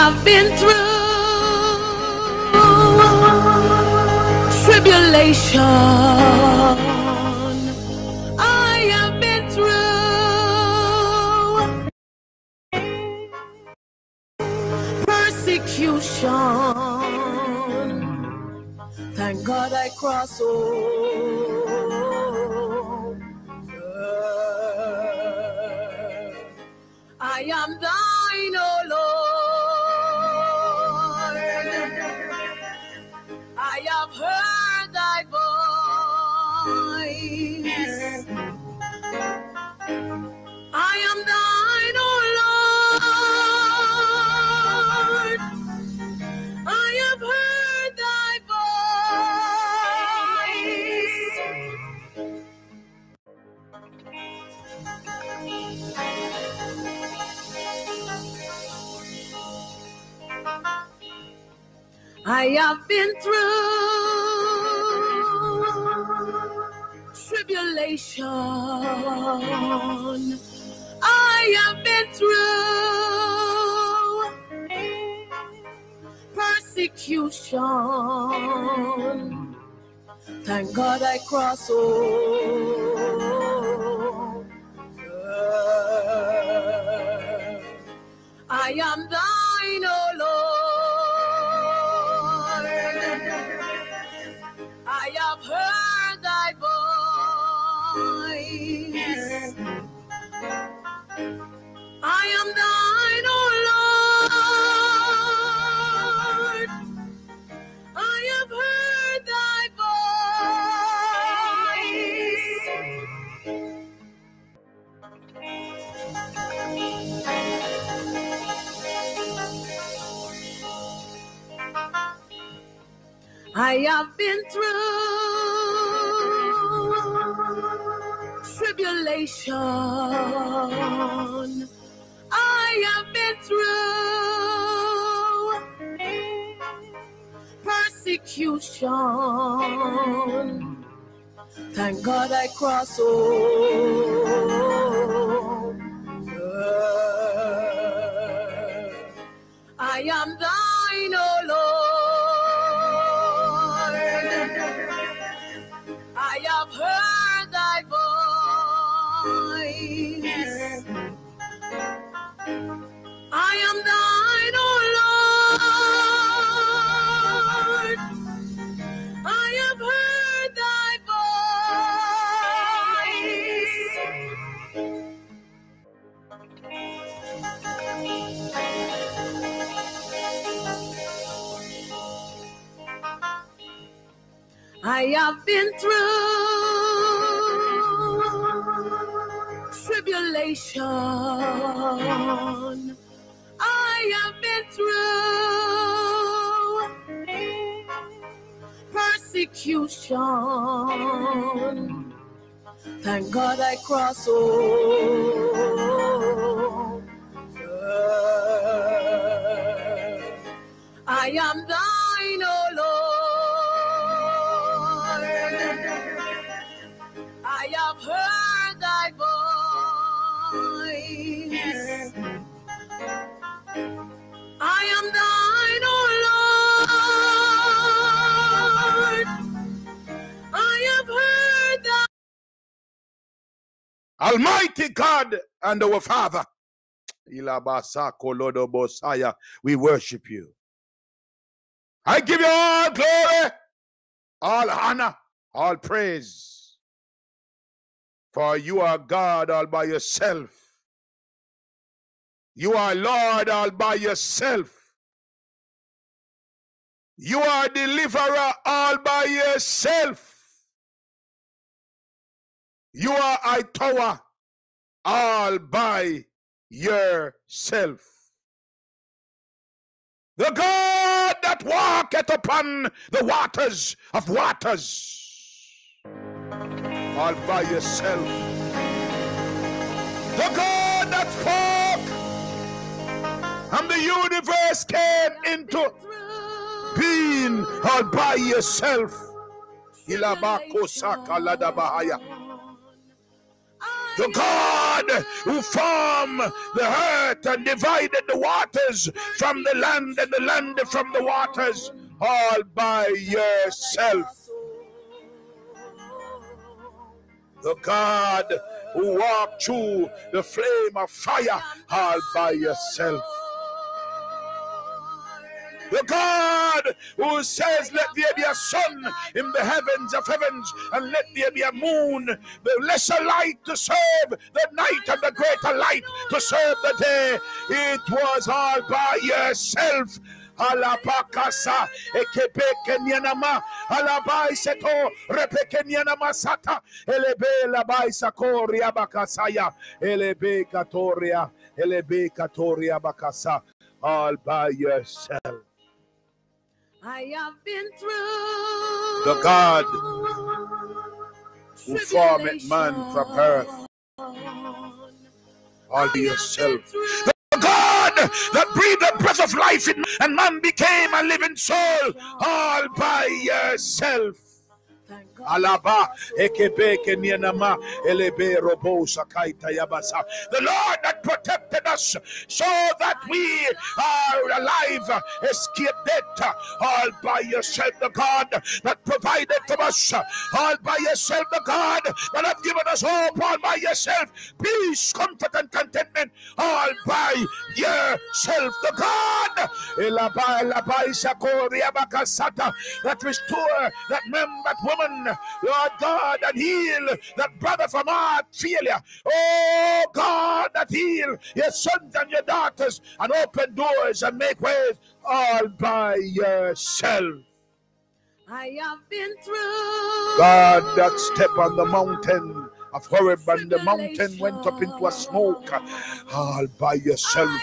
I have been through tribulation. I have been through persecution. Thank God I crossed over. I am thine, voice. I am thine, O Lord. I have heard thy voice. I have been through tribulation. I have been through persecution. Thank God I crossed over. I am thine, O Lord. I have heard I am thine, O Lord. I have heard thy voice. I have been through tribulation. I have been through persecution. Thank God I crossed over. I am thine, O Lord. I am thine, O Lord. I have heard thy voice. I have been through tribulation. I have been through persecution. Thank God I crossed over. I am thine, O Lord. I have heard thy voice. I am thine, O Lord. I have heard thy Almighty God and our Father, we worship you. I give you all glory, all honor, all praise. For you are God all by yourself. You are Lord all by yourself. You are deliverer all by yourself. You are a tower all by yourself. The God that walketh upon the waters of waters all by yourself. The God that spoke and the universe came into being all by yourself. The God who formed the earth and divided the waters from the land and the land from the waters all by yourself. The God who walked through the flame of fire all by yourself. The God who says, Let there be a sun in the heavens of heavens, and let there be a moon, the lesser light to serve the night, and the greater light to serve the day. It was all by yourself alabakasa labaisakori bakasaya elebe katoria elebe katoria bakasa all by yourself I have been through the God who formed man from earth. all by yourself. The God that breathed the breath of life in and man became a living soul all by yourself. Alaba ekebeke nianama elebe robo sakaita yabasa. The Lord that protected us so that we are alive, escape death all by yourself. The God that provided for us all by yourself. The God that have given us hope all by yourself. Peace, comfort, and contentment all by yourself. The God that restore that man, that woman Lord God, that heal that brother from heart failure. Oh God, that heal your sons and your daughters and open doors and make ways all by yourself. I have been through. God, that step on the mountain of Horeb, and the mountain went up into a smoke all by yourself.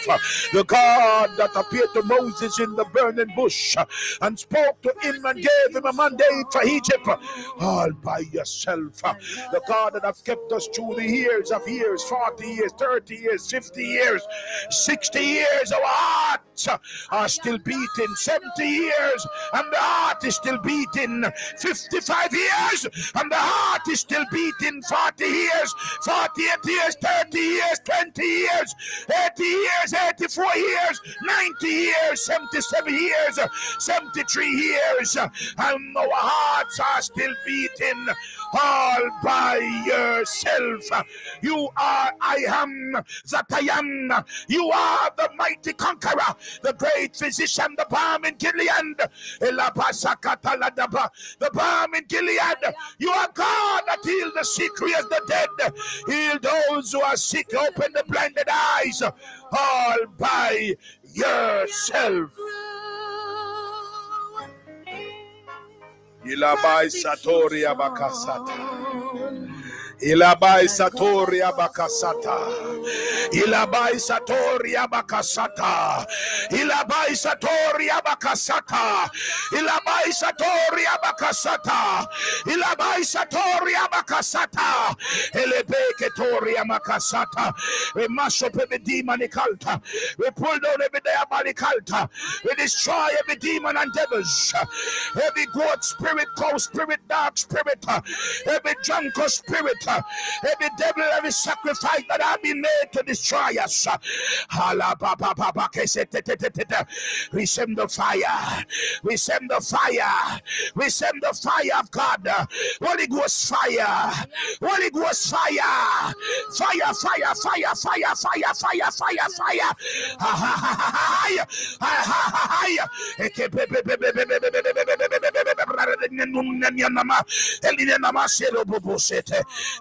The God that appeared to Moses in the burning bush and spoke to him and gave him a mandate for Egypt all by yourself. The God that have kept us through the years of years 40 years, 30 years, 50 years, 60 years. Our hearts are still beating 70 years, and the heart is still beating 55 years, and the heart is still beating 40 40 years, 48 years, 30 years, 20 years, 80 years, 84 years, 90 years, 77 years, 73 years, and our hearts are still beating all by yourself. You are I am that I am. You are the mighty conqueror, the great physician, the balm in Gilead. The balm in Gilead. You are God that healed the sick, raised the dead, heal those who are sick, open the blinded eyes, all by yourself. Ilabai Satoria Bakasata. Ilabai Satoria Bakasata. Ilabai Satoria Bakasata. Ilabai Satoria Bakasata. Ilabai Satoria Bakasata. Ilabai Satoria Bakasata. Elebeke Toria Makasata. We mash up every demonic altar. We pull down every diabolic altar. We destroy every demon and devils. Every goat spirit, cow spirit, dark spirit, every drunken spirit, every devil, every sacrifice that have been made to destroy us. We send the fire. We send the fire. We send the fire of God. Holy Ghost fire. Holy Ghost fire. Fire, fire, fire, fire, fire, fire, fire, fire.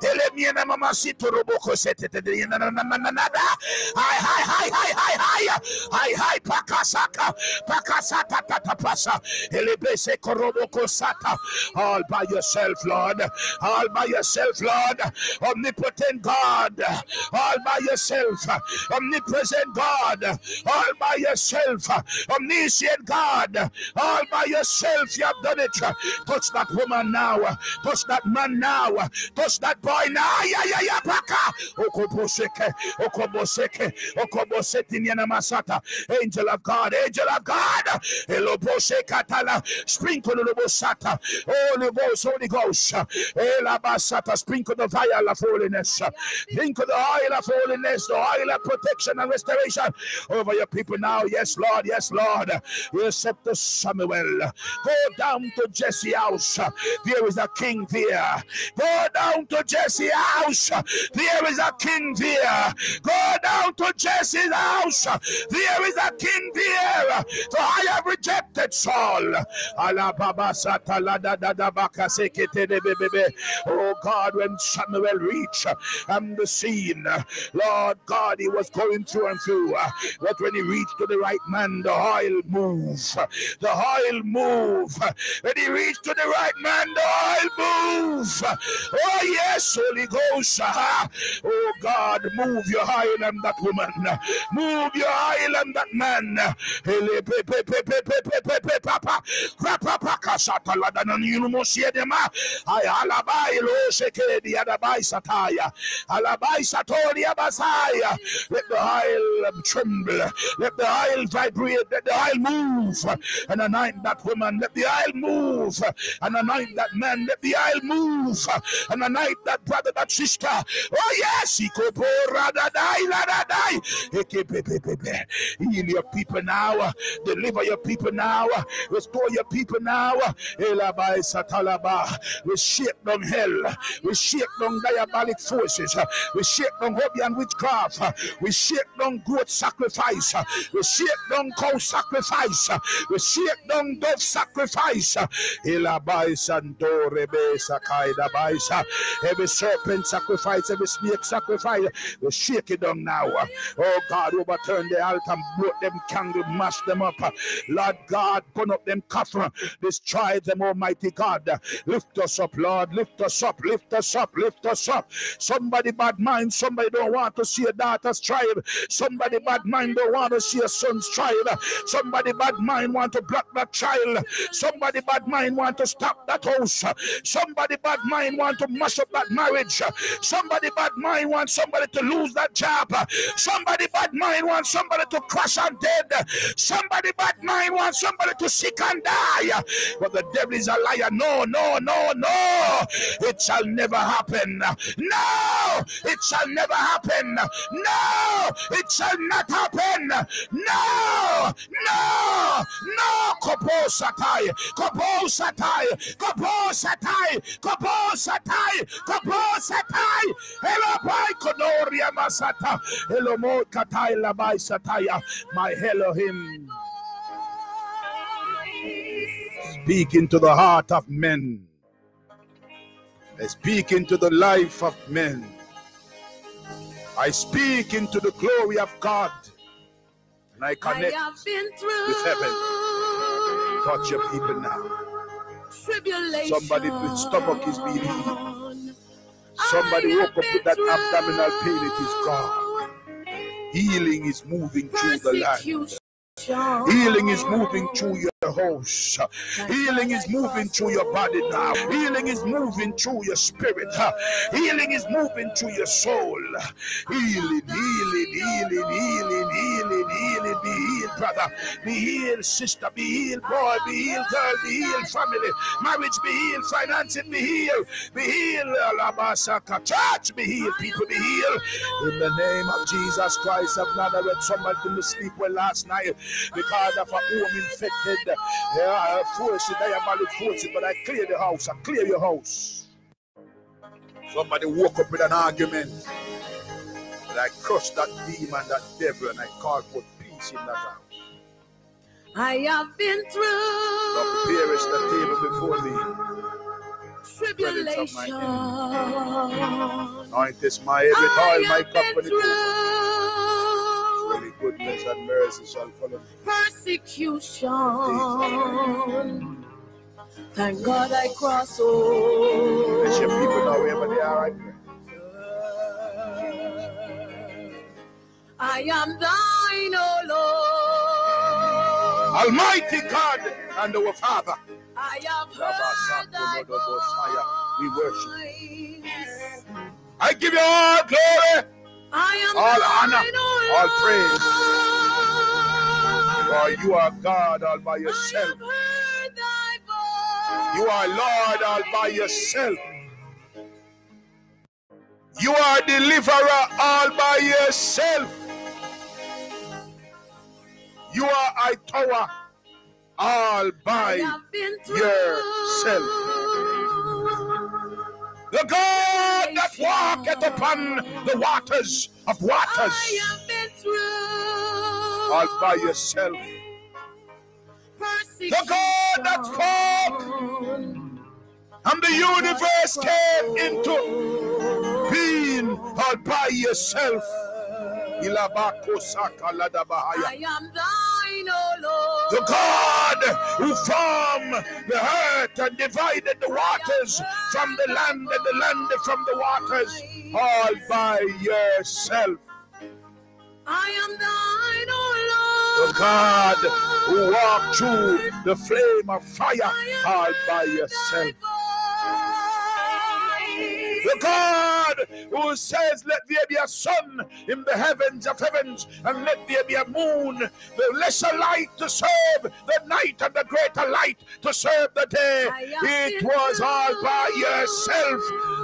Elemiana mama sito roboko sete te na na na na na Hi hi hi hi hi hi hi hi pakasaka pakasata tatapasa elebese koroboko sata. All by yourself Lord. All by yourself Lord. Omnipotent God. All by yourself. Omnipresent God. All by yourself. Omniscient God. All by yourself you have done it. Touch that woman now. Touch that man now. Touch that boy now ya ya ya paka okoboseke okoboseke okoboseti niana masata angel of God angel of God elo Sprinkle the Bosata. Holy Ghost, Holy Ghost. Elabasata. Sprinkle the vial of holiness. Sprinkle the oil of holiness, the oil of protection and restoration over your people now. Yes, Lord. Yes, Lord. You said to Samuel, Go down to Jesse house. There is a king there. Go down to Jesse house. There is a king there. Go down to Jesse's house. There is a king there. So I have rejected Saul. Oh God, when Samuel reached um, the scene, Lord God, he was going through and through. But when he reached to the right man, the oil moved. The oil moved. When he reached to the right man, the oil moved. Oh yes, Holy Ghost. Oh God, move your oil on that woman. Move your oil on that man. Let the oil tremble. Let the oil vibrate. Let the oil move. And anoint that woman. Let the oil move. And anoint that man. Let the oil move. And anoint that brother, that sister. Oh yes. Heal your people now. Deliver your people now. Restore your people now. We shake down hell. We shake down diabolic forces. We shake down obeah and witchcraft. We shake down goat sacrifice. We shake down cow sacrifice. We shake down dove sacrifice. Every serpent sacrifice, every snake sacrifice. We shake it down now. Oh God, overturn the altar, broke them candle, mash them up. Lord God, burn up them coffin, destroy them, Almighty God. Lift us up, Lord. Lift us up, lift us up, lift us up. Somebody bad mind, somebody don't want to see a daughter's tribe. Somebody bad mind don't want to see a son's tribe. Somebody bad mind want to block that child. Somebody bad mind want to stop that house. Somebody bad mind want to mash up that marriage. Somebody bad mind want somebody to lose that job. Somebody bad mind want somebody to crash and dead. Somebody bad mind want somebody to sick and die. But the devil is a liar. No, no, no, no. It shall never happen. No, it shall never happen. No, it shall not happen. No, no, no. Kopo satai, kopo satai, kopo satai, kopo satai, kopo satai. Hello, pai konoria masata. Katai labai sataya. My Elohim. Speak into the heart of men. I speak into the life of men. I speak into the glory of God. And I connect I have been through with heaven. Touch your people now. Tribulation. Somebody with stomach is being healed. Somebody woke up with that abdominal pain, it is gone. Healing is moving through the land. Healing is moving through your house. Healing is moving through your body now. Healing is moving through your spirit. Healing is moving through your soul. Healing, healing, healing, healing, healing, healing. Be healed, brother. Be healed, sister. Be healed, boy. Be healed, girl. Be healed, family. Marriage be healed. Financing be healed. Be healed. Alabasaka. Church be healed. People be healed. In the name of Jesus Christ of Nazareth. Somebody didn't sleep well last night because of a home infected yeah, I force, diabolic forces, but I clear the house. I clear your house. Somebody woke up with an argument. And I crushed that demon, that devil, and I called for peace in that house. I have been through perish the table before me. Credits of my tribulation. Anoint this my every oil, my I cup have Surely goodness and mercy shall follow me. persecution. Thank God I cross over. Bless your people now, wherever they are, I pray. I am thine, O Lord. Almighty God and our Father, I have heard thy we worship. voice. I give you all glory. I am All honor, all praise. For you are God all by yourself. have heard thy voice. You are Lord all by yourself. You are deliverer all by yourself. You are I tower all by yourself. The God that walketh upon the waters of waters I have been through. all by yourself. The God that spoke and the universe came into being all by yourself. I am Lord. The God who formed the earth and divided the waters from the land and the land from the waters, all by yourself. I am thine, O Lord. The God who walked through the flame of fire, all by yourself. The God who says, Let there be a sun in the heavens of heavens, and let there be a moon, the lesser light to serve the night, and the greater light to serve the day. It was all by yourself.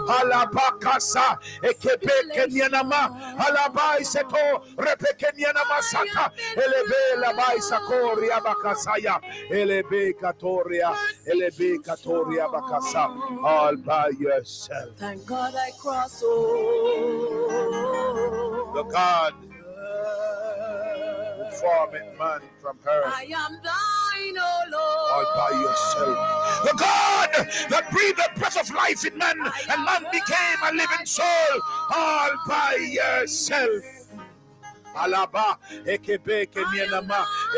Alabakasa, ekepekenyanama, alabaiseto, repekenyanama sata, elebe labaisa koria bakasaya, elebe katoria, elebe katoria bakasa, all by yourself. Thank God I cross over. The God who formed man from earth. I am thine, O Lord. all by yourself. The God that breathed the breath of life in man, and man became a living soul, all by yourself. Alaba, ekebe,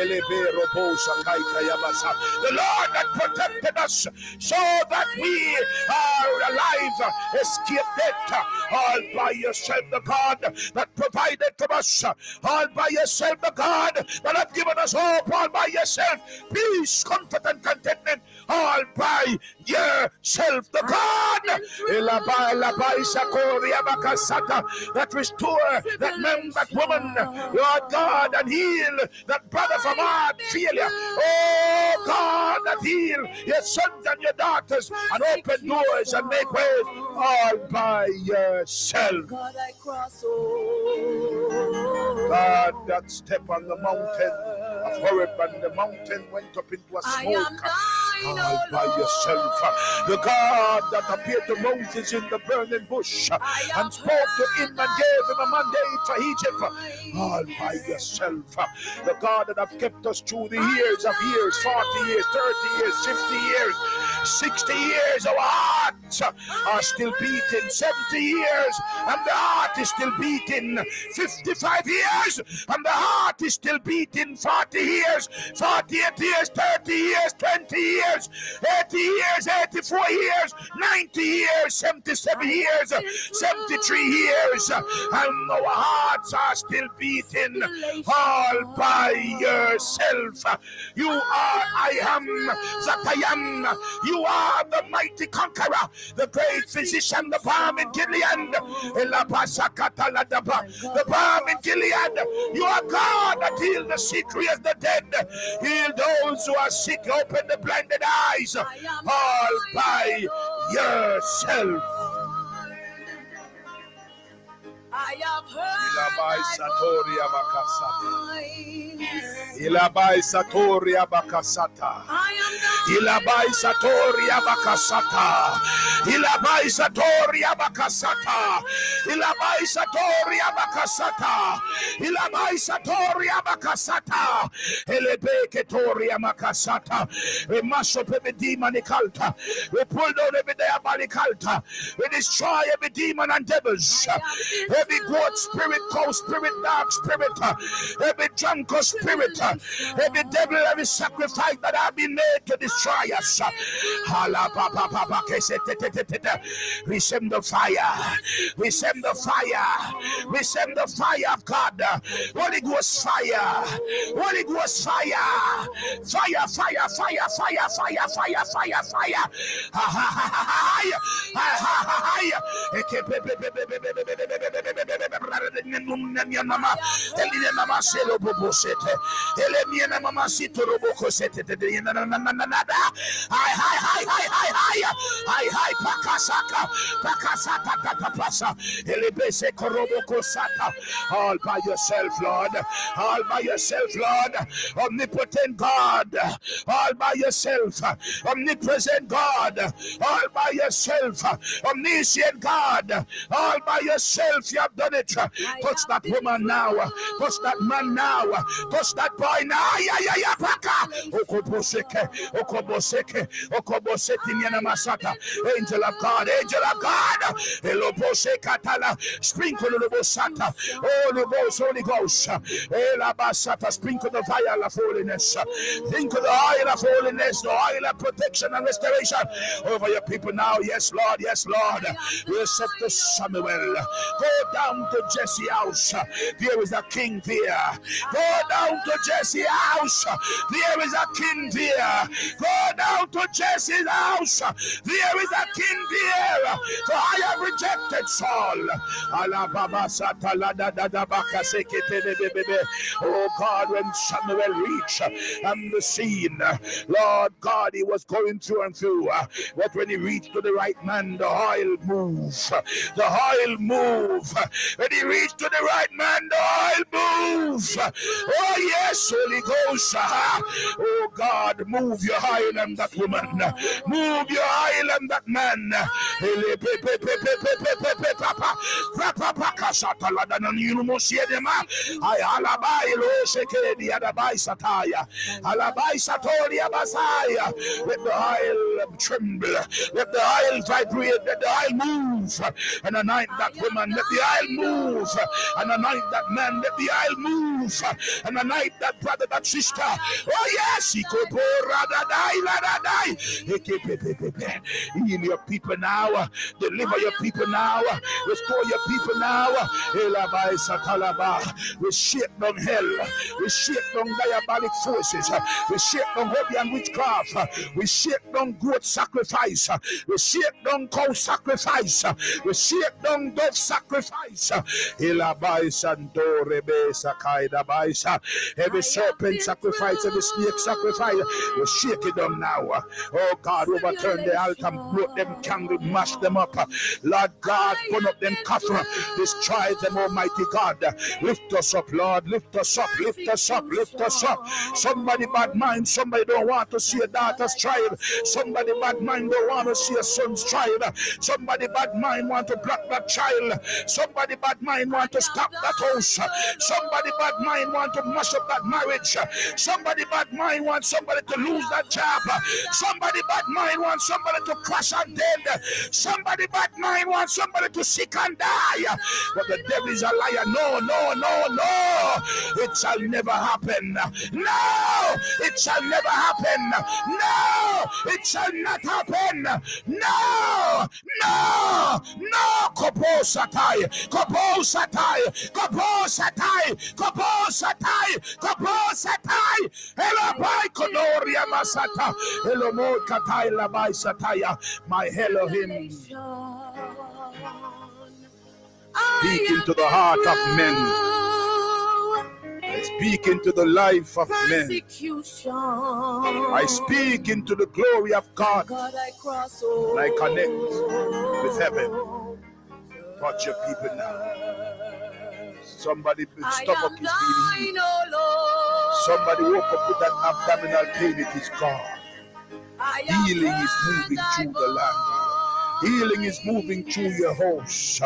elebe, robo. The Lord that protected us so that we are alive, escape death, all by yourself. The God that provided to us, all by yourself. The God that have given us hope, all by yourself. Peace, comfort, and contentment, all by yourself. The God elaba, elaba, isakori, abakasata, that restore that man, that woman, Lord God, and heal that brother from heart failure. Oh God, that heal your sons and your daughters and open doors and make ways all by yourself. God I cross over. God that step on the mountain of Horeb and the mountain went up into a smoke. All by yourself. The God that appeared to Moses in the burning bush and spoke to him and gave him a mandate for Egypt. All by yourself. The God that have kept us through the years of years 40 years, 30 years, 50 years, 60 years. Our hearts are still beating 70 years, and the heart is still beating 55 years, and the heart is still beating 40 years, 48 years, 30 years, 20 years, 80 years, 84 years, 90 years, 77 years, 73 years, and our hearts are still beating all by yourself. You are I am that I am. You are the mighty conqueror, the great physician, the balm in Gilead. The balm in Gilead. You are God that the sick, raise the dead, heal those who are sick, open the blinded eyes, all by yourself. I have heard Ilabai Satori abakasata. Ilabai Satori abakasata. Ilabai Satori abakasata. Ilabai Satori abakasata. Ilabai Satori Abakasata. Elebeke Toria Makasata. We mash up every demon culta. We pull down every diabolic culta. We destroy every demon and devils. Every goat spirit, cow spirit, dog spirit, uh, every drunken spirit, uh, every devil, every sacrifice that have been made to destroy us. uh. We send the fire. We send the fire. We send the fire of God. uh, Holy Ghost fire. Holy Ghost fire. Fire, fire, fire, fire, fire, fire, fire, fire. Ha ha ha ha ha. Ha ha ha ha. Eke pe all by yourself, Lord. All by yourself, Lord. Omnipotent God. All by yourself. Omnipresent God. All by yourself. Omniscient God. All by yourself. Have done it. Touch that woman now. Touch that man now. Touch that boy now. Ya ya ya paka. Okoboseke. Okoboseke. Okoboseke masata. Angel of God. Angel of God. Elobose katala. Sprinkle the bosata. Oh, Holy Ghost. Holy Ghost. Elabasata. Sprinkle the fire of holiness. Think of the oil of holiness. The oil of protection and restoration over your people now. Yes, Lord. Yes, Lord. We set the Samuel. Go down to Jesse house. There is a king there. Go down to Jesse house. There is a king there. Go down to Jesse's house. There is a king there. For I have rejected Saul. Oh God, when Samuel reached on the scene, Lord God, he was going through and through. But when he reached to the right man, the oil moved. The oil moved. When he reached to the right man, the oil moves. Oh, yes, Holy Ghost. Oh, God, move your on that woman. Move your on that man. Let the oil tremble. Let the oil vibrate. Let the oil move. And anoint that woman. Let the oil move. And anoint that man. Let the oil move. And anoint that brother, that sister. Oh yes. He could heal your people now. Deliver your people now. Restore your people now. We shake down hell. We shake down diabolic forces. We shake down obeah and witchcraft. We shake down goat sacrifice. We shake down cow sacrifice. We shake down dove sacrifice. Every serpent sacrifice, every snake sacrifice, we shake it down now. Oh God, overturn the altar, blow them candle, mash them up. Lord God, burn up them coffin, destroy them, Almighty God. Lift us up, Lord. Lift us up, lift us up, lift us up. Somebody bad mind, somebody don't want to see a daughter's trial. Somebody bad mind don't want to see a son's trial. Somebody bad mind want to block that child. Somebody bad mind want to stop that house. Somebody bad mind want to mash up that marriage. Somebody bad mind want somebody to lose that job. Somebody bad mind want somebody to crash and dead. Somebody bad mind want somebody to sick and die. But the devil is a liar. No, no, no, no. It shall never happen. No, it shall never happen. No, it shall not happen. No, no, no. Kopo satai, kopo satai, kopo satai, kopo satai, kopo satai. Hello, by Konoria Masata. Hello, Mo Katai Labai Sataya. My Elohim. Speak into the heart of men. I speak into the life of men. I speak into the glory of God. And I connect with heaven. Touch your people now. Somebody stomach is healed. Somebody woke up with that abdominal pain. It is gone. Healing is moving through the land. Healing is moving through your house.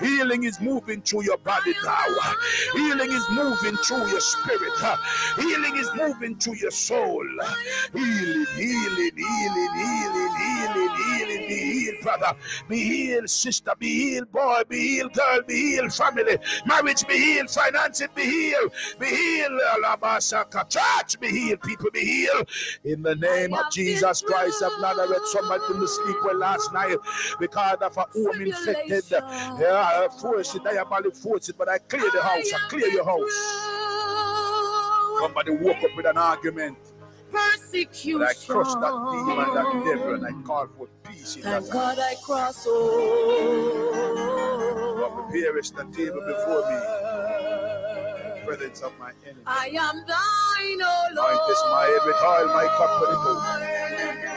Healing is moving through your body now. Healing is moving through your spirit. Healing is moving through your soul. Healing, healing, healing, healing, healing, healing. Be healed, brother. Be healed, sister. Be healed, boy. Be healed, girl. Be healed, family. Marriage be healed. Finances be healed. Be healed. Church be healed. People be healed. In the name of Jesus Christ of Nazareth. Somebody couldn't sleep well last night because of a home infected yeah, I force, it, diabolic forces. But I clear the house, I clear your house. Somebody woke up with an argument. Persecution. But I crushed that demon, that devil, and I call for peace in that Thank God house. I cross over. preparest the table before me. presence of my enemy. I am thine, O Lord. Anoint is my with oil, my cup runneth over. Surely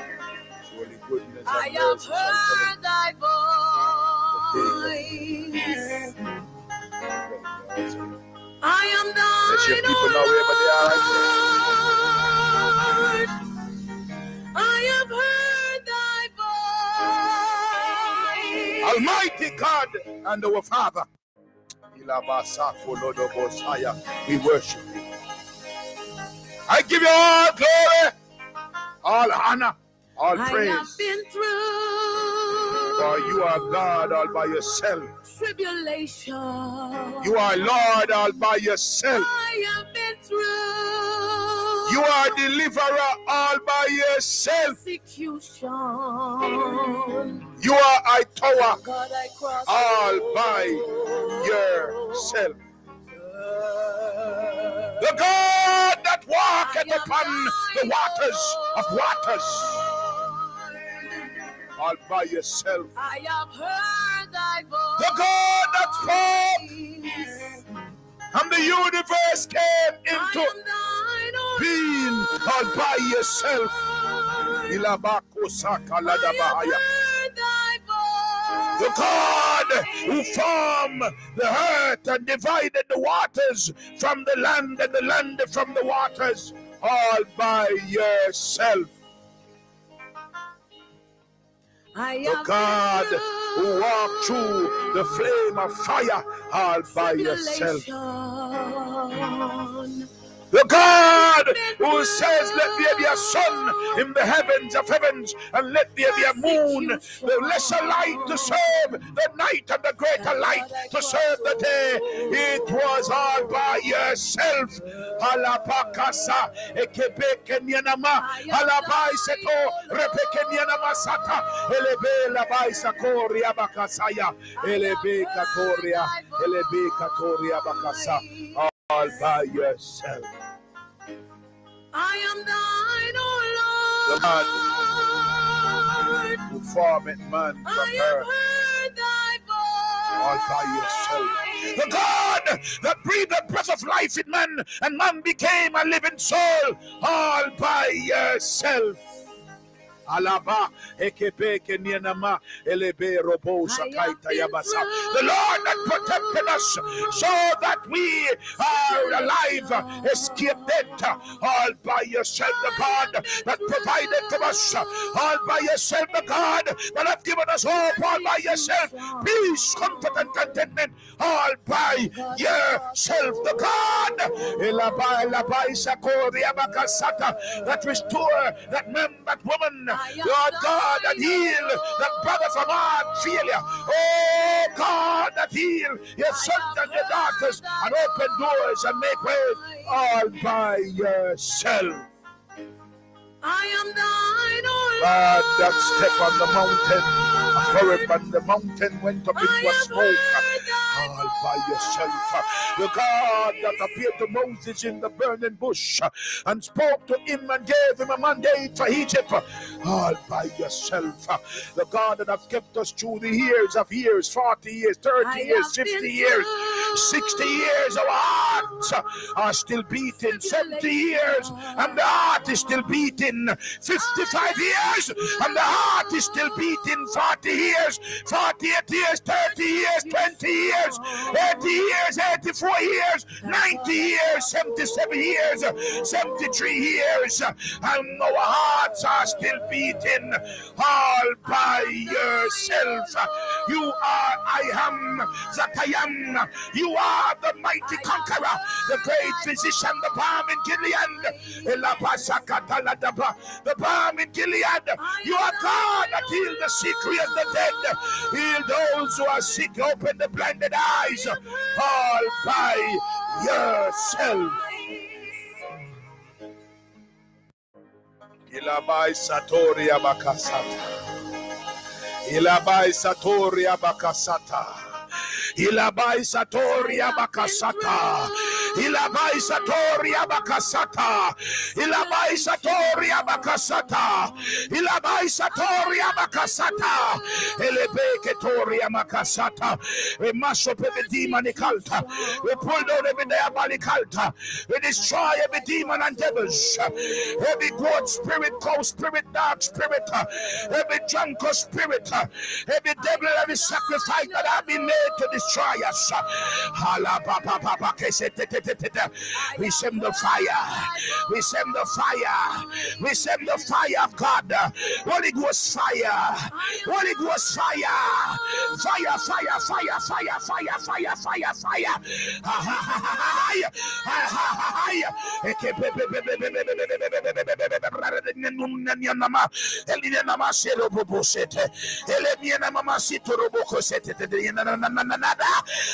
goodness I have mercy shall follow heard thy voice. I am thine, Let your people know wherever they are Lord. I have heard thy voice. Almighty God and our Father. We worship you. I give you all glory, all honor, all I have praise. been through For you are God all by yourself. tribulation. You are Lord all by yourself. I have been through You are deliverer all by yourself. persecution. You are I tower God, I all by yourself. The God that walketh upon the waters of waters all by yourself. I have heard thy voice. The God that spoke and the universe came into am thine, O being all by yourself. I have heard thy voice. The God who formed the earth and divided the waters from the land and the land from the waters all by yourself. The God who walked through the flame of fire all by yourself. The God who says, Let there be a sun in the heavens of heavens, and let there be a moon, the lesser light to serve the night, and the greater light to serve the day. It was all by yourself. Alabakasa, ekebekenianama, alabaiseto, repekenianama sata, elebe labaisako riabakasaya, elebe katoria, elebe katoria bakasa, all by yourself. I am thine, O The Lord. Who formed man from I earth heard thy all by yourself. The God that breathed the breath of life in man, and man became a living soul all by yourself. Alaba ekepeke nienama elebe robo sakaita yabasa. The Lord that protected us so that we are alive, escape death, all by yourself, the God that provided to us, all by yourself, the God that have given us hope, all by yourself, peace, comfort, and contentment, all by yourself, the God. Elaba, elaba, isakori, abakasata, that restore that man, that woman, Lord God, that heal that brother from heart failure. Oh God, that heal your sons and your daughters and open doors and make ways all by yourself. I am thine, O God, Lord. that step on the mountain Horeb and the mountain went up into a smoke heard thy all by yourself. The God that appeared to Moses in the burning bush and spoke to him and gave him a mandate for Egypt all by yourself. The God that have kept us through the years of years 40 years, 30 I years, 50 years. through 60 years, our hearts are still beating. 70 years, and the heart is still beating. 55 years, and the heart is still beating. 40 years, 48 years, 30 years, 20 years, 80 years, 84 years, 90 years, 77 years, 73 years, and our hearts are still beating all by yourself. You are I am that I am. You are the mighty conqueror, the great physician, the balm in Gilead. The balm in Gilead. You are God that heal the sick, raise the dead, heal those who are sick, open the blinded eyes, all by yourself. Ilabai Satori Abakasata. Ilabai Satori Abakasata. Ilabai Satori Abakasata. Ilabaisa toria bakasata. Ilabaisa toria bakasata. Ilabaisa toria bakasata. Elebeke toria makasata. Up every demonic altar. We pull down every diabolic altar. We destroy every demon and devils. Every good spirit, cold spirit, dark spirit, every drunken spirit, every devil, every sacrifice that have been made to destroy us. We send the fire. We send the fire. We send the fire of God. Holy Ghost fire. Holy Ghost fire. Fire, fire, fire, fire, fire, fire, fire, fire.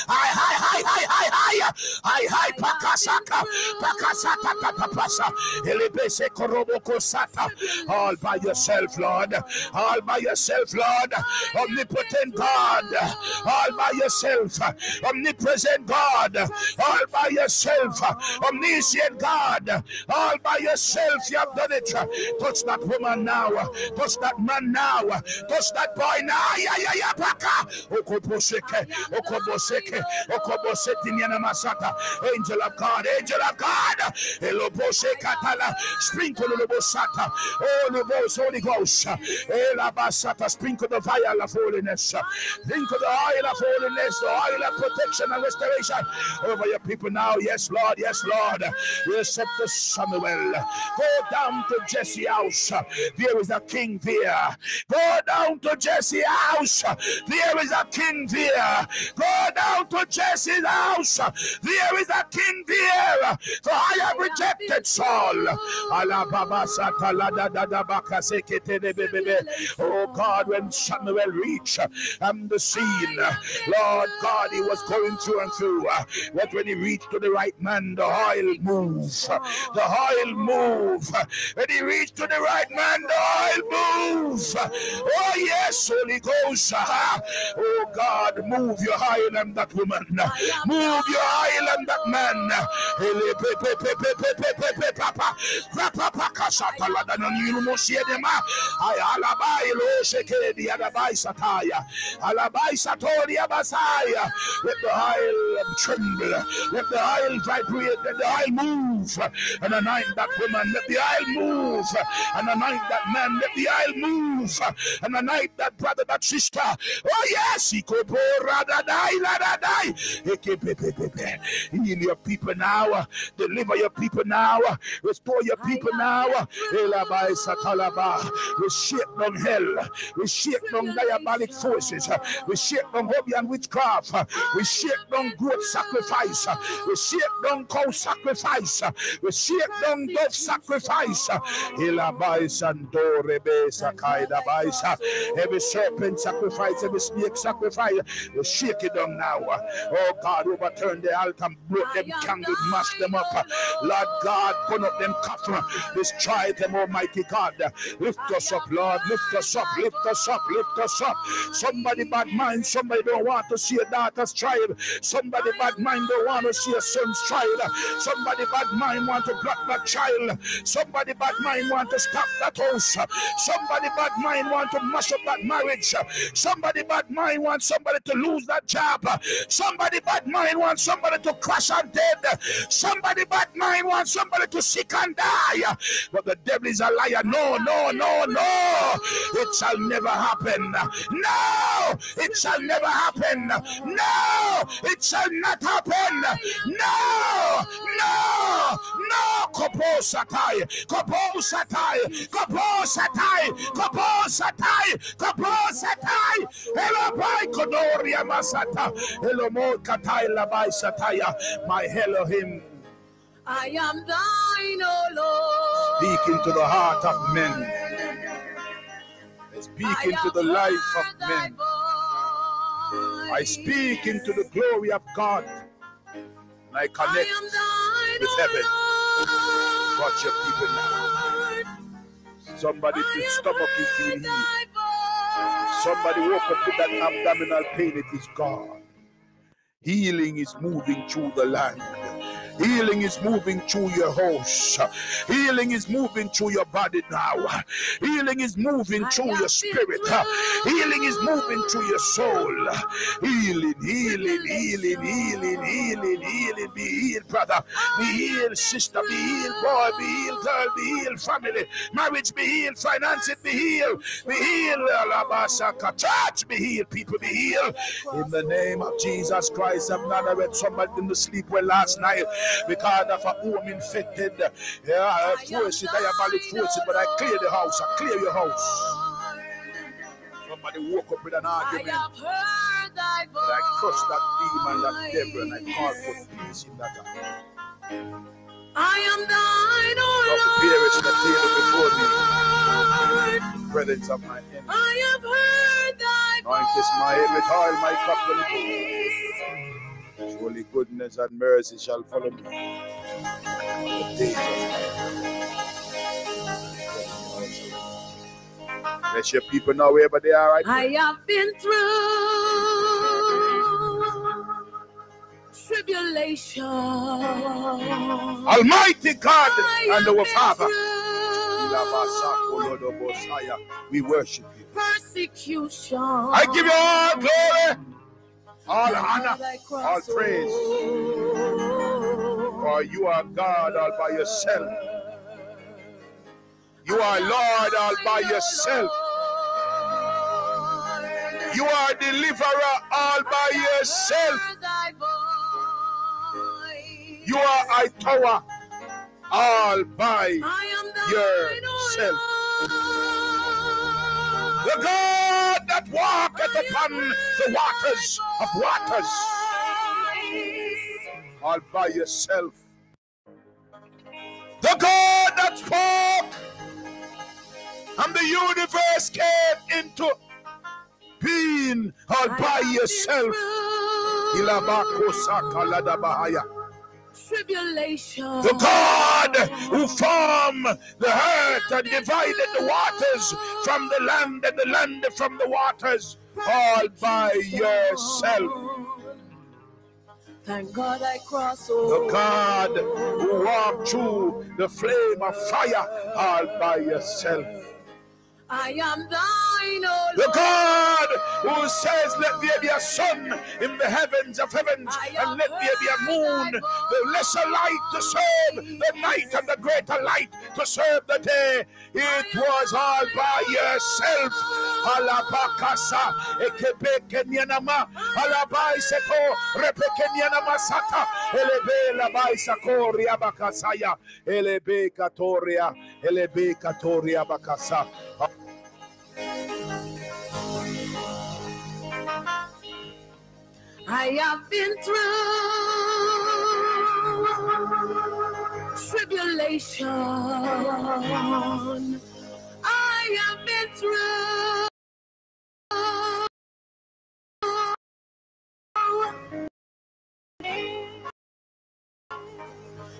Hi, hi, hi, hi, hi, hi. Hi, hi, pakasaka. Pakasata tatapasa. Elebese koroboko sata. All by yourself, Lord. All by yourself, Lord. Omnipotent God. All by yourself. Omnipresent God. All by yourself. Omniscient God. All by yourself. You have done it. Touch that woman now. Touch that man now. Touch that boy now. Yeah, yeah, yeah. Paka. Okoboseke. Okoboseke. Okoboseti niana masata. Angel of God. Angel of God. Elobose katala. Sprinkle the bosata. Oh, Holy Ghost. Holy Ghost. Elabasata. Sprinkle the vial of holiness. Sprinkle the oil of holiness. The oil of protection and restoration over your people now. Yes, Lord. Yes, Lord. We accept the Samuel. Go down to Jesse house. There is a king there. Go down to Jesse house. There is a king there. Go down to Jesse's house. There is a king there. For I have rejected Saul. Oh God, when Samuel reached um, the scene, Lord God, he was going through and through. But when he reached to the right man, the oil moves. The oil move. When he reached to the right man, the oil moves. Oh yes, Holy Ghost. Oh God, move your oil on that woman. Move your oil on that man. Let the oil tremble. Let the oil vibrate. Let the oil move. And anoint that woman. Let the oil move. And anoint that man. Let the oil move. And anoint that brother, that sister. Oh yes. Heal your people now. Deliver your people now. Restore your people now. We shake down hell. We shake down diabolic forces. We shake down obeah and witchcraft. We shake down goat sacrifice. We shake down cow sacrifice. We shake down dove sacrifice. Every serpent sacrifice, every snake sacrifice. We shake it down now. Oh God, overturn the altar and blow them candles, mash them up. Lord God, put up them coffin. Destroy them, Almighty God. Lift us up, Lord. Lift us up, lift us up, lift us up. Somebody bad mind, somebody don't want to see a daughter's tribe. Somebody bad mind don't want to see a son's child. Somebody bad mind want to block that child. Somebody bad mind want to stop that house. Somebody bad mind want to mash up that marriage. Somebody bad mind want somebody to lose that job. Somebody bad mind want somebody to crash and dead. Somebody bad mind want somebody to sick and die. But the devil is a liar. No, no, no, no. It shall never happen. No, it shall never happen. No, it shall not happen. No, no, no. Kopo satai, kopo satai, kopo satai, kopo satai, kopo satai. Hello, by Kodoria Masata. Hello, Mo Katai Labai Sataya. My Elohim. I am thine, O Lord. Speak into the heart of men. Speak into the life of men. I speak into the glory of God. And I connect with heaven. Watch your people now. Somebody whose stomach is being healed. Somebody woke up with that abdominal pain. It is God. Healing is moving through the land. Healing is moving through your house. Healing is moving through your body now. Healing is moving through your spirit. Healing is moving through your soul. Healing, healing, healing, healing, healing, healing. Be healed, brother. Be healed, sister. Be healed, boy. Be healed, girl. Be healed, family. Marriage be healed. Finances be healed. Be healed. Church be healed. People be healed. In the name of Jesus Christ of Nazareth. Somebody didn't sleep well last night because of a home infected. Yeah, forces, diabolic forces. But I clear the house. I clear your house. Somebody woke up with an argument. I I crushed that demon, that devil, and I called for peace in that house. I am thine, oh Lord. before me. Presence of my enemy. I have heard thy voice. Anoint this my head with oil, my cup will Surely goodness and mercy shall follow me. Let your people know wherever they are right I have been through tribulation. Almighty God and our Father. We worship you. Persecution. I give you all glory, all honor, all praise. For you are God all by yourself. You are Lord all by yourself. You are deliverer all by yourself. You are a tower all by yourself. The God that walketh upon the waters of waters. All by yourself. The God that spoke. And the universe came into being. All by yourself tribulation. The God who formed the earth and divided the waters from the land and the land from the waters, all by yourself. Thank God I cross over. The God who walked through the flame of fire all by yourself. I am thine, O The God who says, Let there be a sun in the heavens of heavens, and let there be a moon, the lesser light to serve the night, and the greater light to serve the day. It was all by yourself. Alabakasa, ekebekenyanama, alabaiseko, repekenyanama sata, elebe labaisako, riabakasaya, elebe katoria, elebe katoria bakasa. I have been through tribulation. I have been through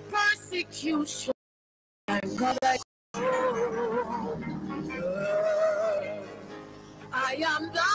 persecution. And God, I am thine,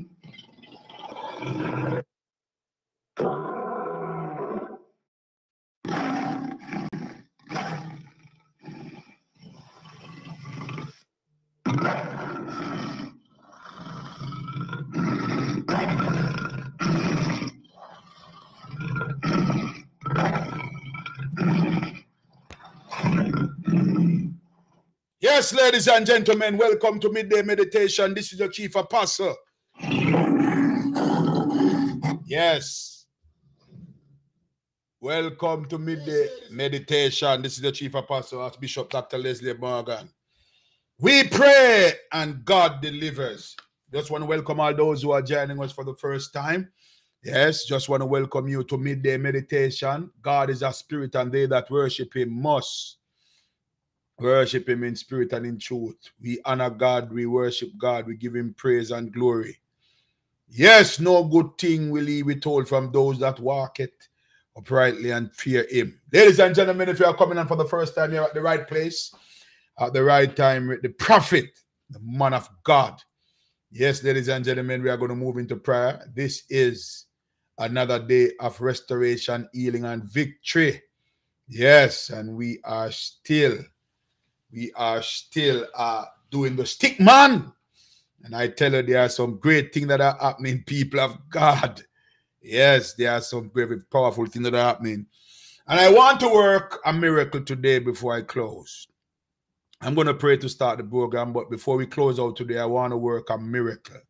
Yes, ladies and gentlemen, welcome to Midday Meditation. This is your Chief Apostle. Yes. Welcome to Midday Meditation. This is the Chief Apostle, Archbishop Dr. Leslie Morgan. We pray and God delivers. Just want to welcome all those who are joining us for the first time. Yes, just want to welcome you to midday meditation. God is a spirit, and they that worship him must worship him in spirit and in truth. We honor God, we worship God, we give him praise and glory. Yes, no good thing will he withhold from those that walk it uprightly and fear him. Ladies and gentlemen, if you are coming on for the first time, you're at the right place, at the right time with the prophet, the man of God. Yes, ladies and gentlemen, we are going to move into prayer. This is another day of restoration, healing, and victory. Yes, and we are still, we are still uh, doing the stick man. And I tell you, there are some great things that are happening, people of God. Yes, there are some very powerful things that are happening. And I want to work a miracle today before I close. I'm going to pray to start the program, but before we close out today, I want to work a miracle.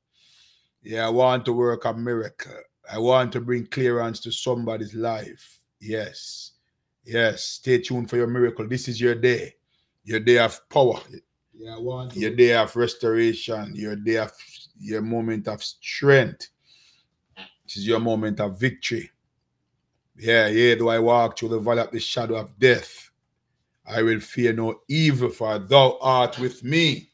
Yeah, I want to work a miracle. I want to bring clearance to somebody's life. Yes. Yes. Stay tuned for your miracle. This is your day. Your day of power. Yeah, your day of restoration. Your day of your moment of strength. This is your moment of victory. Yeah, yeah. Do I walk through the valley of the shadow of death? I will fear no evil, for thou art with me.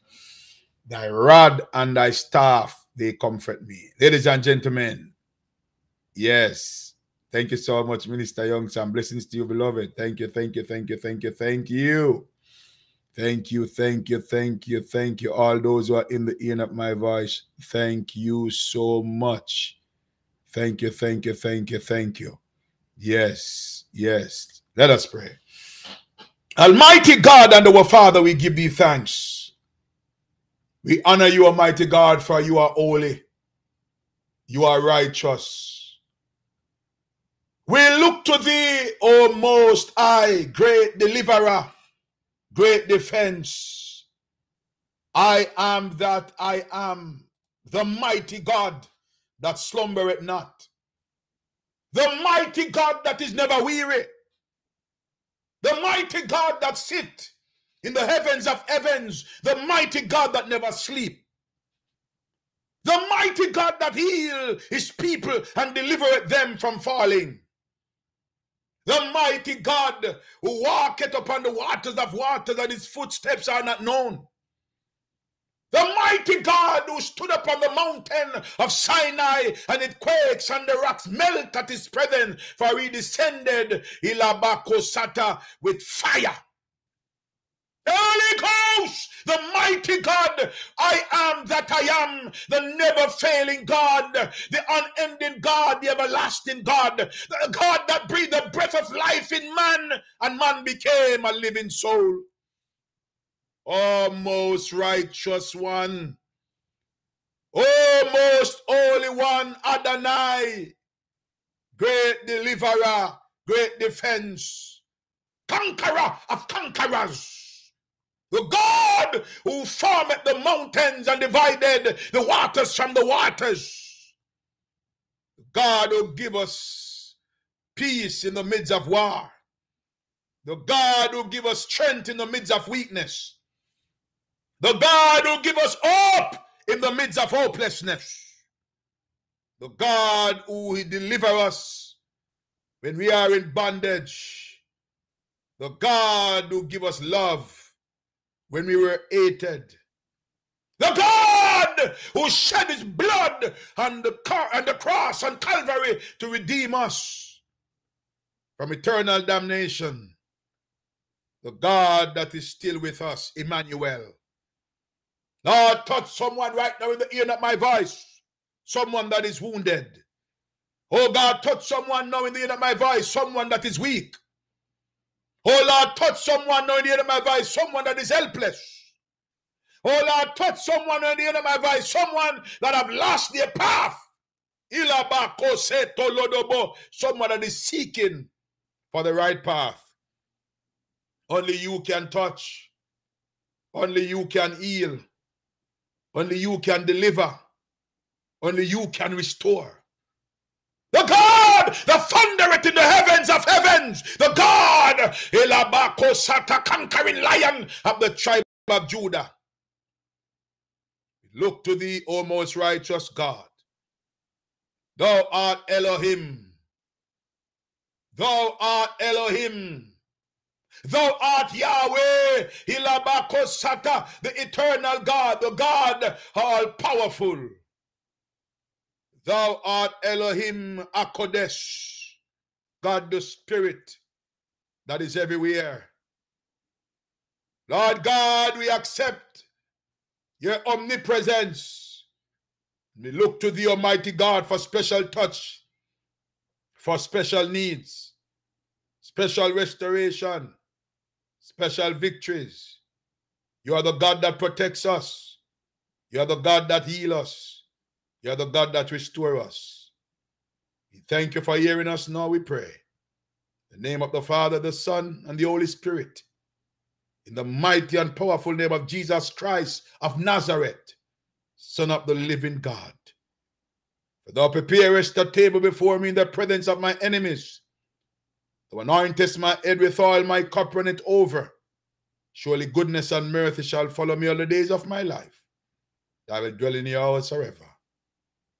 Thy rod and thy staff, they comfort me. Ladies and gentlemen, yes. Thank you so much, Minister Young. Some blessings to you, beloved. Thank you, thank you, thank you, thank you, thank you. Thank you, thank you, thank you, thank you. All those who are in the ear of my voice, thank you so much. Thank you, thank you, thank you, thank you. Yes, yes. Let us pray. Almighty God and our Father, we give thee thanks. We honor you, Almighty God, for you are holy. You are righteous. We look to thee, O Most High, great deliverer, great defense. I am that I am, the mighty God that slumbereth not, the mighty God that is never weary, the mighty God that sit in the heavens of heavens, the mighty God that never sleep, the mighty God that heal his people and deliver them from falling. The mighty God who walketh upon the waters of waters and his footsteps are not known. The mighty God who stood upon the mountain of Sinai and it quakes and the rocks melt at his presence, for he descended Ilabakosata with fire. Holy Ghost, the mighty God, I am that I am, the never failing God, the unending God, the everlasting God, the God that breathed the breath of life in man, and man became a living soul. Oh, most righteous one. Oh, most holy one, Adonai. Great deliverer, great defense, conqueror of conquerors. The God who formed the mountains and divided the waters from the waters. God who give us peace in the midst of war. The God who give us strength in the midst of weakness. The God who give us hope in the midst of hopelessness. The God who will deliver us when we are in bondage. The God who give us love when we were hated. The God who shed his blood on the, car- on the cross on Calvary to redeem us from eternal damnation. The God that is still with us, Emmanuel. Lord, touch someone right now in the ear of my voice. Someone that is wounded. Oh God, touch someone now in the ear of my voice. Someone that is weak. Oh Lord, touch someone now the ear of my voice. Someone that is helpless. Oh Lord, touch someone in the ear of my voice. Someone that have lost their path. Someone that is seeking for the right path. Only you can touch. Only you can heal. Only you can deliver. Only you can restore. The God that thundereth in the heavens of heavens. The God, Elabako Sata, conquering lion of the tribe of Judah. look to thee, O most righteous God. Thou art Elohim. Thou art Elohim. Thou art Yahweh, Hilabakosata, the eternal God, the God all powerful. Thou art Elohim Akodesh, God the Spirit that is everywhere. Lord God, we accept your omnipresence. We look to the Almighty God for special touch, for special needs, special restoration, special victories. You are the God that protects us. You are the God that heals us. You are the God that restores us. We thank you for hearing us now, we pray. In the name of the Father, the Son, and the Holy Spirit. In the mighty and powerful name of Jesus Christ of Nazareth, Son of the living God. For thou preparest a table before me in the presence of my enemies. Thou anointest my head with oil, my cup runneth over. Surely goodness and mercy shall follow me all the days of my life. I will dwell in your house forever.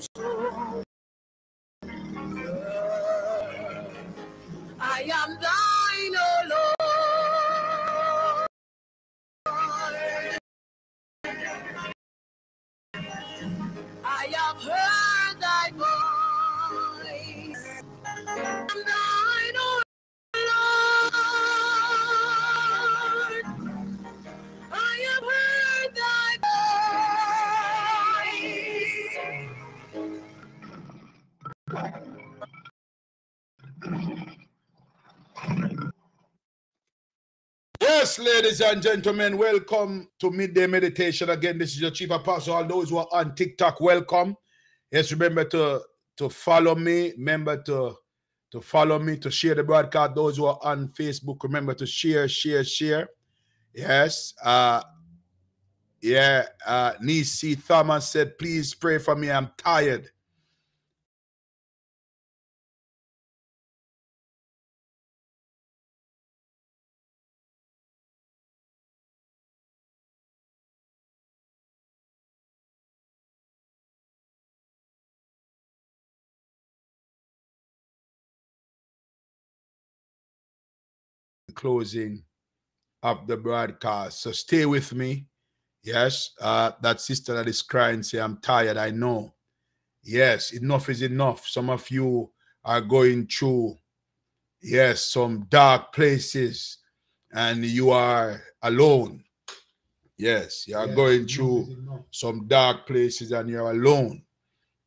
I ladies and gentlemen, welcome to Midday Meditation. Again, this is your Chief Apostle. All those who are on TikTok, welcome. Yes, remember to, to follow me. Remember to, to follow me, to share the broadcast. Those who are on Facebook, remember to share, share, share. Yes. Uh, yeah. Uh, Nisi Thomas said, please pray for me. I'm tired. Closing of the broadcast. So stay with me. Yes, uh, that sister that is crying, say, I'm tired. I know. Yes, enough is enough. Some of you are going through, yes, some dark places and you are alone. Yes, you are yes, going through some dark places and you're alone.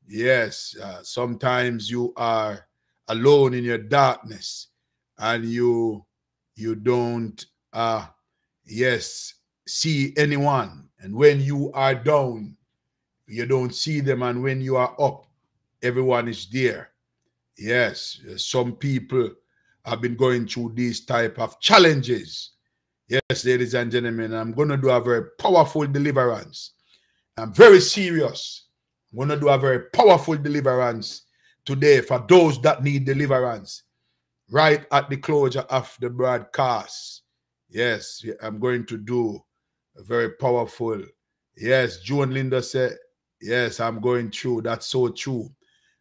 Yes, uh, sometimes you are alone in your darkness and you you don't uh yes see anyone. And when you are down you don't see them. And when you are up everyone is there. Yes some people have been going through these type of challenges. Yes ladies and gentlemen i'm going to do a very powerful deliverance. I'm very serious. I'm going to do a very powerful deliverance today for those that need deliverance right at the closure of the broadcast. Yes, I'm going to do a very powerful. Yes, Joan Linda said, Yes, I'm going through. That's so true.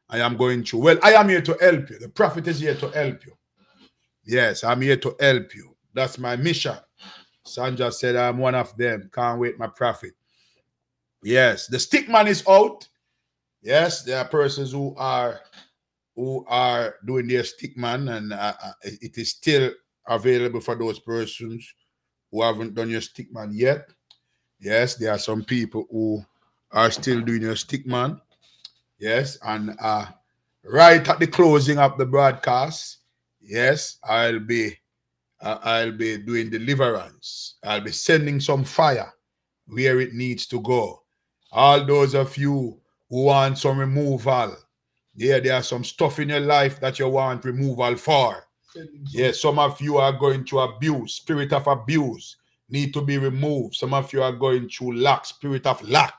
I am going through. Well, I am here to help you. The prophet is here to help you. Yes, I'm here to help you. That's my mission. Sandra said, I'm one of them. Can't wait, my prophet. Yes, the stick man is out. Yes, there are persons who are who are doing their stickman, and uh, uh it is still available for those persons who haven't done your stickman yet. Yes, there are some people who are still doing your stickman. Yes, and uh, right at the closing of the broadcast, yes, I'll be uh, I'll be doing deliverance. I'll be sending some fire where it needs to go. All those of you who want some removal, yeah, there are some stuff in your life that you want removal for. Yeah, some of you are going to abuse, spirit of abuse need to be removed. Some of you are going through lack, spirit of lack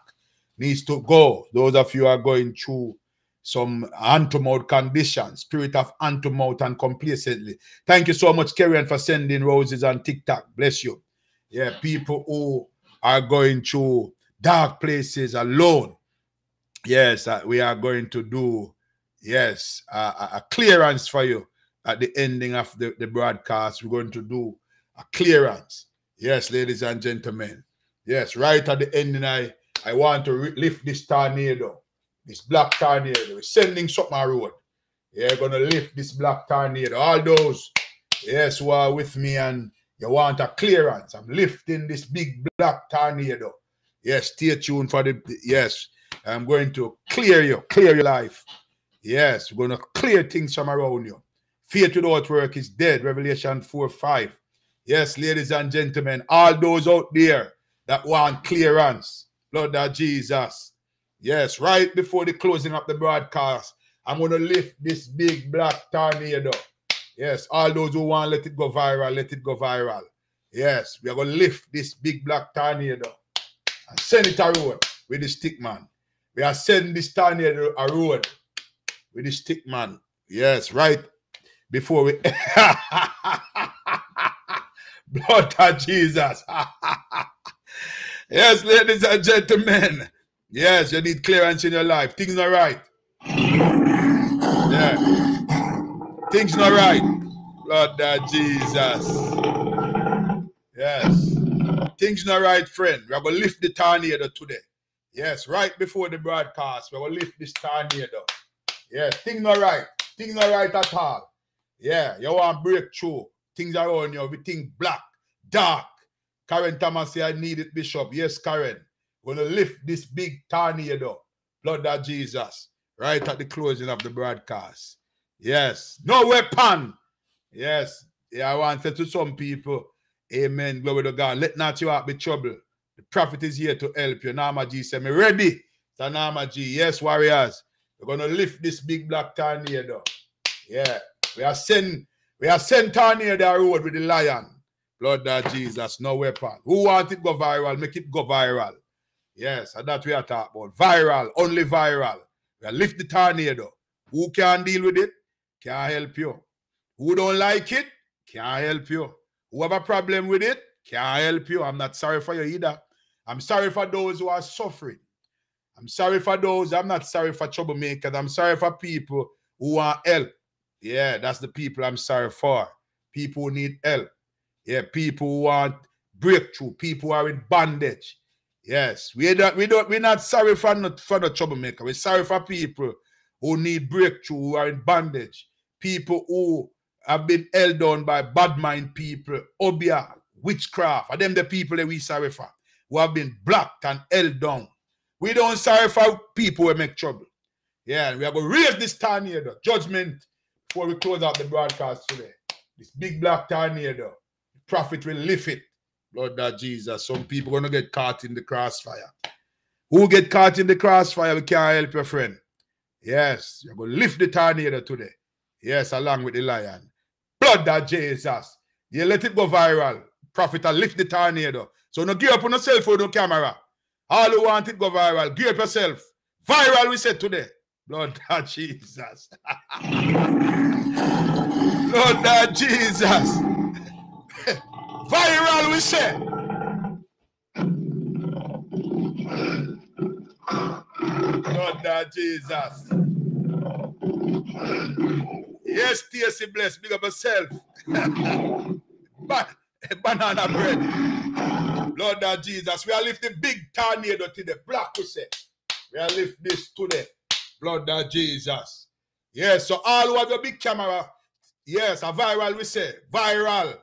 needs to go. Those of you are going through some hand-to-mouth conditions, spirit of hand-to-mouth and complacently. Thank you so much, Karen, for sending roses on TikTok. Bless you. Yeah, people who are going through dark places alone. Yes, uh, we are going to do, yes, uh, a clearance for you at the ending of the, the broadcast. We're going to do a clearance. Yes, ladies and gentlemen. Yes, right at the ending, I, I want to lift this tornado this black tornado. We're sending something road. You're gonna lift this black tornado. All those, yes, who are with me and you want a clearance. I'm lifting this big black tornado. Yes, stay tuned for the yes. I'm going to clear you, clear your life. Yes, we're gonna clear things from around you. Faith without work is dead. Revelation 4 5. Yes, ladies and gentlemen, all those out there that want clearance, Lord of Jesus, Yes, right before the closing of the broadcast, I'm going to lift this big black tornado. Yes, all those who want let it go viral, let it go viral. Yes, we are going to lift this big black tornado and send it a road with the stick man. We are sending this tornado a road with the stick man. Yes, right before we. Blood of Jesus. yes, ladies and gentlemen. Yes, you need clearance in your life. Things not right. Yeah. Things not right. Lord that Jesus. Yes. Things not right, friend. We're going to lift the tornado today. Yes, right before the broadcast. Going to lift this tornado. Yes, things not right. Things not right at all. Yeah, you want breakthrough. Things are on you. Everything black, dark. Karen Thomas say, I need it, Bishop. Yes, Karen. Going to lift this big tornado, blood of Jesus, right at the closing of the broadcast. Yes, no weapon. Yes, yeah, I want to say to some people, Amen. Glory to God. Let not your heart be troubled. The prophet is here to help you. Nama G Me ready. So Nama G. Yes, warriors. We're gonna lift this big black tornado. Yeah. We are send we are sent tornado road with the lion. Blood of Jesus, no weapon. Who want it go viral? Make it go viral. Yes, and that we are talking about. Viral, only viral. We lift the tornado. Who can deal with it? Can help you. Who don't like it? Can help you. Who have a problem with it? Can help you. I'm not sorry for you either. I'm sorry for those who are suffering. I'm sorry for those. I'm not sorry for troublemakers. I'm sorry for people who want help. Yeah, that's the people I'm sorry for. People who need help. Yeah, people who want breakthrough. People who are in bondage. Yes, we don't, we don't, we're not sorry for not for the troublemaker. We're sorry for people who need breakthrough, who are in bondage, people who have been held down by bad mind people, obeah, witchcraft, and them the people that we sorry for, who have been blocked and held down. We don't sorry for people who make trouble. Yeah, we are going to raise this tornado, judgment, before we close out the broadcast today. This big black tornado, the prophet will lift it Lord that Jesus. Some people gonna get caught in the crossfire. Who get caught in the crossfire? We can't help your friend. Yes, you're gonna lift the tornado today. Yes, along with the lion. Blood that Jesus. You let it go viral. Prophet, I lift the tornado. So no give up on your cell phone, no camera. All who want it go viral. Give yourself. Viral, we said today. Lord that Jesus. Lord that Jesus. Viral, we say. God, Jesus. Yes, Stacy bless. Big up yourself. banana bread. Lord God Jesus. We are lifting big tornado to the black, we say. We are lift this today. Lord God Jesus. Yes, so all who have a big camera. Yes, a viral, we say. Viral.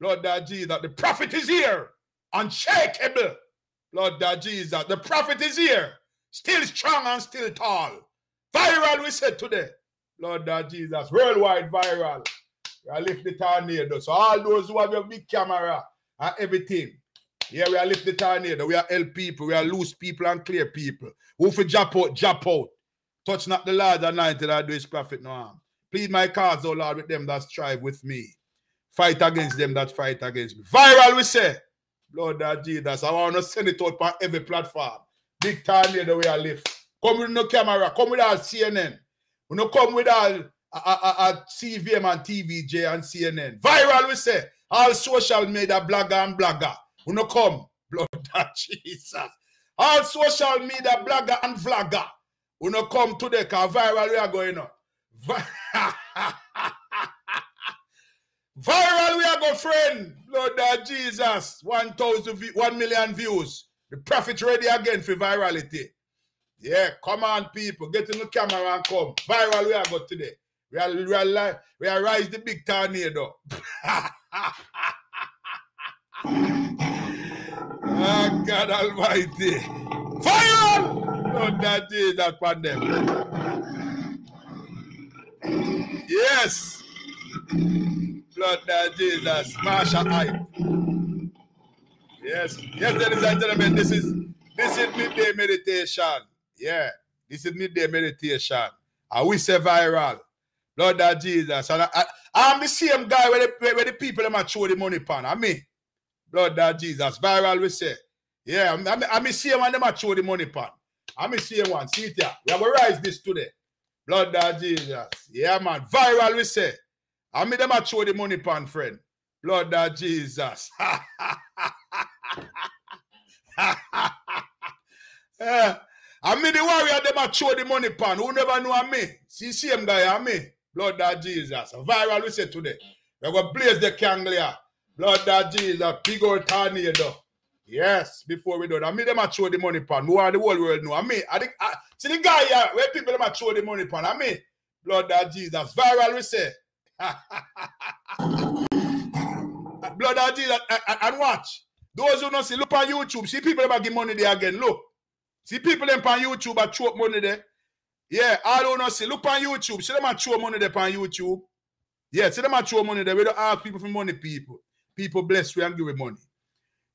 Lord God Jesus, the prophet is here, unshakable. Lord God Jesus, the prophet is here, still strong and still tall. Viral, we said today. Lord God Jesus, worldwide viral. We are lift the tornado. So all those who have your big camera and everything. Yeah, we are lift the tornado. We are help people. We are loose people and clear people. Who for jump out, jump out. Touch not the Lord anointed I do his prophet no harm. Plead my cause, O Lord, with them that strive with me. Fight against them that fight against me. Viral, we say. Lord that Jesus. I want to send it out on every platform. Big tornado we are lift. Come with no camera. Come with our CNN. We no come with all uh, CVM and TVJ and CNN. Viral, we say. All social media blogger and blogger. We no come. Blood that Jesus. All social media blogger and vlogger. We no come today because viral we are going on. Viral we are go friend. Lord that Jesus. 1,000 1 million views. The prophet ready again for virality. Yeah, come on, people. Get in the camera and come. Viral we are go today. We are, we are, we are rise the big tornado. oh, God Almighty. Viral! Lord that upon them. Yes. Blood that Jesus. Marsha I. Yes. Yes, ladies and gentlemen, this is this is midday meditation. Yeah. This is midday meditation. And we say viral. Lord that Jesus. And I, I, am the same guy where the, where the people them show the money pan. I mean. Lord that Jesus. Viral we say. Yeah, I'm, I'm, I'm same one them show the money pan. I'm same one. See it here. We have to rise this today. Blood that Jesus. Yeah, man. Viral, we say. I mean, them a show the money pan, friend. Blood that Jesus. yeah. I mean, the warrior, them a show the money pan. Who never know me? See, same guy, I me. Blood that Jesus. Viral, we say today. We're to blaze the candle here. Blood that Jesus. Big old tornado. Yes, before we do that. I mean, them a show the money pan. Who are the whole world know? I mean, I think, I, see the guy here, where people them a show the money pan. I mean, blood that Jesus. Viral, we say. blood that Jesus. And, and watch. Those who don't see, look on YouTube. See people them a give money there again. Look. See people them on YouTube a throw money there. Yeah, who not see, look on YouTube. See them a throw money there on YouTube. Yeah, see them a throw money there. We don't ask people for money, people. People bless we and give we money.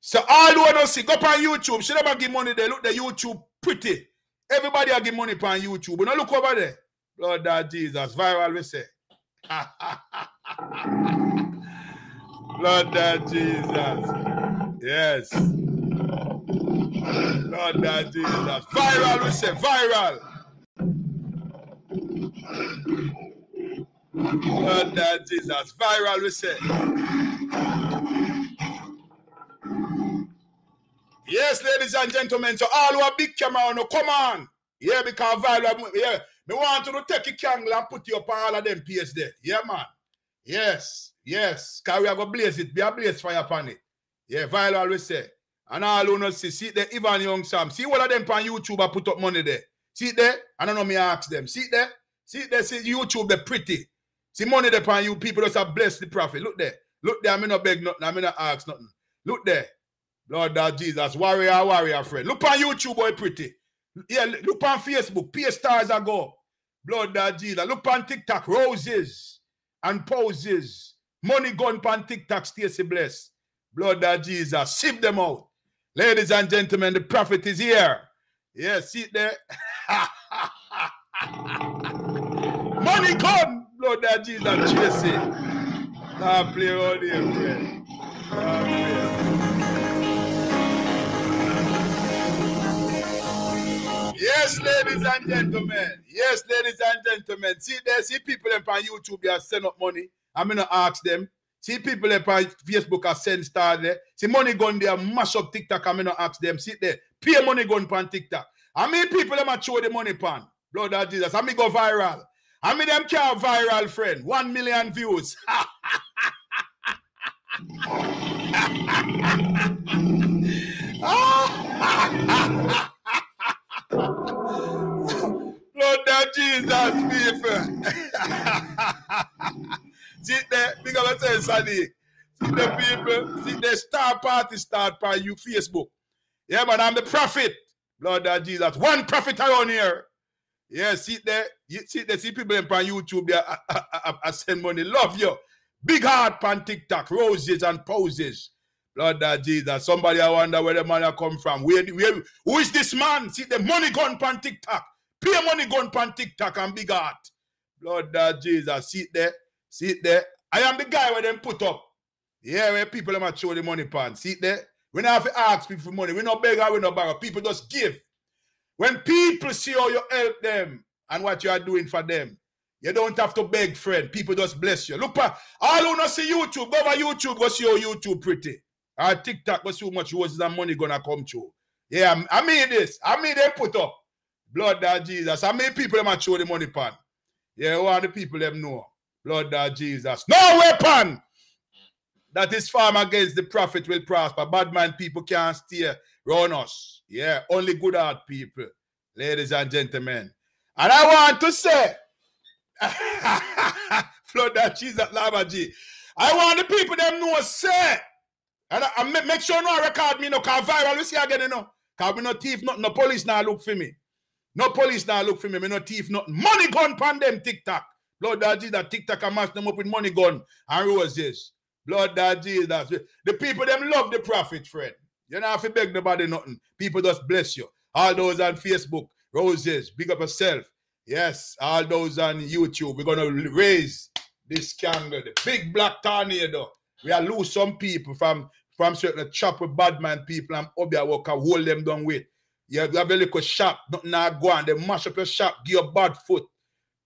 So all who don't see, go on YouTube. Should a give money there. Look the YouTube pretty. Everybody a give money on YouTube. But now look over there. Lord that Jesus. Viral we say. Lord Jesus. Yes. Lord Jesus. Viral we say. Viral. That Jesus. Viral we say. Yes, ladies and gentlemen. So all who are big camera, no, come on. Yeah, because viral. Yeah, me want to take a candle and put you up on all of them PS there. Yeah, man. Yes, yes. Because we are to blaze it. Be a blaze fire upon it. Yeah, viral always say. And all who not see, see the Ivan Young Sam. See what of them on YouTube I put up money there. See there? I don't know me ask them. See there? See there? See YouTube they pretty. See money there on you. People just have blessed the prophet. Look there. Look there. I'm not beg nothing. I'm not ask nothing. Look there. Lord that Jesus. Warrior, warrior friend. Look on YouTube, boy, pretty. Yeah, look on Facebook. P stars ago. Blood that Jesus. Look on TikTok. Roses and poses. Money gun on TikTok. Stacy Bless. Blood that Jesus. Sieve them out. Ladies and gentlemen, the prophet is here. Yeah, see there. Money gun. Blood that Jesus. Chase it. Now play all here, friend. Yes, ladies and gentlemen. Yes, ladies and gentlemen. See there, see people on YouTube they are send up money. I'm gonna ask them. See people on Facebook are send star there. See money gun there, mash up TikTok. I'm gonna ask them. See there, pay money gun pan TikTok. How many people am I show the money pan? Lord of Jesus. How many go viral? How many them can viral friend? One million views. Lord that Jesus, people. see there, big. See the people, see the star party start by you Facebook. Yeah, but I'm the prophet. Lord that Jesus. One prophet around here. Yeah, see there, you see there, see people on YouTube there I, I, I, I send money. Love you. Big heart pan TikTok, roses and poses. Lord that Jesus. Somebody I wonder where the money come from. Where, where who is this man? See the money gun pan TikTok. Pay money gun pan TikTok and big heart. Lord that Jesus. See it there. See it there. I am the guy where them put up. Yeah, where people are show the money pan. See it there. We don't have to ask people for money. We not beg or we not borrow. People just give. When people see how you help them and what you are doing for them, you don't have to beg, friend. People just bless you. Look, pa, all who not see YouTube, go over YouTube, go see how YouTube pretty. Or TikTok, go see how much roses and money gonna come to. Yeah, I mean this. I mean they put up. Blood that Jesus. I mean people them show the money pan. Yeah, all the people them know. Blood that Jesus. No weapon that is farm against the prophet will prosper. Bad man people can't steer run us. Yeah, only good heart people, ladies and gentlemen. And I want to say, flood that cheese at Lava G. I want the people them know say, and I, I make sure no record me no cause viral. We see again, you know, cause we no thief, not no police now look for me. No police now look for me. Me no thief, not money gun pan them TikTok. Blood that Jesus, TikTok and mash them up with money gun and roses. Blood that Jesus. The people them love the prophet, friend. You don't have to beg nobody nothing. People just bless you. All those on Facebook, roses, big up yourself. Yes, all those on YouTube. We're gonna raise this candle, the big black tornado. We are lose some people from from certain chop with bad man people and obeah work and hold them down with. You have, you have a little shop, nothing not go on. They mash up your shop, give you bad foot.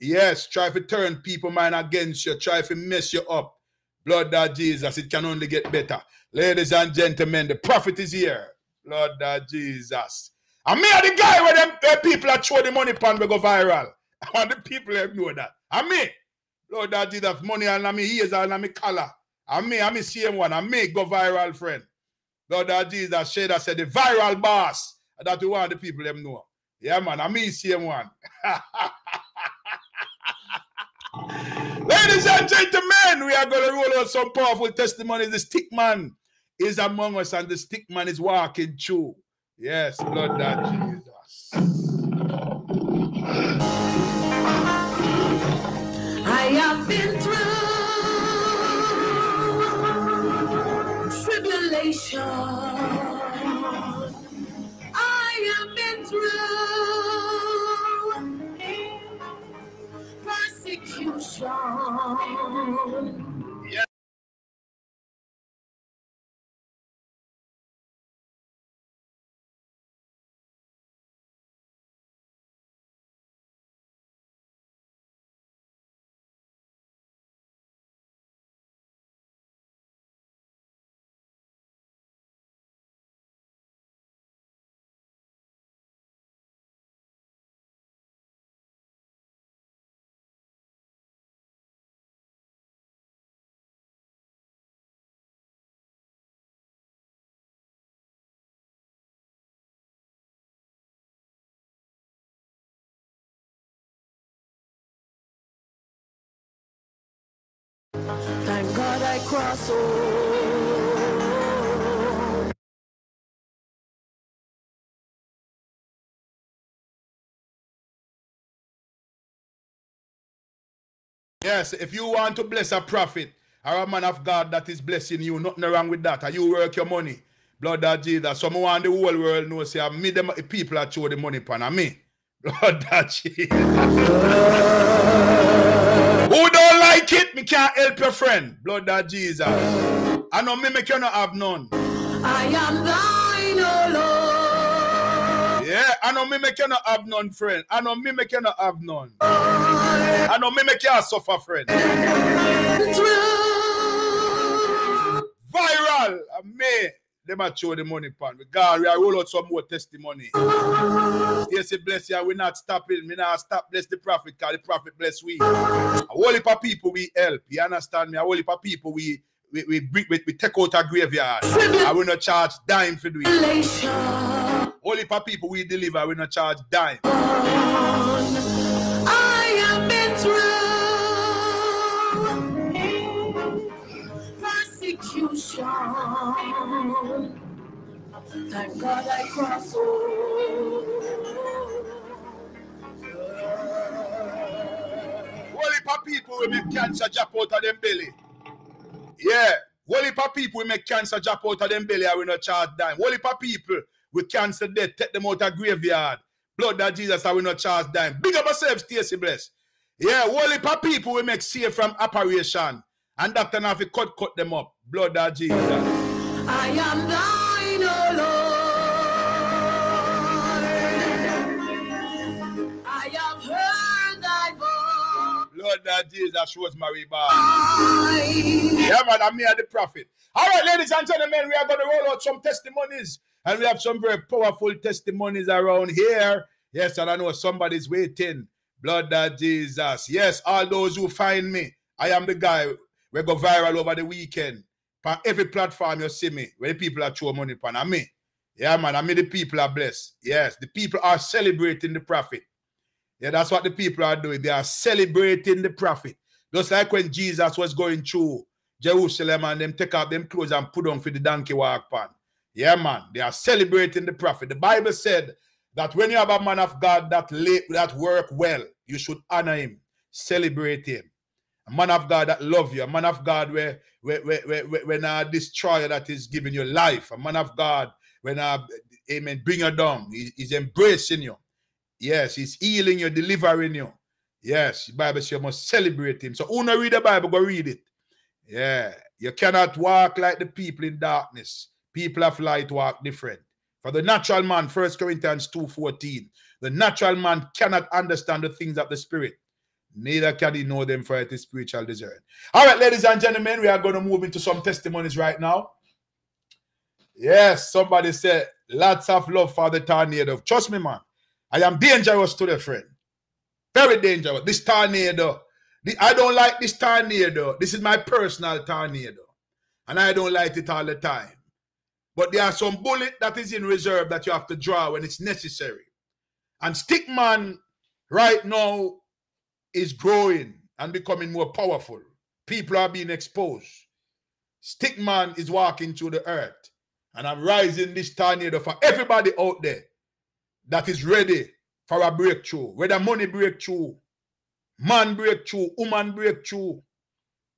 Yes, try to turn people mind against you, try to mess you up. Blood that Jesus, it can only get better. Ladies and gentlemen, the prophet is here. Lord that Jesus. And me are the guy where them where people are throw the money pan we go viral. I want the people to know that. And me, Lord that Jesus, money and me ears and me color. And me, I'm the same one. And me go viral, friend. Lord that Jesus, Shada said the viral boss. That we want the people them know. Yeah, man, I'm me same one. Ladies and gentlemen, we are going to roll out some powerful testimonies. The stick man is among us, and the stick man is walking through. Yes, Lord that Jesus. I have been through tribulation. I have been through persecution. Thank God I cross over. Yes, if you want to bless a prophet or a man of God that is blessing you, nothing wrong with that. And you work your money. Blood that Jesus. Some want the whole world know say me them people that show the money pan me. Blood that Jesus. Who don't like it, me can't help your friend. Blood that Jesus. I know me me you not have none. I am thine, O Lord. Yeah, I know me me you not have none, friend. I know me me you not have none. I know me make you suffer, friend. Viral. Me. Them a show the money pan. We God, we are roll out some more testimony. Yes, bless you. We not stopping. We not stop bless the prophet because the prophet bless we. A whole people we help. You understand me? A whole people we we, we, we, we take out a graveyard. I will not charge dime for doing it. Whole people we deliver, we not charge dime. Persecution. Thank God I cross over. Whole people will make cancer jump out of them belly. Yeah. Whole heap people we make cancer drop out of them belly and we not charge dime. Whole heap people we cancer death, take them out of graveyard. Blood that Jesus and we not charge dime. Big up ourselves, Stacy Bless. Yeah, whole heap people we make safe from operation. And doctor now if cut cut them up. Blood that Jesus. I am thine, O Lord. I have heard thy voice. Blood that Jesus Rosemary Bar. Yeah, man, I'm here the prophet. All right, ladies and gentlemen, we are going to roll out some testimonies. And we have some very powerful testimonies around here. Yes, and I know somebody's waiting. Blood that Jesus. Yes, all those who find me, I am the guy. We go viral over the weekend. On every platform you see me, where the people are throwing money upon. Me. Yeah, man. I mean the people are blessed. Yes, the people are celebrating the prophet. Yeah, that's what the people are doing. They are celebrating the prophet. Just like when Jesus was going through Jerusalem and them take out them clothes and put on for the donkey walk pan. Yeah, man. They are celebrating the prophet. The Bible said that when you have a man of God that lay, that work well, you should honor him, celebrate him. Man of God that love you, a man of God where where where, where, where when a destroyer that is giving you life, a man of God when a amen bring you down, he, he's embracing you. Yes, he's healing you, delivering you. Yes, Bible says you must celebrate him. So who not read the Bible, go read it. Yeah, you cannot walk like the people in darkness. People of light walk different. For the natural man, First Corinthians 2.14, the natural man cannot understand the things of the spirit. Neither can he know them for it is spiritual discernment. All right, ladies and gentlemen, we are going to move into some testimonies right now. Yes, somebody said, lots of love for the tornado. Trust me, man. I am dangerous to the friend. Very dangerous. This tornado. The, I don't like this tornado. This is my personal tornado. And I don't like it all the time. But there are some bullet that is in reserve that you have to draw when it's necessary. And Stickman right now is growing and becoming more powerful. People are being exposed. Stickman is walking through the earth. And I'm rising this tornado for everybody out there that is ready for a breakthrough. Whether money breakthrough, man breakthrough, woman breakthrough,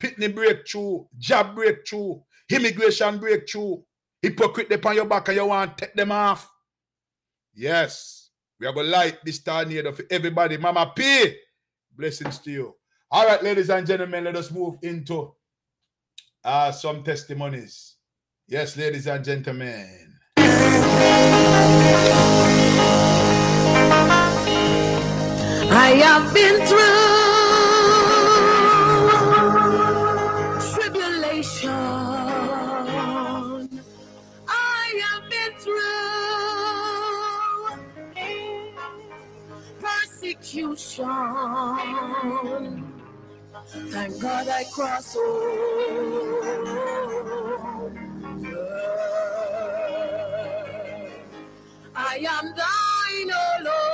pitney breakthrough, job breakthrough, immigration breakthrough, hypocrite upon your back and you want to take them off. Yes, we are going to light this tornado for everybody. Mama P, blessings to you. All right, ladies and gentlemen, let us move into uh, some testimonies. Yes, ladies and gentlemen. I have been through persecution. Thank God I crossed over. I am thine, O Lord.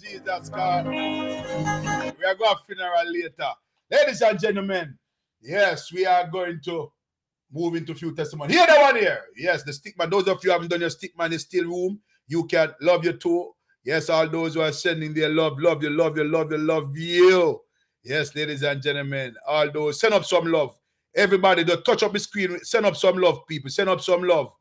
Jesus God. We are going to funeral later. Ladies and gentlemen, yes, we are going to move into few testimony. Here the one here. Yes, the stickman. Those of you haven't done your stickman is still room. You can love you too. Yes, all those who are sending their love, love you, love you, love you, love you. Yes, ladies and gentlemen, all those send up some love. Everybody, the touch up the screen, send up some love, people. Send up some love.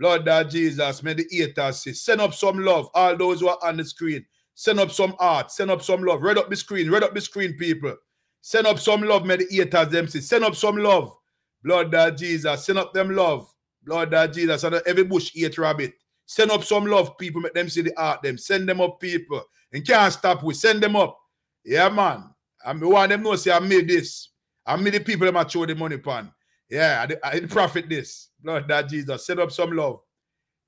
Lord that Jesus, may the send up some love. All those who are on the screen, send up some art, send up some love. Read up the screen, read up the screen, people. Send up some love, haters them say, send up some love. Blood that Jesus, send up them love. Blood that Jesus, and every bush eat rabbit. Send up some love, people, make them see the art them. Send them up, people. And can't stop We send them up. Yeah, man. And me want them know say I made this. I made the people that show the money pan. Yeah, I, I profit this. Lord that Jesus. Send up some love.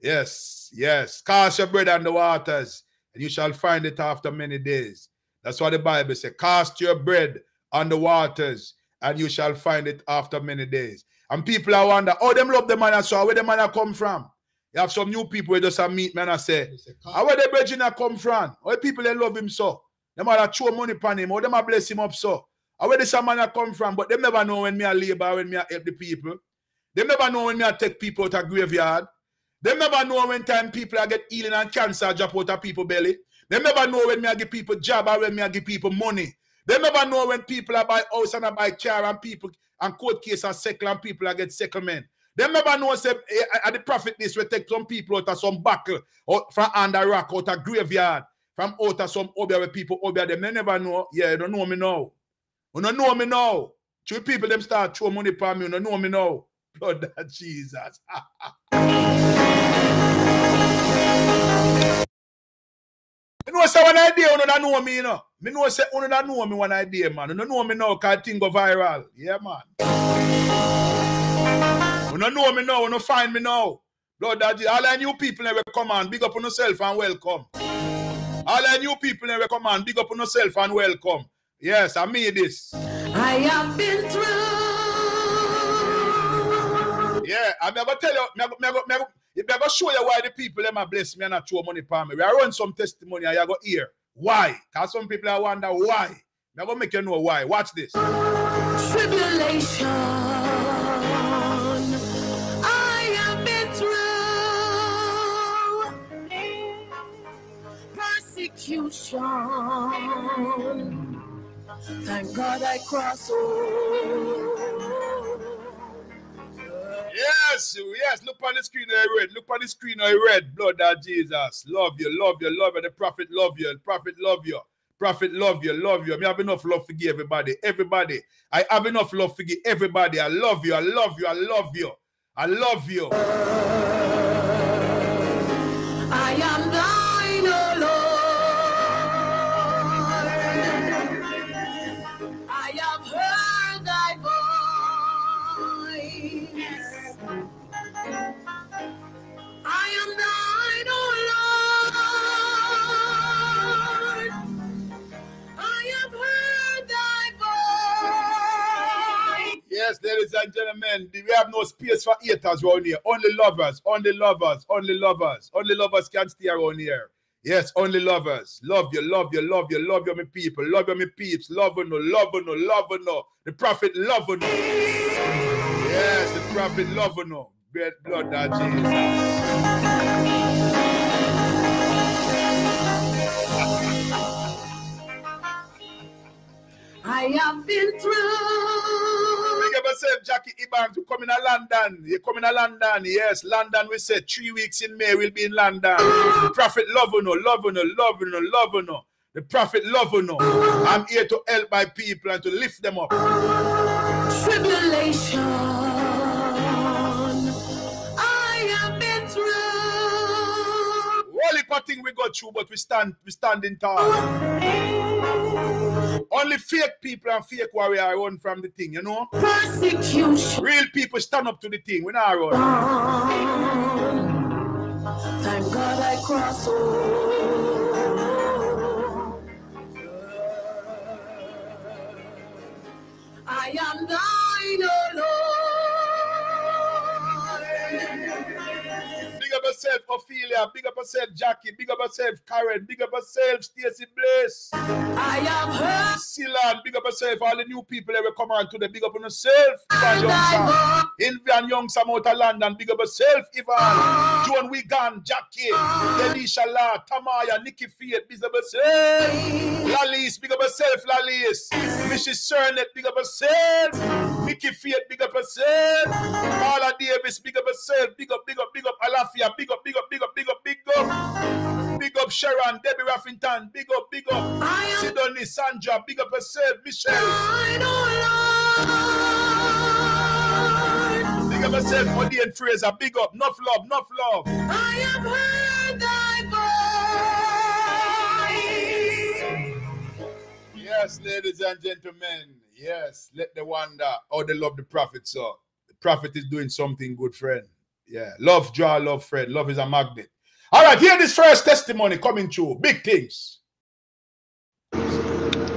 Yes, yes. Cast your bread on the waters, and you shall find it after many days. That's what the Bible says. Cast your bread on the waters, and you shall find it after many days. And people are wonder, oh, them love the man I saw, where the man I come from. You have some new people who just a meet man and say, how where the virgin come from? Where people they love him so? Them are throw money upon him, or them are bless him up so. How where this man come from? But they never know when me a labor, when me a help the people. They never know when me a take people out of graveyard. They never know when time people are get healing and cancer drop out of people belly. They never know when me I give people job or when me I give people money. They never know when people are buy house and I buy car and people and court case and settle and people are get settlement. They never know say eh, at the prophet this will take some people out of some buckle or from under rock out of graveyard from out of some obeah where people obeah them. They never know. Yeah, you don't know me now. You don't know me now. Two people them start throw money for me. You don't know me now. Blood of Jesus. You know, say one idea, you don't know me, you know. Me know, say, you don't know me one idea, man. You don't know me now, because thing go viral. Yeah, man. You don't know me now, you don't find me now. Lord, that all the new people never come on, big up on yourself and welcome. All the new people never come on, big up on yourself and welcome. Yes, I made this. I have been through. Yeah, I'm gonna tell you, I'm gonna, I'm gonna, if I go show you why the people them are bless me and not throw money for me. We are run some testimony and you go hear why. Cause some people are wonder why. I'm gonna make you know why. Watch this. Tribulation. I persecution. Thank God I crossed over. Yes, oh, yes. Look on the screen, I read. Look on the screen, I read. Blood of Jesus. Love you, love you, love you. The prophet love you. The prophet love you. Prophet love you, love you. I have enough love to give everybody. Everybody. I have enough love to give everybody. I love you. I love you. I love you. I love you. Ladies and gentlemen, we have no space for haters around here. Only lovers, only lovers, only lovers, only lovers can stay around here. Yes, only lovers. Love you, love you, love you, love you, my people. Love you, my peeps. Love you, no, love you, no, love you. The prophet, love you. Yes, the prophet, love you, no. Blood, of Jesus. I have been through. Big up yourself, Jackie Ibans. You coming to London. You coming to London. Yes, London. We said three weeks in May we'll be in London. The prophet love you, no, love you, no, love you, no, love you, no. The prophet love you. I'm here to help my people and to lift them up. tribulation. I have been through. Only thing we go through, but we stand, we standing tall. Only fake people and fake warrior run from the thing, you know. Persecution. Real people stand up to the thing. We not run. Thank God I crossed over. I am thine, oh yourself, Ophelia. Big up yourself, Jackie. Big up yourself, Karen. Big up yourself, Stacy Bliss. I have heard Silan, big up yourself. All the new people that will come on today. Big up on yourself. Ivan Young. Ivan Young Sam out of London. Big up yourself, Ivan. Ah. Joan Wigan, Jackie, ah. Denisha La, Tamaya, Nikki Fiat. Big up yourself. Lalis, big up yourself, Lalis. Mrs. Cernet, big up yourself. Nikki Fiat, big up yourself. Paula Davis, big up yourself. Big up, big up, big up. Alafia, big up, big up, big up, big up, big up. Big up Sharon, Debbie Raffington, big up, big up. Sidonie, Sandra, big up yourself, Michelle. thine, O Lord. Big up yourself, Odian Fraser, big up, enough love, enough love. I have heard thy voice. Yes, ladies and gentlemen, yes, let the wonder how they love the prophet, so the prophet is doing something good, friend. Yeah, love, draw, love, friend. Love is a magnet. All right, hear this first testimony coming through. Big things.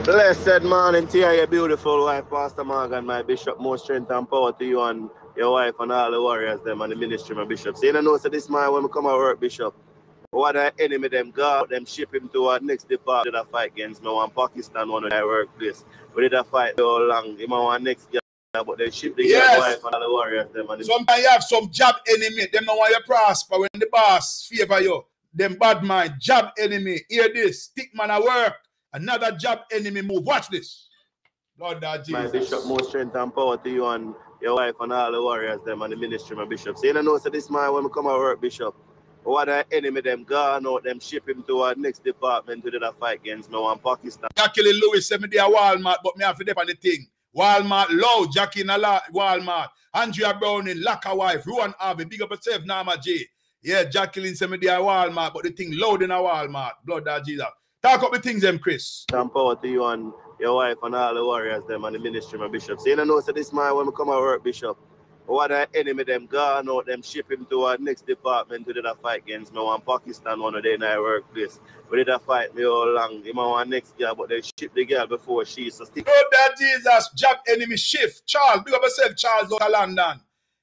Blessed morning to you, your beautiful wife, Pastor Morgan, my bishop. More strength and power to you and your wife and all the warriors them and the ministry, my bishop. So you know, so this man when we come out work, bishop, what the enemy them got them ship him to our next department to fight against me one Pakistan one of their workplace. We did a fight all long. Him want next year, but they ship the Yes. wife and all the warriors them and the Sometimes you have some job enemy. Them don't want you prosper when the boss favor you. Them bad mind, job enemy. Hear this. Stick man at work. Another job enemy move. Watch this. Lord that my Jesus. bishop more strength and power to you and your wife and all the warriors them and the ministry, my bishop. So you know, so this man when we come out work, bishop. What the enemy them gone out, them ship him to our next department to do the fight against me one Pakistan. Jackie Lewis send me there Walmart, but me have to dip on the thing. Walmart, low, Jackie in Walmart. Andrea Browning, Laka wife, Ruan Harvey, big up yourself, Nama J. Yeah, Jacqueline send me there Walmart, but the thing loud in a Walmart. Blood that Jesus. Talk up the things, them, Chris. and power to you and your wife and all the warriors them and the ministry, my bishop. So you know, so this man when we come out work, bishop. What the enemy them gone out, them ship him to our next department to do the fight against me one Pakistan one of them in our workplace. We did a fight me all long. Him and one next girl, but they ship the girl before she so stick Lord that Jesus, job enemy shift. Charles, big up yourself, Charles out of London.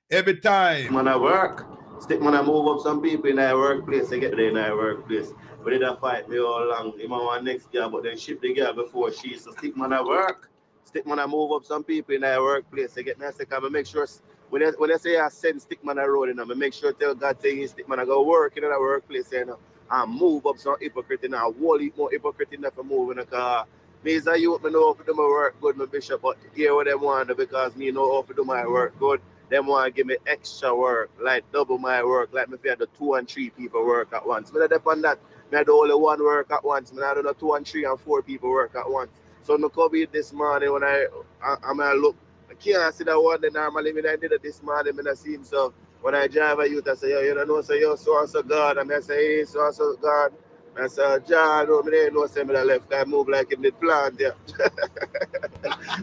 Every time. man I work. Stick man I move up some people in our workplace, they get there in our workplace. We did a fight me all long. Him and one next girl, but they ship the girl before she so stick man I work. Stick man I move up some people in our workplace. They get me I say, come make sure when I, when they say I send stick man a road, you know, I make sure tell God say stick man I go work in our workplace, you know, and move up some hypocrite in a whole heap more hypocrite in there for moving a car. Me as a youth, me know how to do my work good, my bishop, but hear what them want because me know how to do my work good. Them want to give me extra work, like double my work, like me if the two and three people work at once. Me not depend on that. Me I do only one work at once. Me not do no two and three and four people work at once. So come here this morning when I I, I, mean, I look, I can't see that one day normally. Me I did it this morning. Me not see him. So when I drive a youth, I say, yo, you don't know, say, yo, so and so God. And I say, hey, so and so God. I say, John, no, me didn't know, say me the left. I move like him did plant there.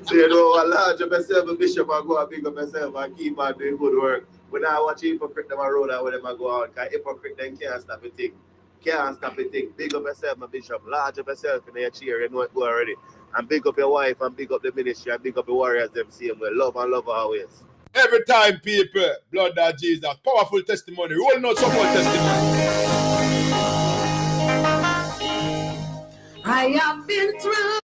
so you know, I large up myself, a bishop, I go and pick up myself and keep on doing good work. When I watch hypocrite them a road out with them I go out, because hypocrite them can't stop a thing. Can't stop a thing. Big up yourself, my bishop. Large up yourself in your chair, you know it go already. And big up your wife and big up the ministry and big up the warriors them same way. Love and love always. Every time, people, blood that Jesus. Powerful testimony. Roll out some more testimony. I have been through.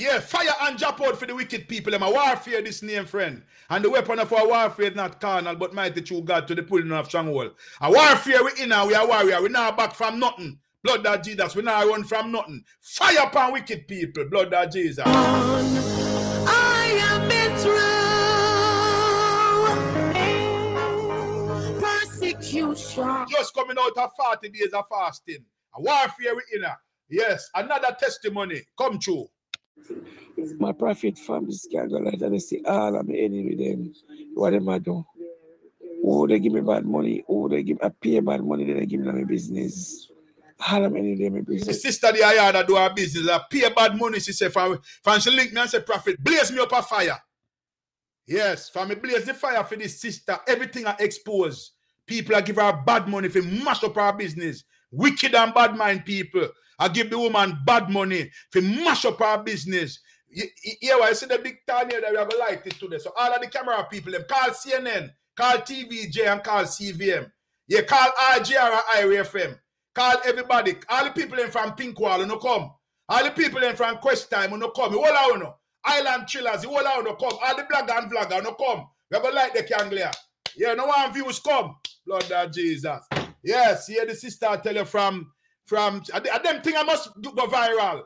Yeah, fire and drop out for the wicked people. Them a warfare, this name, friend. And the weapon of our warfare is not carnal, but mighty through God to the pulling of stronghold. A warfare we in we are warrior. We now back from nothing. Blood that Jesus. We now run from nothing. Fire upon wicked people. Blood that Jesus. I been through persecution. Just coming out of 40 days of fasting. A warfare we in. a. Yes, another testimony. Come true. My prophet from this like that they see all of my enemy them what am I do. Oh, they give me bad money. Oh, they give I pay bad money, then they give me my business. Ah, of my enemy them my The business. sister the ayah that do her business, I pay bad money, she said, from she link me and say, prophet, blaze me up a fire. Yes, me blaze the fire for this sister, everything I expose. People I give her bad money for mash up her business. Wicked and bad mind people. I give the woman bad money for mash up our business. You, you I see the big town here that we have a light it today. So all of the camera people, them call CNN, call TVJ and call CVM. Yeah, call RJR and IRIE FM. Call everybody. All the people in from Pinkwall, no come. All the people in from Quest Time, no come. You all out, no. Island Chillers, you all out, no come. All the blogger and vlogger, no come. We have a light the candle. Yeah, no one views come. Lord of Jesus. Yes, here the sister I tell you from from I them thing I must go viral.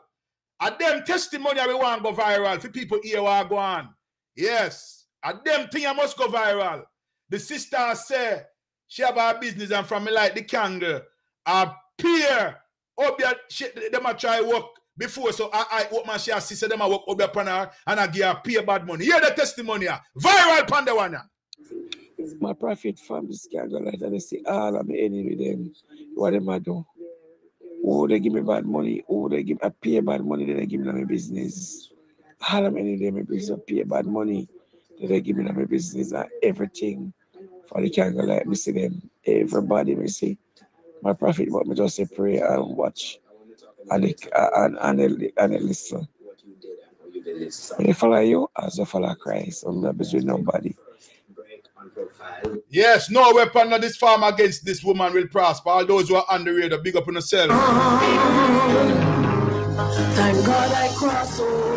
A them testimony I want go viral for people here what go on. Yes. A them thing I must go viral. The sister say she have her business and from me like the candle. A peer Obeah she them a try work before so I I man she sister them a work Obeah her and I give her pay bad money. Hear the testimony. ah. Viral pan the one. ah. My prophet from this scandal like they see all of my enemy them what am I do. Oh, they give me bad money. Oh, they give I pay bad money, then they give me my business. My enemy them my business pay bad money, then they give me my business and everything. For the candlelight, me see them. Everybody, me see. My prophet, but me just say pray and watch. And, it, and, and, and, and listen. When they follow you, as you follow Christ, I'm not with nobody. Yes, no weapon of this farm against this woman will prosper. All those who are on the big up on yourself. Thank God I over.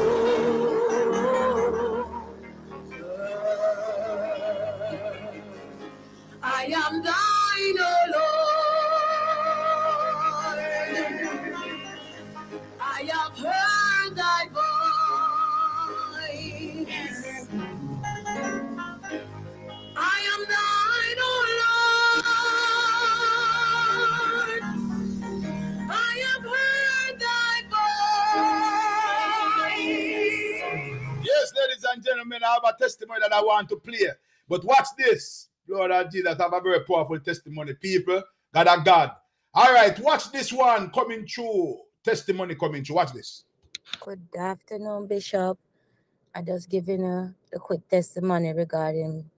And gentlemen, I have a testimony that I want to play. But watch this. Lord of Jesus, I have a very powerful testimony. People, God are God. All right, watch this one coming through. Testimony coming through. Watch this. Good afternoon, Bishop. I just giving a, a quick testimony regarding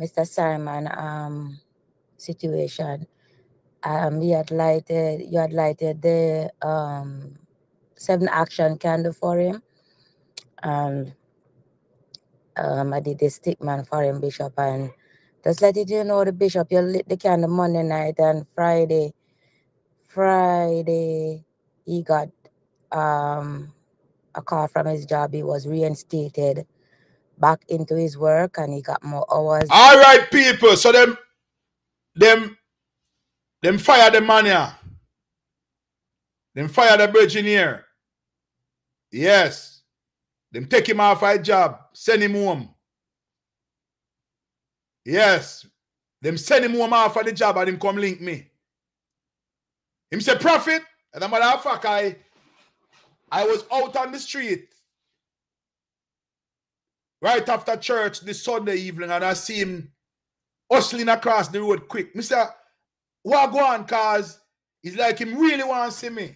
Mr. Simon um situation. Um, we had lighted, you had lighted the um seven action candle for him, and um, I did the stick man for him, Bishop, and just let you know the Bishop, you lit the candle Monday night and Friday. Friday, he got um a call from his job. He was reinstated back into his work, and he got more hours. All right, people. So them, them, them fire the man here. Them fire the engineer. Yes. Them take him off his job. Send him home. Yes. Them send him home off of the job and him come link me. Him say, Prophet, and I'm the motherfucker, I, I was out on the street right after church this Sunday evening and I see him hustling across the road quick. Mr. What go on? Cause it's like him really want to see me.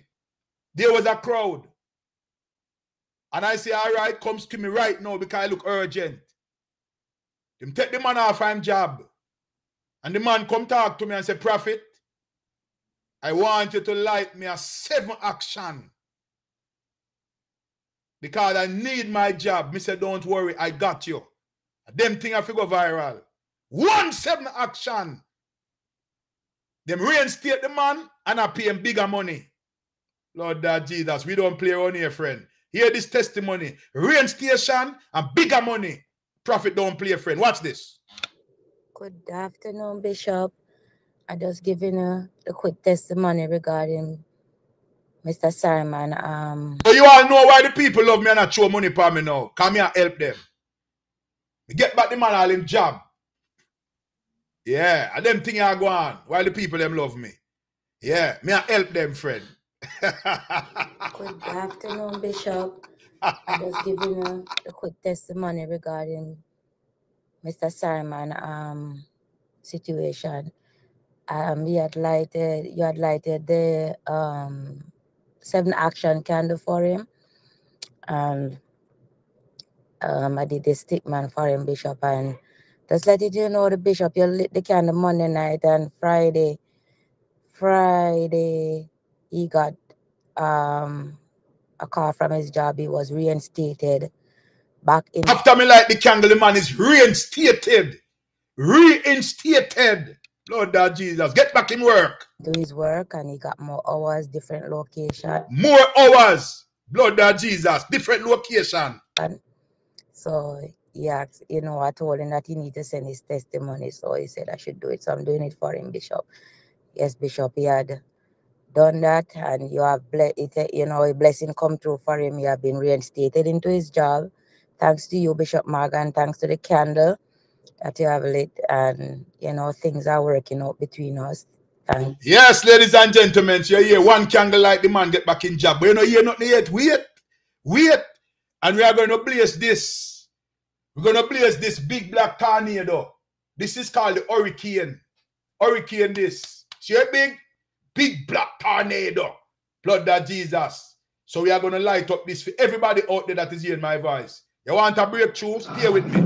There was a crowd. And I say, all right, comes to me right now because I look urgent. Them take the man off him job. And the man come talk to me and say, Prophet, I want you to light me a seven action. Because I need my job. Me say, don't worry, I got you. Them thing I figure viral. One seven action. Them reinstate the man and I pay him bigger money. Lord that Jesus, we don't play around here, friend. Hear this testimony. Reinstation and bigger money. Prophet don't play, friend. Watch this. Good afternoon, Bishop. I just giving a, a quick testimony regarding Mr. Simon. Um, So you all know why the people love me and I throw money for me now. Come here, help them. Get back the man all him job. Yeah, and them thing I go on Why the people them love me. Yeah, me I help them, friend. Good afternoon, Bishop. I just giving a, a quick testimony regarding Mr. Simon um situation. Um, we had lighted, you had lighted the um seven action candle for him, and um, I did the stick man for him, Bishop, and just let you know the Bishop, you lit the candle Monday night and Friday. Friday, he got um a call from his job. He was reinstated back in After me like the candle, man is reinstated. Reinstated. Lord that Jesus. Get back in work. Do his work, and he got more hours, different location. More hours. Blood that Jesus. Different location. And So he asked, you know, I told him that he need to send his testimony. So he said I should do it. So I'm doing it for him, Bishop. Yes, Bishop, he had done that, and you have ble- it, uh, you know, a blessing come through for him. He have been reinstated into his job. Thanks to you, Bishop Morgan. Thanks to the candle that you have lit, and you know, things are working out between us. Thanks. Yes, ladies and gentlemen, so you hear one candle like the man get back in job. But you know, hear nothing yet. Wait, wait. And we are going to blaze this. We're going to blaze this big black tornado. This is called the hurricane. Hurricane this. See it big? Big black tornado. Blood that Jesus. So we are going to light up this for everybody out there that is hearing my voice. You want a breakthrough? Stay with me.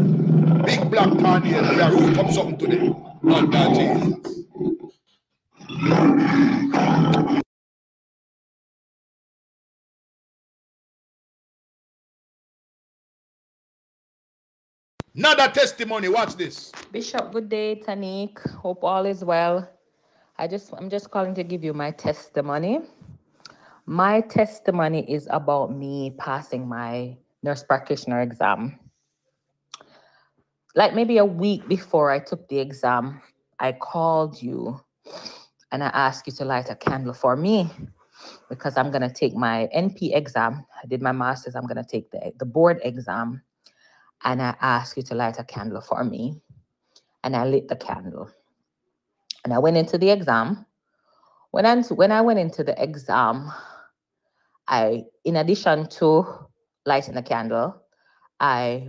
big black tornado. We are root up something today. Lord God Jesus. Another testimony. Watch this. Bishop, good day, Tanik. Hope all is well. I just I'm just calling to give you my testimony. My testimony is about me passing my nurse practitioner exam. Like maybe a week before I took the exam, I called you and I asked you to light a candle for me because I'm gonna take my NP exam. I did my master's, I'm gonna take the, the board exam. And I asked you to light a candle for me. And I lit the candle. And I went into the exam. When I, when I went into the exam, I, in addition to lighting the candle, I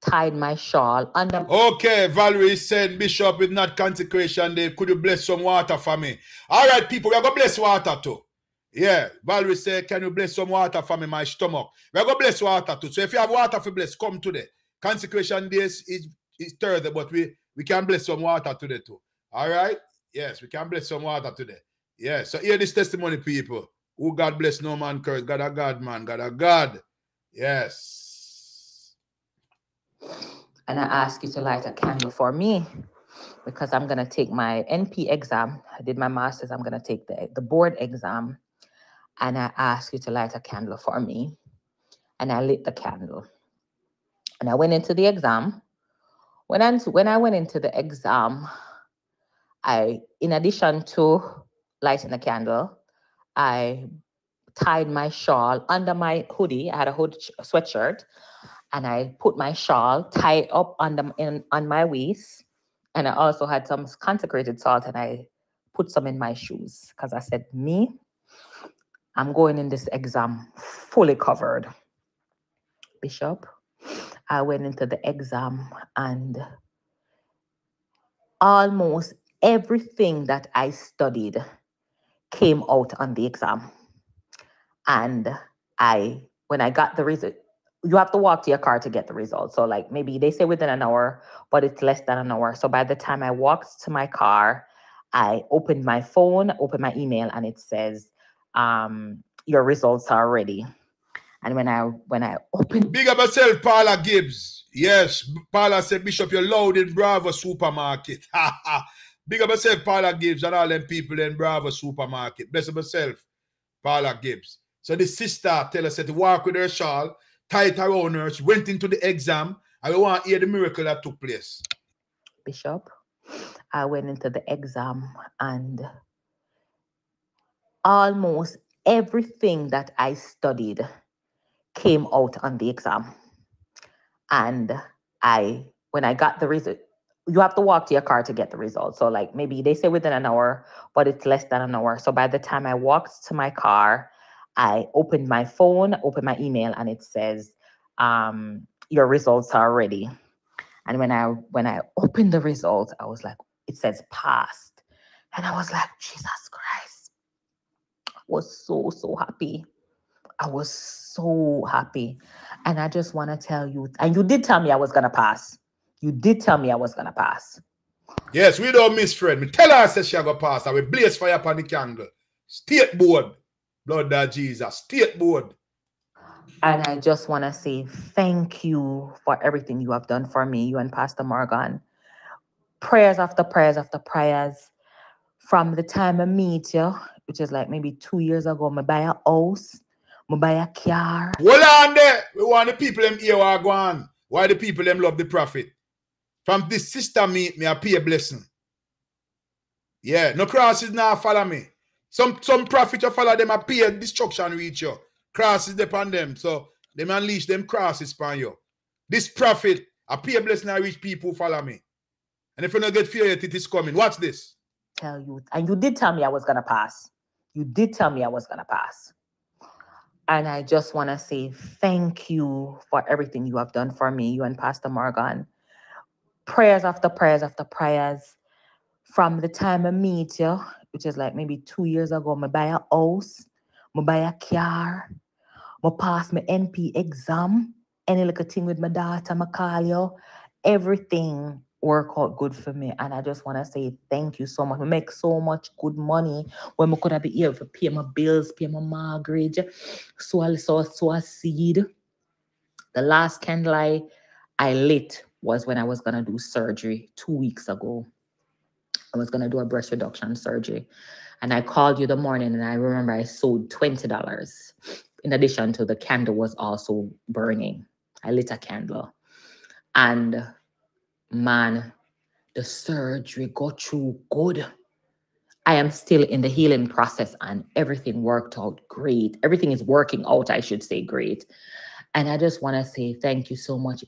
tied my shawl under. Okay, Valerie said Bishop is not consecration day. Could you bless some water for me? All right, people, we're going to bless water too. Yeah, Valerie said, Can you bless some water for me, my stomach? We're going to bless water too. So if you have water for bless, come today. Consecration days is, is Thursday, but we, we can bless some water today too. All right? Yes, we can bless some water today. Yeah, so hear this testimony, people. Who God bless, no man curse. God a God, man. God a God. Yes. And I ask you to light a candle for me because I'm going to take my NP exam. I did my master's. I'm going to take the, the board exam. And I ask you to light a candle for me. And I lit the candle. And I went into the exam. When I, when I went into the exam, I, in addition to lighting the candle, I tied my shawl under my hoodie. I had a hood sweatshirt, and I put my shawl tied up under in, on my waist. And I also had some consecrated salt, and I put some in my shoes because I said, "Me, I'm going in this exam fully covered." Bishop, I went into the exam and almost everything that I studied came out on the exam. And I, when I got the result, you have to walk to your car to get the result. So, like maybe they say within an hour, but it's less than an hour. So, by the time I walked to my car, I opened my phone, opened my email, and it says, um, "Your results are ready." And when I when I opened, Big up yourself, Paula Gibbs. Yes, Paula said, Bishop, you're loud in Bravo supermarket. Big up yourself, Paula Gibbs, and all them people in Bravo supermarket. Bless up yourself, Paula Gibbs. So the sister tell us that to walk with her shawl, tight around her. She went into the exam, and we want to hear the miracle that took place. Bishop, I went into the exam and almost everything that I studied came out on the exam. And I, when I got the result, you have to walk to your car to get the results. So, like maybe they say within an hour, but it's less than an hour. So, by the time I walked to my car, I opened my phone, opened my email, and it says, um, "Your results are ready." And when I when I opened the results, I was like, "It says passed," and I was like, "Jesus Christ!" I was so so happy. I was so happy. And I just want to tell you, and you did tell me I was to pass. You did tell me I was going to pass. Yes, we don't miss Fred. Me tell her, say she go pass. I will blaze fire upon the candle. State board. Blood of Jesus. State board. And I just want to say thank you for everything you have done for me, you and Pastor Morgan. Prayers after prayers after prayers. From the time I meet you, which is like maybe two years ago, I buy a house. I buy a car. Hold on there. We want the people them here are going. Why the people them love the prophet? From this sister me, I pay a blessing. Yeah, no crosses now follow me. Some some prophet you follow them, appear destruction reach you. Crosses depend them. So them unleash them crosses upon you. This prophet, appear blessing I reach people follow me. And if you don't get fear yet, it is coming. Watch this. Tell you, and you did tell me I was gonna pass. You did tell me I was gonna pass. And I just want to say thank you for everything you have done for me, you and Pastor Morgan. Prayers after prayers after prayers. From the time I meet you, which is like maybe two years ago, I buy a house, I buy a car, I pass my NP exam, any little thing with my daughter, I call you. everything work out good for me. And I just want to say thank you so much. We make so much good money when we could have been able to pay my bills, pay my mortgage, so I saw so a seed. The last candle I, I lit was when I was gonna do surgery two weeks ago. I was gonna do a breast reduction surgery. And I called you the morning and I remember I sold $20. In addition to the candle was also burning. I lit a candle. And man, the surgery got through good. I am still in the healing process and everything worked out great. Everything is working out, I should say, great. And I just want to say thank you so much.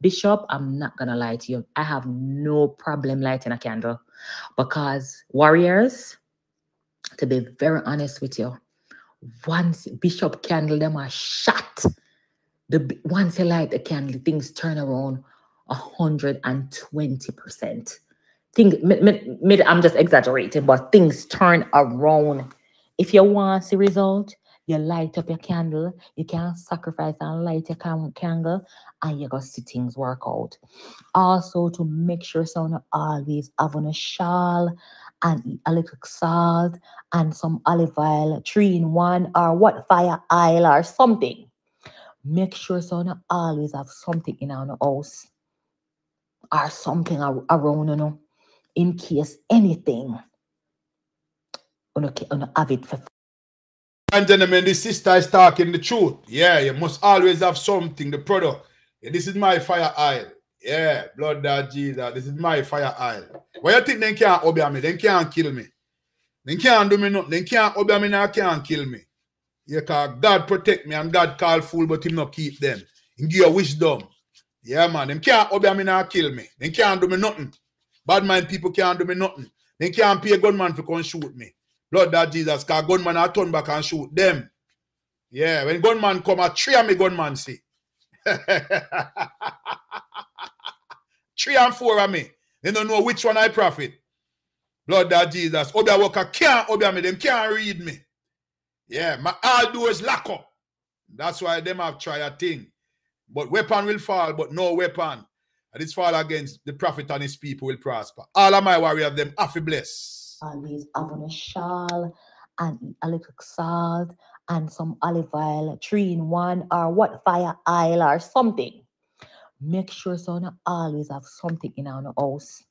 Bishop, I'm not going to lie to you. I have no problem lighting a candle because warriors, to be very honest with you, once Bishop candle them are shut, the once you light the candle, things turn around 120%. Think, I'm just exaggerating, but things turn around. If you want the result, you light up your candle, you can sacrifice and light your candle, and you go see things work out. Also, to make sure someone always have on a shawl and a little salt and some olive oil, three in one, or what fire oil or something. Make sure someone always have something in our house or something around, you know, in case anything, know, you know have it for. And gentlemen, this sister is talking the truth. Yeah, you must always have something, the product. Yeah, this is my fire oil. Yeah, blood that Jesus. This is my fire oil. Why you think they can't obeah me? They can't kill me. They can't do me nothing. They can't obeah me now can't kill me. Yeah, cause God protect me and God call fool, but him not keep them. He give you wisdom. Yeah, man. Them can't obeah me now kill me. They can't do me nothing. Bad mind people can't do me nothing. They can't pay a gunman for come shoot me. Blood that Jesus, cause gunman I turn back and shoot them. Yeah, when gunman come, a three of me gunman see. three and four of me. They don't know which one I profit. Lord that Jesus. Obeah worker can't obeah me. Them can't read me. Yeah, my all doors lock up. That's why them have tried a thing. But weapon will fall, but no weapon. And it's fall against the prophet and his people will prosper. All of my warriors, them have to bless. Always have a shawl and a little salt and some olive oil, three in one, or what fire oil or something. Make sure so always have something in our house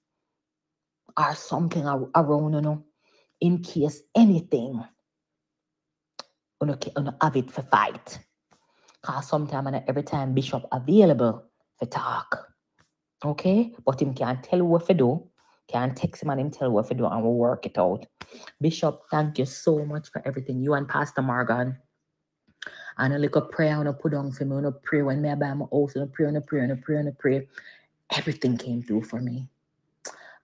or something around, you know, in case anything, you know, you have it for fight. Cause sometime and every time Bishop available for talk. Okay? But him can't tell what to do. Can't text him and him tell what to do and we'll work it out. Bishop, thank you so much for everything. You and Pastor Morgan. And a little prayer and a put on for me. And a pray when me buy my house and a pray and a pray and a pray and a pray. Everything came through for me.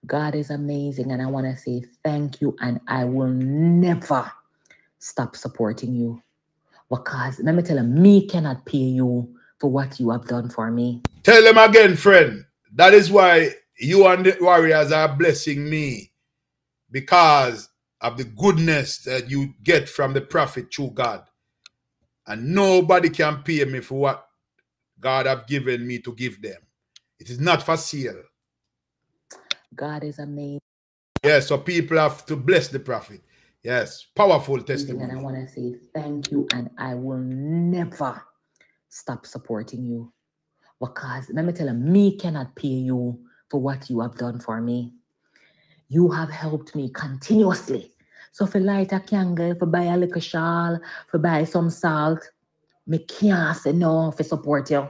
God is amazing. And I want to say thank you. And I will never stop supporting you. Because let me tell him, me cannot pay you for what you have done for me. Tell them again, friend. That is why you and the warriors are blessing me because of the goodness that you get from the prophet through God. And nobody can pay me for what God have given me to give them. It is not for sale. God is amazing. Yes, so people have to bless the prophet. Yes, powerful testimony. And I want to say thank you, and I will never stop supporting you because let me tell you, me cannot pay you for what you have done for me. You have helped me continuously. So for light a candle, for buy a little shawl, for buy some salt, me can't say no for support you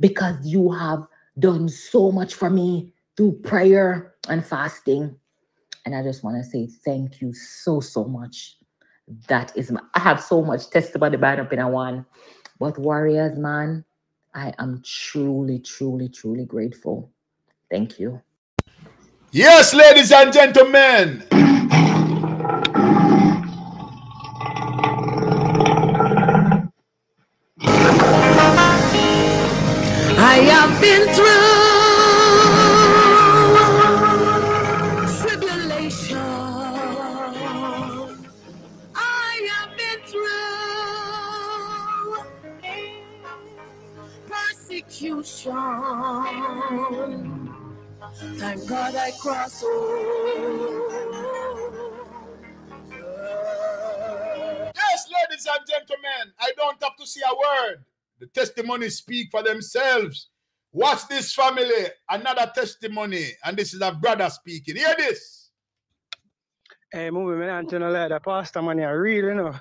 because you have done so much for me through prayer and fasting. And I just want to say thank you so, so much. That is, my, I have so much testimony bad up in a one. But warriors, man, I am truly, truly, truly grateful. Thank you. Yes, ladies and gentlemen. I have been through The testimonies speak for themselves. Watch this family, another testimony, and this is a brother speaking. Hear this. Hey, moving on to no ladder. Pastor man, you real, you know.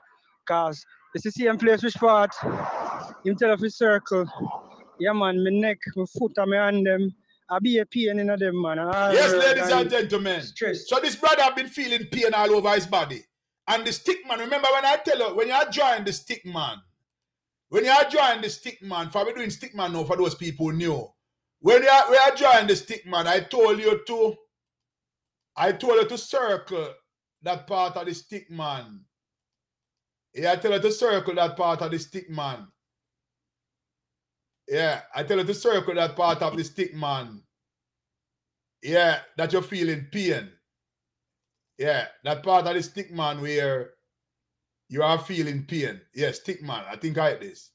Cause it's the same place which part. Him tell of his circle. Yeah, man, my neck, my foot, and my hand them. I be a pain in them, man. All Yes, ladies and gentlemen. Stress. So this brother have been feeling pain all over his body. And the stick man, remember when I tell you, when you are joining the stick man, when you joining the stick man, for we doing stick man now for those people knew. When you are, are joining the stick man, I told you to, I told you to circle that part of the stick man. Yeah, I tell you to circle that part of the stick man. Yeah, I tell you to circle that part of the stick man. Yeah, that you're feeling pain. Yeah, that part of the stick man where you are feeling pain. Yes, stick man. I think I this.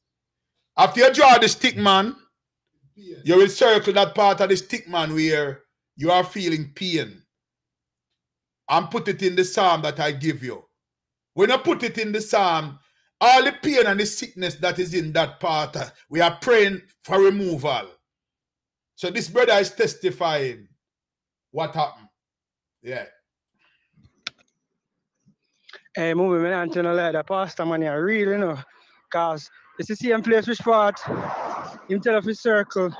After you draw the stick man, you will circle that part of the stick man where you are feeling pain. And put it in the psalm that I give you. When I put it in the psalm, all the pain and the sickness that is in that part, uh, we are praying for removal. So this brother is testifying what happened. Yeah. Eh, hey, moving me on to no ladder. Pastor man, you real, you know. Cause it's the same place which part. Him tell of his circle.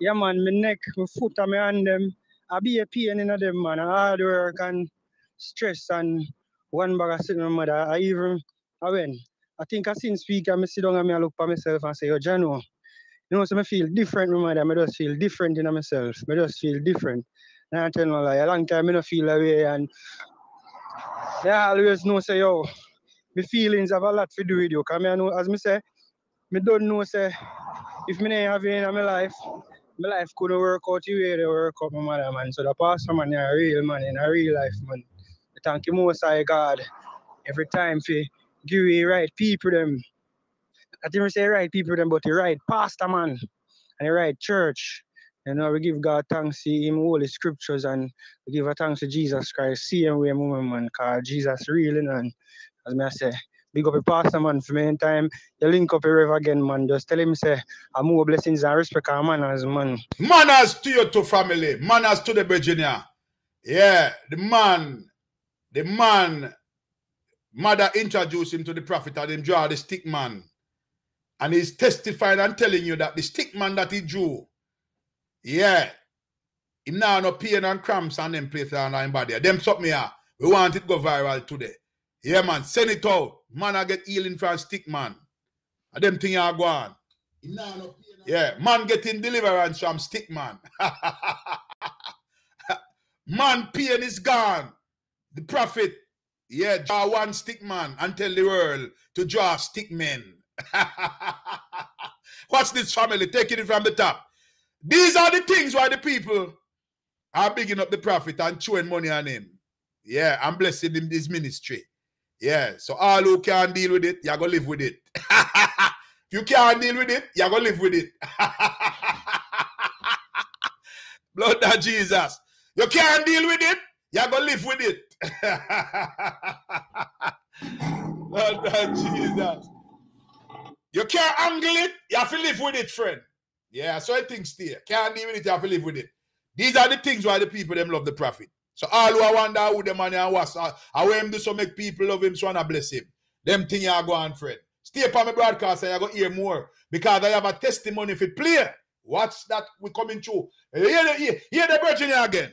Yeah, man, my neck, my foot, and my hand them. I be a pain in them, man. Hard work and stress and one bag of sitting my mother. I even, I went. I think I seen speak and I sit down and I look for myself and say, yo, Jano, oh, you know, so I feel different, my mother. I just feel different in myself. I just feel different. And I tell you, like, a long time I don't feel that way. And they always know, say, yo, my feelings have a lot to do with you. Because me I know, as me say, me don't know, say, if me ain't have you in my life, my life couldn't work out the way they work out, my mother, man. So the pastor, man, you're a real man in a real life, man. I thank you most high God every time for give you right people them. I didn't say right people them, but the right pastor, man, and the right church. You know, we give God thanks to him holy scriptures and we give a thanks to Jesus Christ. See him way moment, man, cause Jesus real, you know, and as me I say, big up the pastor, man, for in time. You link up river again, man. Just tell him, say, I'm more blessings and respect our manners, man. Manners to your two family. Manners to the Virginia. Yeah, the man, the man, mother introduced him to the prophet and him draw the stick man. And he's testifying and telling you that the stick man that he drew, yeah, him now no pain and cramps and them places on him body. Them something here. We want it go viral today. Yeah, man, send it out. Man, I get healing from stick man. And them thing are go on. Him now no pain Yeah, man getting deliverance from stick man. man, pain is gone. The prophet, yeah, draw one stick man and tell the world to draw stick men. Watch this family, taking it from the top. These are the things why the people are bigging up the prophet and throwing money on him. Yeah, I'm blessing him this ministry. Yeah, so all who can deal with it, you're gonna live with it. if you can't deal with it, you're gonna live with it. Blood of Jesus. You can't deal with it, you're gonna live with it. Blood of Jesus. You can't angle it, you have to live with it, friend. Yeah, so I think still. Can't deal with it, you have to live with it. These are the things why the people them love the prophet. So all who I wonder who the money and was, uh, how him do so make people love him, so wanna bless him. Them thing you go on, friend. Stay upon my broadcast you go hear more because I have a testimony if it play. Watch that we coming through. Hear the, hear, hear the virgin again.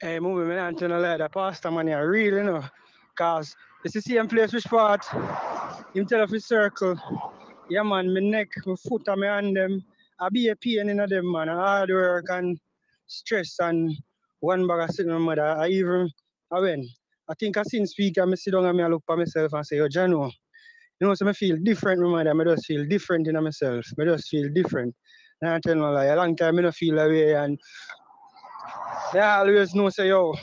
Hey, moving me on to ladder. Pastor, man, you know. Cause it's the same place which part. Him tell of his circle. Yeah, man, my neck, my foot, and my hand them. I be a pain in them, man. Hard work and stress and one bag of sitting my mother. I even, I went. I think I speak and I sit down and I look for myself and say, yo, Jano, oh. you know, so I feel different, my mother. I just feel different in myself. I just feel different. And I tell you, like, a long time I don't feel that way and they always know say yo,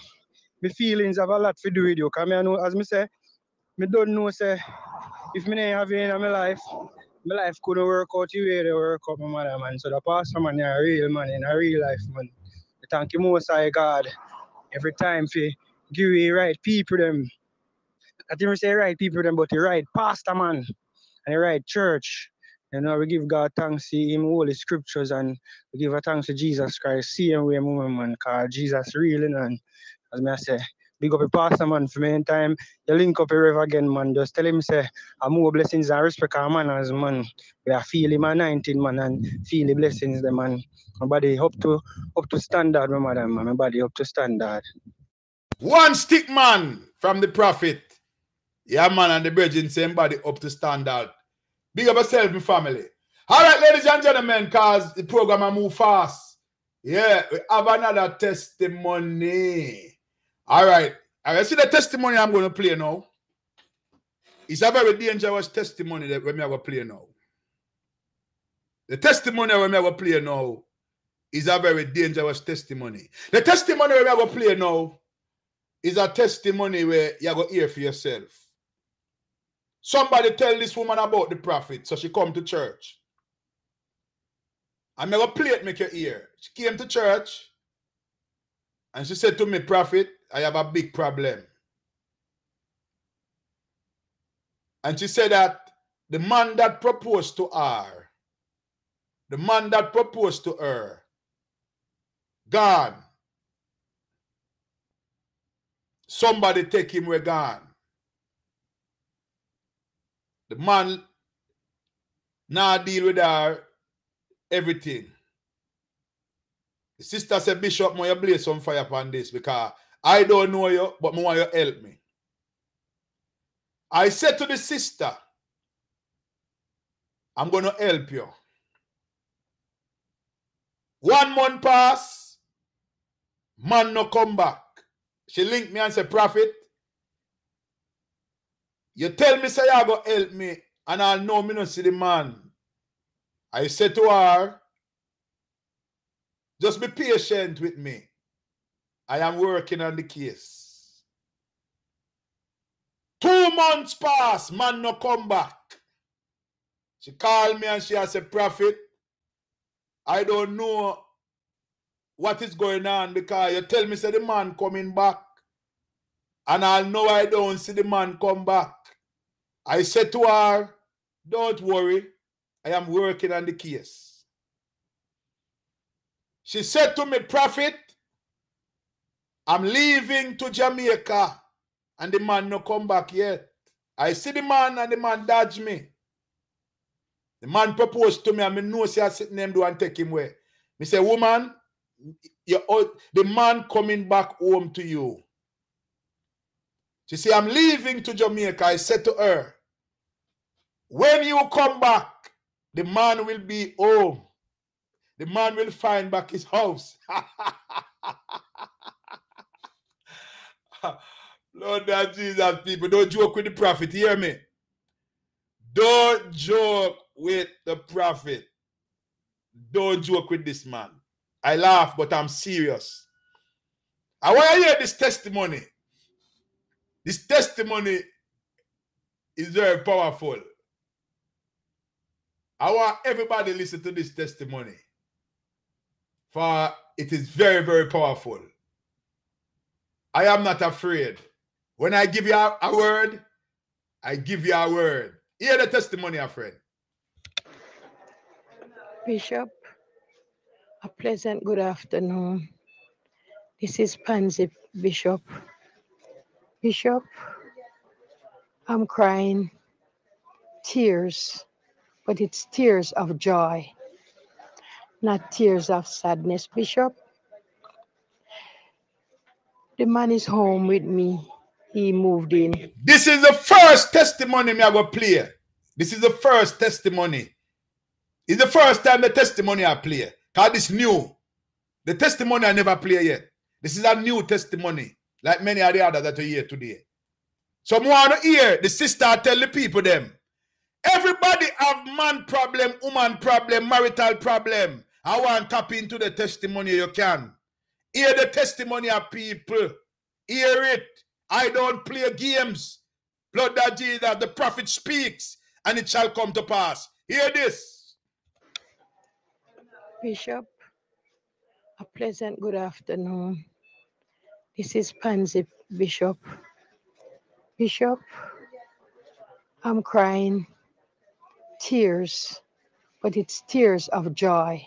my feelings have a lot to do with you. Cause I know as me say, me don't know say if me didn't have you in my life, my life couldn't work out the way they work out, my mother, man. So the pastor, man, you're a real man in a real life, man. I Thank you most high God. Every time for give you right people them. I didn't say right people them, but the right pastor, man. And the right church. You know, we give God thanks to him all holy scriptures and we give a thanks to Jesus Christ. See him way moment, man, cause Jesus real, you know, and as I say, big up the pastor man for meantime. You link up here again, man. Just tell him say I more blessings and respect our manners, man. We are feel him anointing, man, and feel the blessings the man. My body up to up to standard, my madam, man. My body up to standard. One stick man from the prophet. Yeah, man, and the virgin same body up to standard. Big up yourself, my family. All right, ladies and gentlemen, because the program I move fast. Yeah, we have another testimony. All right. All right, see the testimony I'm going to play now. It's a very dangerous testimony that we're going to play now. The testimony we're going to play now is a very dangerous testimony. The testimony we're going to play now is a testimony where going to hear for yourself. Somebody tell this woman about the prophet, so she come to church. Going to play it, make your ear. She came to church and she said to me, Prophet, I have a big problem. And she said that the man that proposed to her, the man that proposed to her, gone. Somebody take him where gone. The man now deal with her everything. The sister said, Bishop, may you blaze some fire upon this because I don't know you, but I want you help me. I said to the sister, I'm going to help you. One month pass, man no come back. She linked me and said, Prophet, you tell me say you go help me and I'll know me no see the man. I said to her, just be patient with me. I am working on the case. Two months pass, man no come back. She called me and she has a prophet. I don't know what is going on because you tell me say the man coming back. And I know I don't see the man come back. I said to her, don't worry. I am working on the case. She said to me, prophet, I'm leaving to Jamaica and the man no come back yet. I see the man and the man dodge me. The man proposed to me and me know say I sit him do and take him away. Me say, woman, you, oh, the man coming back home to you. She say, I'm leaving to Jamaica. I said to her, when you come back, the man will be home. The man will find back his house. Lord that Jesus, people, don't joke with the prophet. Hear me. Don't joke with the prophet. Don't joke with this man. I laugh, but I'm serious. I want to hear this testimony. This testimony is very powerful. I want everybody listen to this testimony. For it is very, very powerful. I am not afraid. When I give you a, a word, I give you a word. Hear the testimony, a friend. Bishop, a pleasant good afternoon. This is Pansy Bishop. Bishop, I'm crying tears, but it's tears of joy, not tears of sadness, Bishop. The man is home with me. He moved in. This is the first testimony me I go play. This is the first testimony. It's the first time the testimony I play. Cause it's new. The testimony I never play yet. This is a new testimony, like many of the others that are here today. So I want to hear the sister tell the people them. Everybody have man problem, woman problem, marital problem. I want to tap into the testimony you can. Hear the testimony of people. Hear it. I don't play games. Blood that Jesus, the prophet speaks, and it shall come to pass. Hear this. Bishop, a pleasant good afternoon. This is Pansy Bishop. Bishop, I'm crying tears, but it's tears of joy,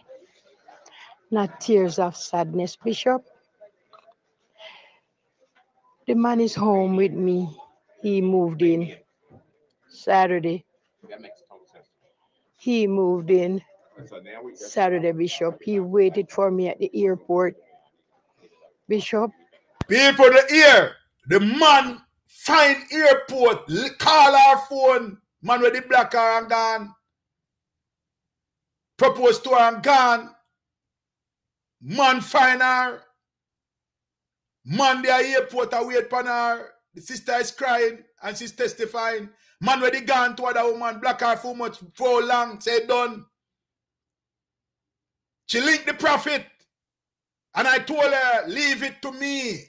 not tears of sadness, Bishop. The man is home with me. He moved in Saturday. He moved in Saturday, Bishop. He waited for me at the airport. Bishop, People, the ear, the man find airport, call our phone, man with the black car and gone. Propose to her and gone. Man find her. Man the airport I wait for her. The sister is crying and she's testifying. Man with the gone to other woman, black her for much, for long, say done. She linked the prophet. And I told her, leave it to me.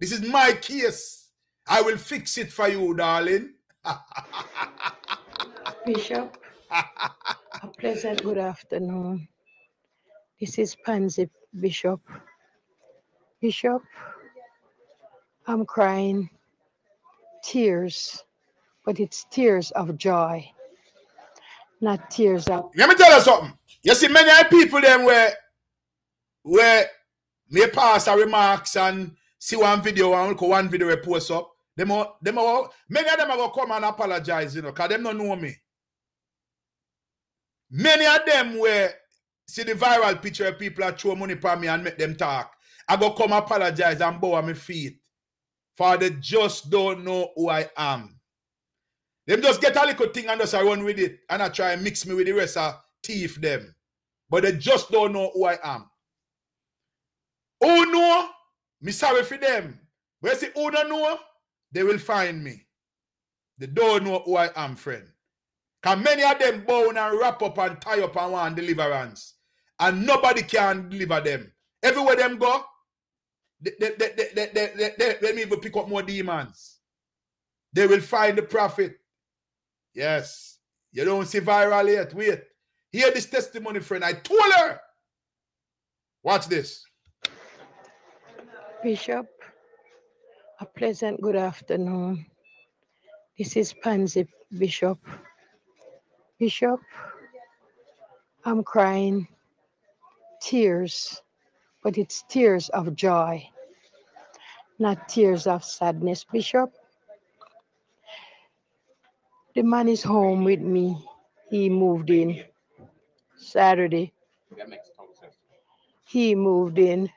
This is my case. I will fix it for you, darling. Bishop, a pleasant good afternoon. This is Pansy Bishop. Bishop, I'm crying tears, but it's tears of joy, not tears of Let me tell you something. You see, many people them where where may pass a remarks and see one video and one video we post up. Them all, them all, many of them are gonna come and apologize, you know, because them don't know me. Many of them where see the viral picture of people that throw money for me and make them talk. I go come apologize and bow on my feet. For they just don't know who I am. Them just get a little thing and just I run with it and I try and mix me with the rest of thief them. But they just don't know who I am. Who know? Me sorry for them. But you see, who don't know? They will find me. They don't know who I am, friend. Because many of them bound and wrap up and tie up and want deliverance. And nobody can deliver them. Everywhere them go, they, they, they, they, they, they, they, they, even pick up more demons. They will find the prophet. Yes. You don't see viral yet. Wait. Hear this testimony, friend. I told her. Watch this. Bishop, a pleasant good afternoon. This is Pansy Bishop. Bishop, I'm crying tears, but it's tears of joy, not tears of sadness, Bishop. The man is home with me. He moved in Saturday. He moved in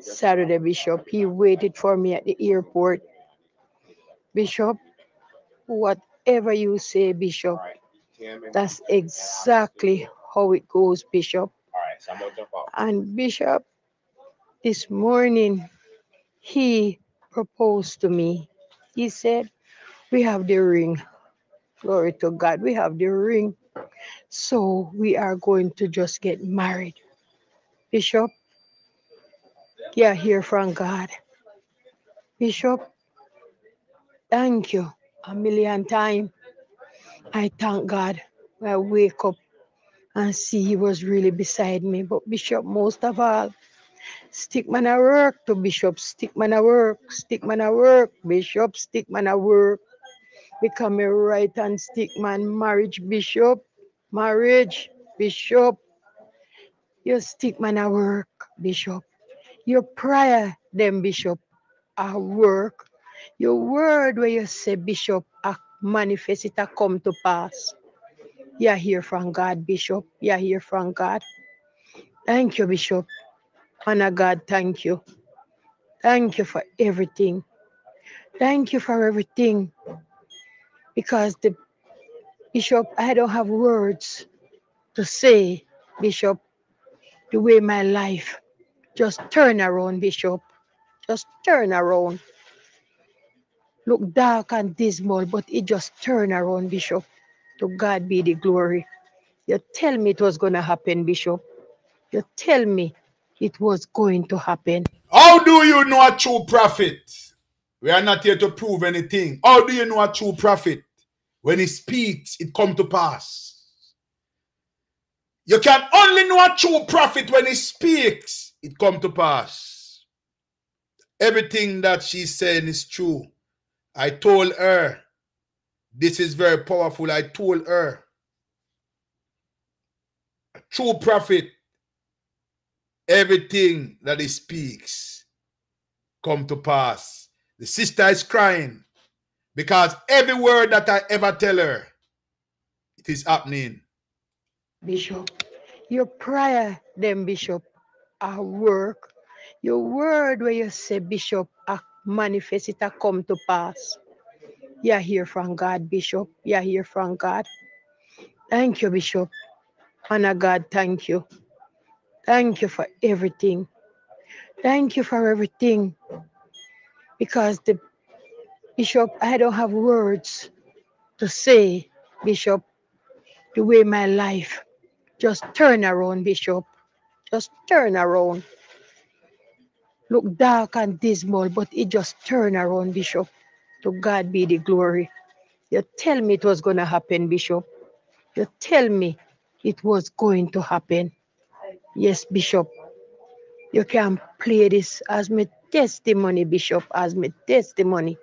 Saturday, Bishop. He waited for me at the airport. Bishop, whatever you say, Bishop, that's exactly how it goes, Bishop. And Bishop, this morning, he proposed to me. He said, We have the ring. Glory to God. We have the ring. So we are going to just get married. Bishop, yeah, hear from God. Bishop, thank you a million times. I thank God. I wake up and see he was really beside me. But Bishop, most of all, stick man a work to Bishop, stick man a work, stick man a work, Bishop, stick man a work. Become a right hand stick man, marriage, Bishop, marriage, Bishop. Your stick man a work, Bishop. Your prayer, them Bishop, a work. Your word where you say, Bishop, a manifest it come to pass. You hear from God, Bishop. You hear from God. Thank you, Bishop. Honor God, thank you. Thank you for everything. Thank you for everything. Because the Bishop, I don't have words to say, Bishop, the way my life just turn around, Bishop. Just turn around. Look dark and dismal, but it just turn around, Bishop. To God be the glory. You tell me it was going to happen, Bishop. You tell me it was going to happen. How do you know a true prophet? We are not here to prove anything. How do you know a true prophet? When he speaks, it come to pass. You can only know a true prophet when he speaks, it come to pass. Everything that she's saying is true. I told her, this is very powerful. I told her, a true prophet, everything that he speaks come to pass. The sister is crying because every word that I ever tell her, it is happening. Bishop, your prayer, then, Bishop, our work. Your word where you say, Bishop, I manifest it, come to pass. You hear from God, Bishop. You hear from God. Thank you, Bishop. Honor God, thank you. Thank you for everything. Thank you for everything. Because the Bishop, I don't have words to say, Bishop, the way my life just turn around, Bishop. Just turn around. Look dark and dismal, but it just turn around, Bishop. To God be the glory. You tell me it was going to happen, Bishop. You tell me it was going to happen. Yes, Bishop. You can play this as my testimony, Bishop, as my testimony.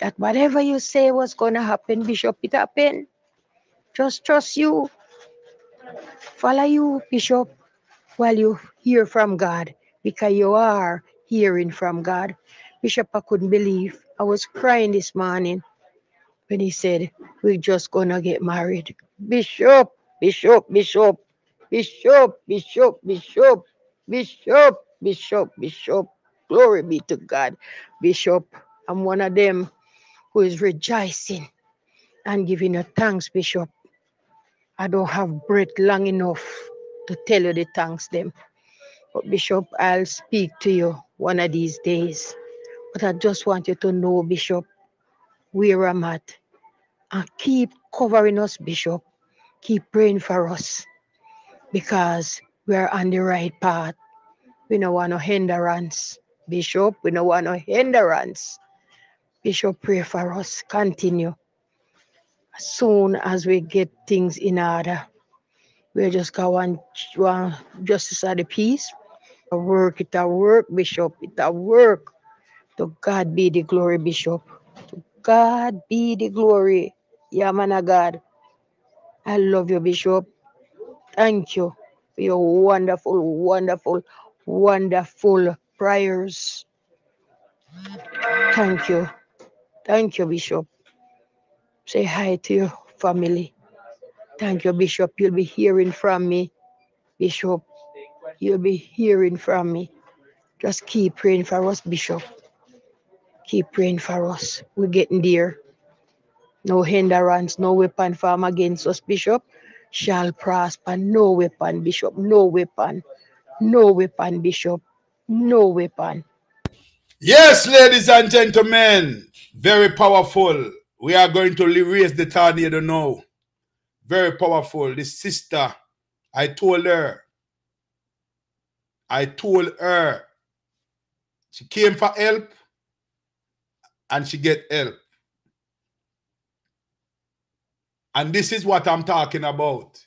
That whatever you say was going to happen, Bishop, it happened. Just trust you. Follow you, Bishop, while you hear from God, because you are hearing from God. Bishop, I couldn't believe. I was crying this morning when he said, We're just gonna get married. Bishop, Bishop, Bishop, Bishop, Bishop, Bishop, Bishop, Bishop, Bishop. Glory be to God. Bishop, I'm one of them who is rejoicing and giving you thanks, Bishop. I don't have breath long enough to tell you the thanks them. But Bishop, I'll speak to you one of these days. But I just want you to know, Bishop, where I'm at. And keep covering us, Bishop. Keep praying for us. Because we're on the right path. We don't want no hindrance. Bishop, we don't want no hindrance. Bishop, pray for us. Continue. As soon as we get things in order, we just go on, on justice of the peace. Work it a work, Bishop. It a work. To God be the glory, Bishop. To God be the glory. Yeah, man of God. I love you, Bishop. Thank you for your wonderful, wonderful, wonderful prayers. Thank you. Thank you, Bishop. Say hi to your family. Thank you, Bishop. You'll be hearing from me. Bishop, you'll be hearing from me. Just keep praying for us, Bishop. Keep praying for us. We're getting there. No hindrance, no weapon formed against us, Bishop, shall prosper. No weapon, Bishop. No weapon. No weapon, Bishop. No weapon. Yes, ladies and gentlemen, very powerful. We are going to raise the tornado now. Very powerful. This sister, I told her, I told her, she came for help and she get help. And this is what I'm talking about.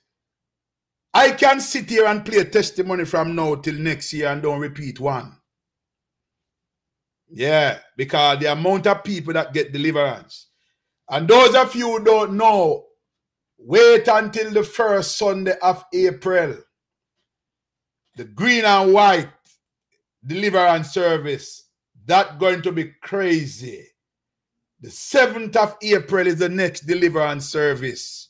I can sit here and play testimony from now till next year and don't repeat one. Yeah, because the amount of people that get deliverance. And those of you who don't know, wait until the first Sunday of April. The green and white deliverance service. That going to be crazy. The 7th of April is the next deliverance service.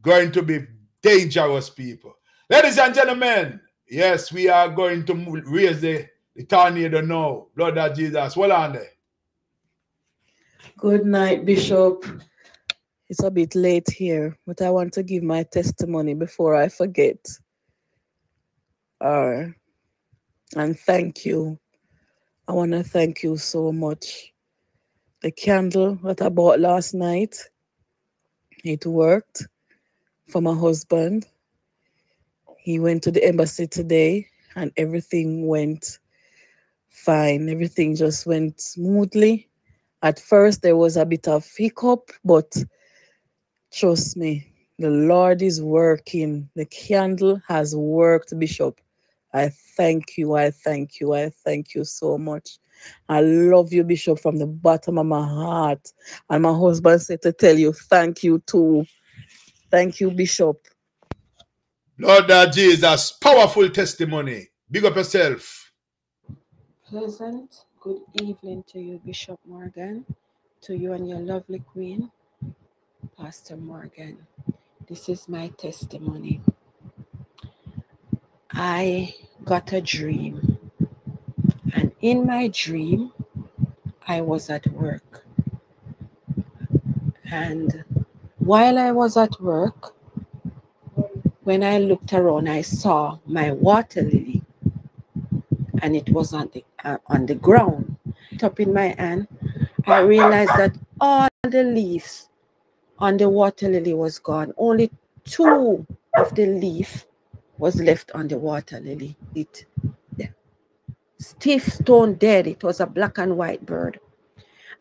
Going to be dangerous, people. Ladies and gentlemen, yes, we are going to raise the, the tornado now. Blood of Jesus. Well on there. Good night, Bishop. It's a bit late here, but I want to give my testimony before I forget. Uh, and thank you. I want to thank you so much the candle that I bought last night. It worked for my husband. He went to the embassy today and everything went fine. Everything just went smoothly. At first, there was a bit of hiccup, but trust me, the Lord is working. The candle has worked, Bishop. I thank you. I thank you. I thank you so much. I love you, Bishop, from the bottom of my heart. And my husband said to tell you, thank you too. Thank you, Bishop. Lord that Jesus, powerful testimony. Big up yourself. Pleasant good evening to you, Bishop Morgan, to you and your lovely queen, Pastor Morgan. This is my testimony. I got a dream, and in my dream, I was at work. And while I was at work, when I looked around, I saw my water lily, and it was on the uh, on the ground. Up in my hand, I realized that all the leaves on the water lily was gone. Only two of the leaf was left on the water lily. It stiff stone dead. It was a black and white bird.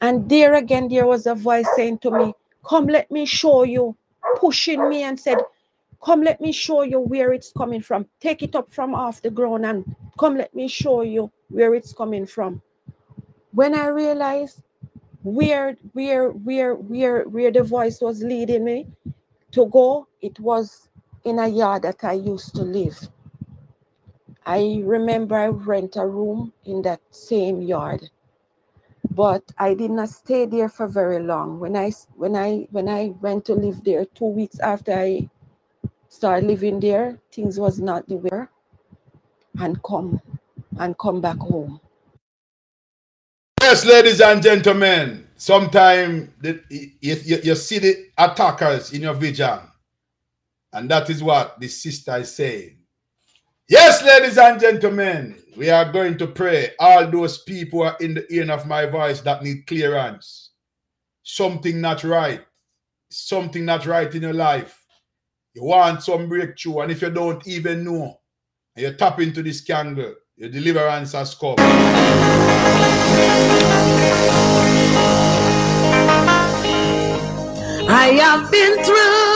And there again, there was a voice saying to me, Come, let me show you, pushing me and said, Come, let me show you where it's coming from. Take it up from off the ground and come, let me show you where it's coming from. When I realized where, where, where, where, where the voice was leading me to go, it was in a yard that I used to live. I remember I rent a room in that same yard, but I did not stay there for very long. When I when I when I went to live there, two weeks after I started living there, things was not the way, and come and come back home. Yes, ladies and gentlemen, sometimes you, you, you see the attackers in your vision. And that is what the sister is saying. Yes, ladies and gentlemen, we are going to pray. All those people are in the ear of my voice that need clearance. Something not right. Something not right in your life. You want some breakthrough, and if you don't even know, and you tap into this candle, your deliverance has come. I have been through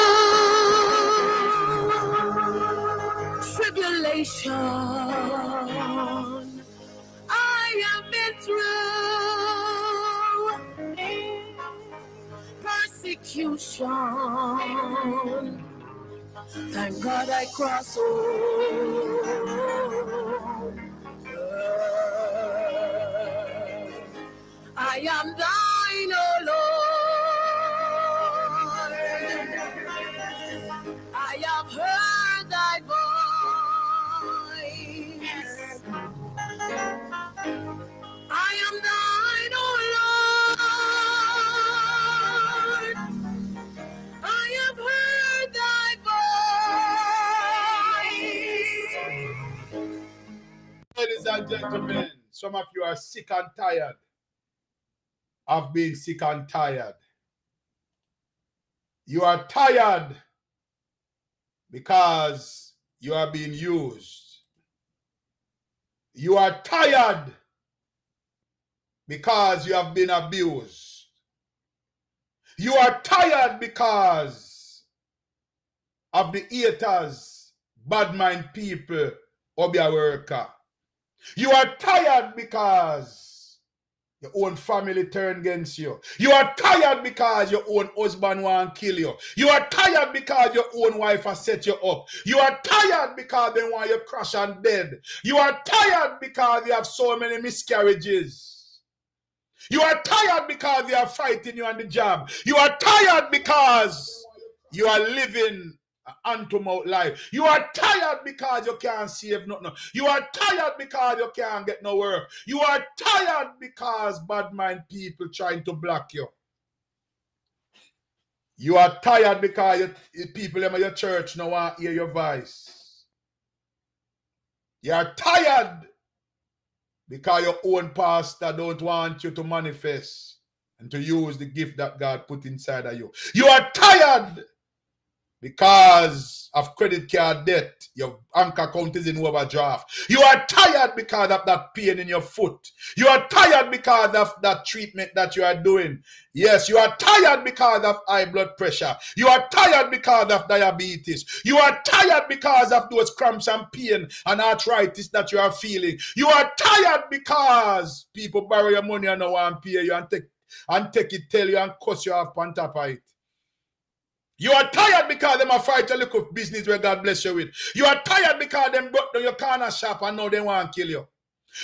through persecution. Thank God I crossed over. I am thine, O Lord. And gentlemen, some of you are sick and tired of being sick and tired. You are tired because you are being used. You are tired because you have been abused. You are tired because of the haters, bad mind people, or your worker. You are tired because your own family turn against you. You are tired because your own husband want to kill you. You are tired because your own wife has set you up. You are tired because they want you crash and dead. You are tired because you have so many miscarriages. You are tired because they are fighting you on the job. You are tired because you are living unto mouth life. You are tired because you can't save nothing. You are tired because you can't get no work. You are tired because bad mind people trying to block you. You are tired because you, people in your church no want hear your voice. You are tired because your own pastor don't want you to manifest and to use the gift that God put inside of you. You are tired because of credit card debt. Your bank account is in overdraft. You are tired because of that pain in your foot. You are tired because of that treatment that you are doing. Yes, you are tired because of high blood pressure. You are tired because of diabetes. You are tired because of those cramps and pain and arthritis that you are feeling. You are tired because people borrow your money and no one pay you and take and take it, tell you and cuss you off on top of it. You are tired because them are fight a little business where God bless you with. You are tired because them broke down your corner shop and now they want to kill you.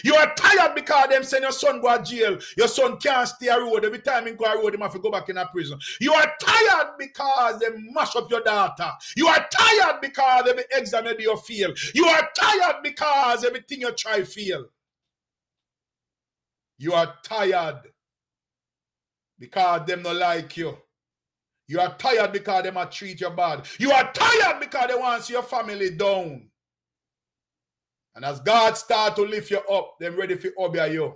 You are tired because them send your son go to jail. Your son can't stay a road. Every time he go a road, he have to go back in a prison. You are tired because they mash up your daughter. You are tired because every exam you fail. You are tired because everything you try fail. You are tired because them not like you. You are tired because them a treat you bad. You are tired because they want your family down. And as God start to lift you up, them ready for obeah you.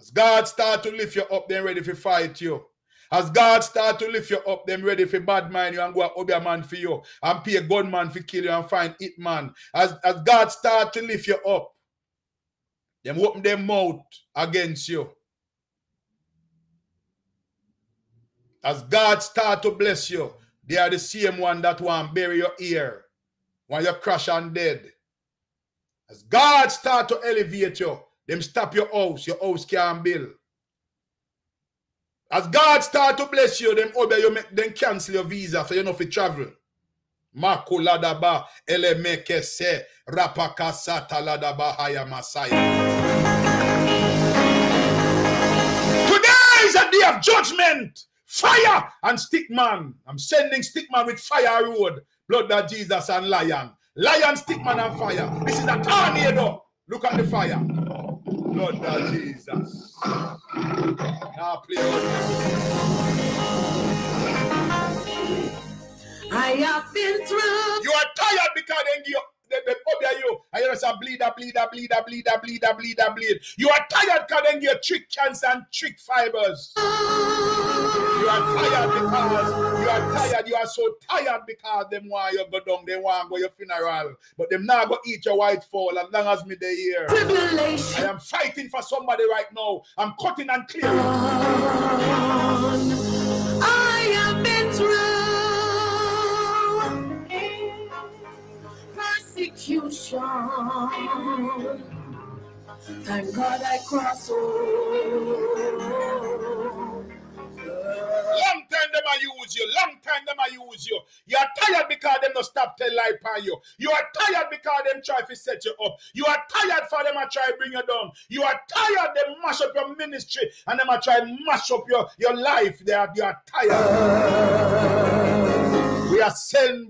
As God start to lift you up, them ready for fight you. As God start to lift you up, them ready for bad mind you and go a man for you and pay a gunman for kill you and find it man. As, as God start to lift you up, them open their mouth against you. As God start to bless you, they are the same one that want bury your ear when you crash and dead. As God start to elevate you, them stop your house, your house can't build. As God start to bless you, them obeah you, them cancel your visa so you know to travel. Mako ladaba elemeke se rapakasata ladaba haya masaya. Today is a day of judgment. Fire and stickman. I'm sending stickman with fire road. Blood of Jesus and lion. Lion, stickman, and fire. This is a tornado. Look at the fire. Blood of Jesus. Now play I have been through. You are tired because they give they, they obeah you. And you just a bleed, a bleed, a bleed, a bleed, a bleed, a bleed, a bleed. You are tired because they give trick cancer and trick fibers. You are tired because you are tired. You are so tired because them want you go down. They want go your funeral. But them now go eat your white fall as long as me they here. I am fighting for somebody right now. I'm cutting and clearing. Persecution. Thank God I crossed over. Long time them I use you. Long time them I use you. You are tired because them no stop tell lie upon you. You are tired because them try to set you up. You are tired for them I try to bring you down. You are tired them mash up your ministry and them I try mash up your, your life. They are, you are tired.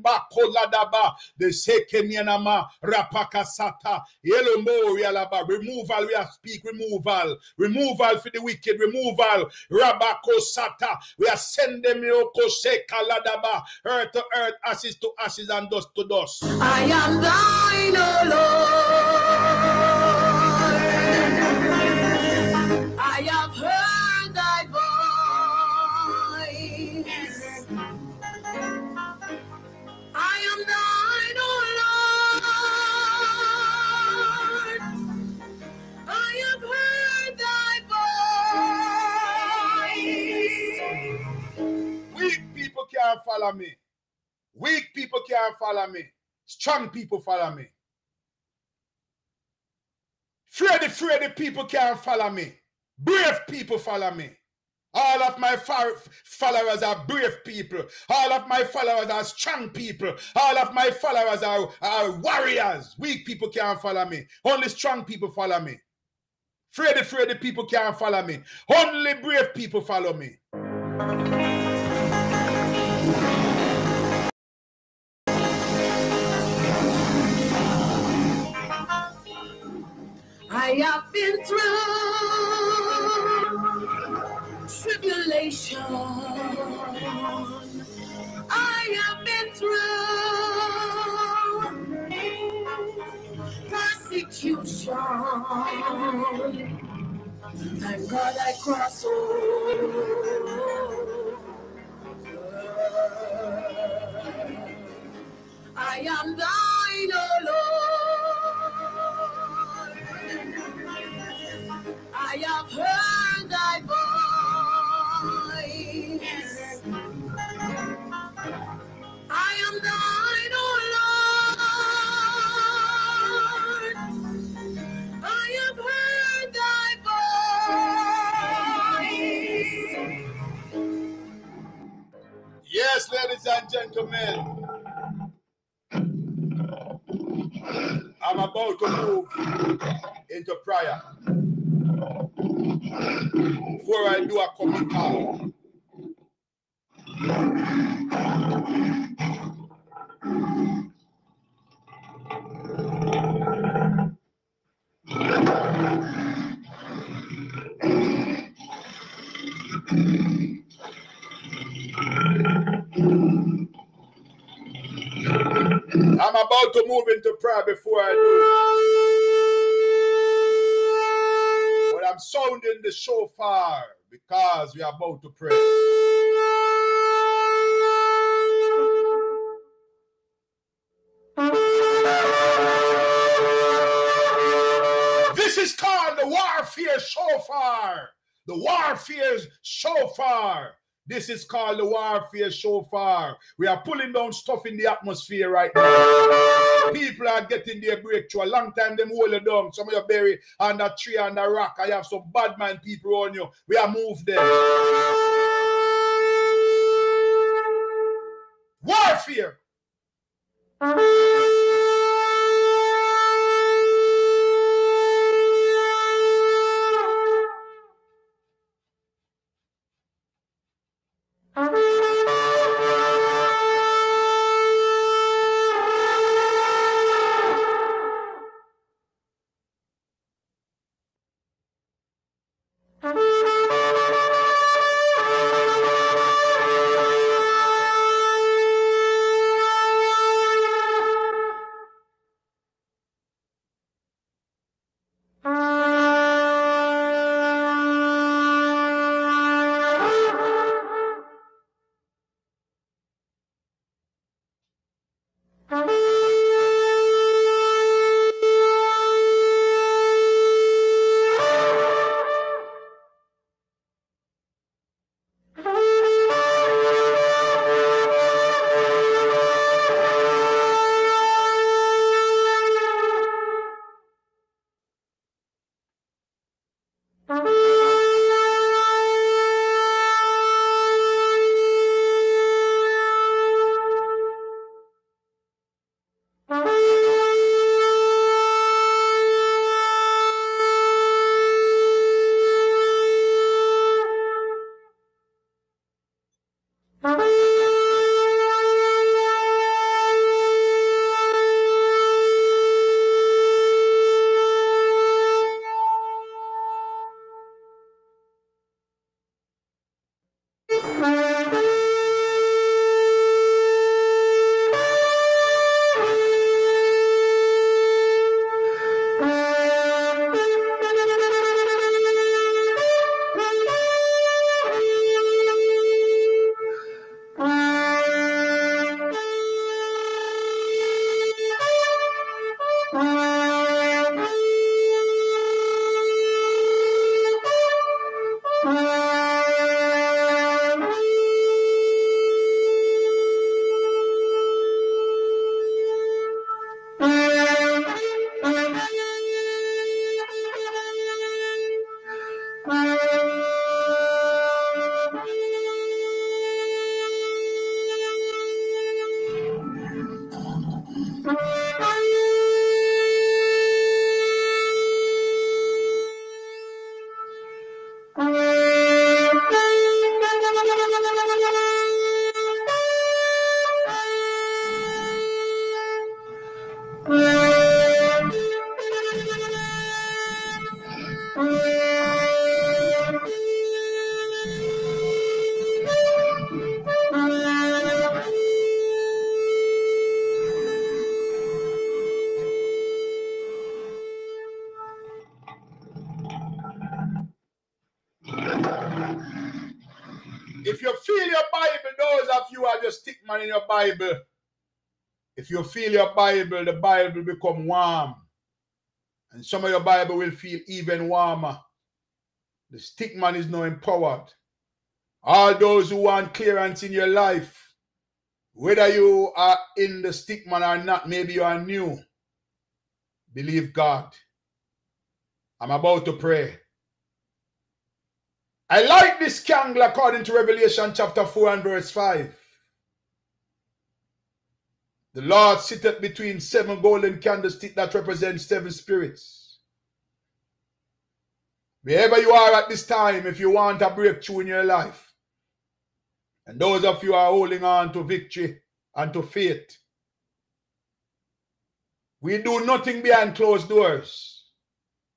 Back Koladaba, the Sekenianama, Rapakasata, Yellow Rialaba, removal, we are speak removal, removal for the wicked, removal, Rabakosata, we are send them Yoko Sekaladaba, earth to earth, ashes to ashes, and dust to dust. I am thine, O can't follow me. Weak people can't follow me. Strong people follow me. Freddy, Freddy people can't follow me. Brave people follow me. All of my followers are brave people. All of my followers are strong people. All of my followers are, are warriors. Weak people can't follow me. Only strong people follow me. Freddy, Freddy people can't follow me. Only brave people follow me. I have been through tribulation. I have been through persecution. Thank God I crossed over. I am thine, O Lord. I have heard thy voice. I am thine, O Lord. I have heard thy voice. Yes, ladies and gentlemen. I'm about to move into prayer. Before I do a commit call. I'm about to move into prayer before I do. But I'm sounding the shofar because we are about to pray. This is called the warfare shofar. The warfare shofar. This is called the warfare shofar. We are pulling down stuff in the atmosphere right now. People are getting their breakthrough. A long time them hold it down. Some of you bury under tree under rock. I have some bad man people on you. We are moved them. Warfare. If you feel your Bible, the Bible become warm. And some of your Bible will feel even warmer. The stick man is now empowered. All those who want clearance in your life, whether you are in the stick man or not, maybe you are new. Believe God. I'm about to pray. I like this candle according to Revelation chapter 4 and verse 5. The Lord sitteth between seven golden candlesticks that represent seven spirits. Wherever you are at this time, if you want a breakthrough in your life, and those of you are holding on to victory and to faith, we do nothing behind closed doors.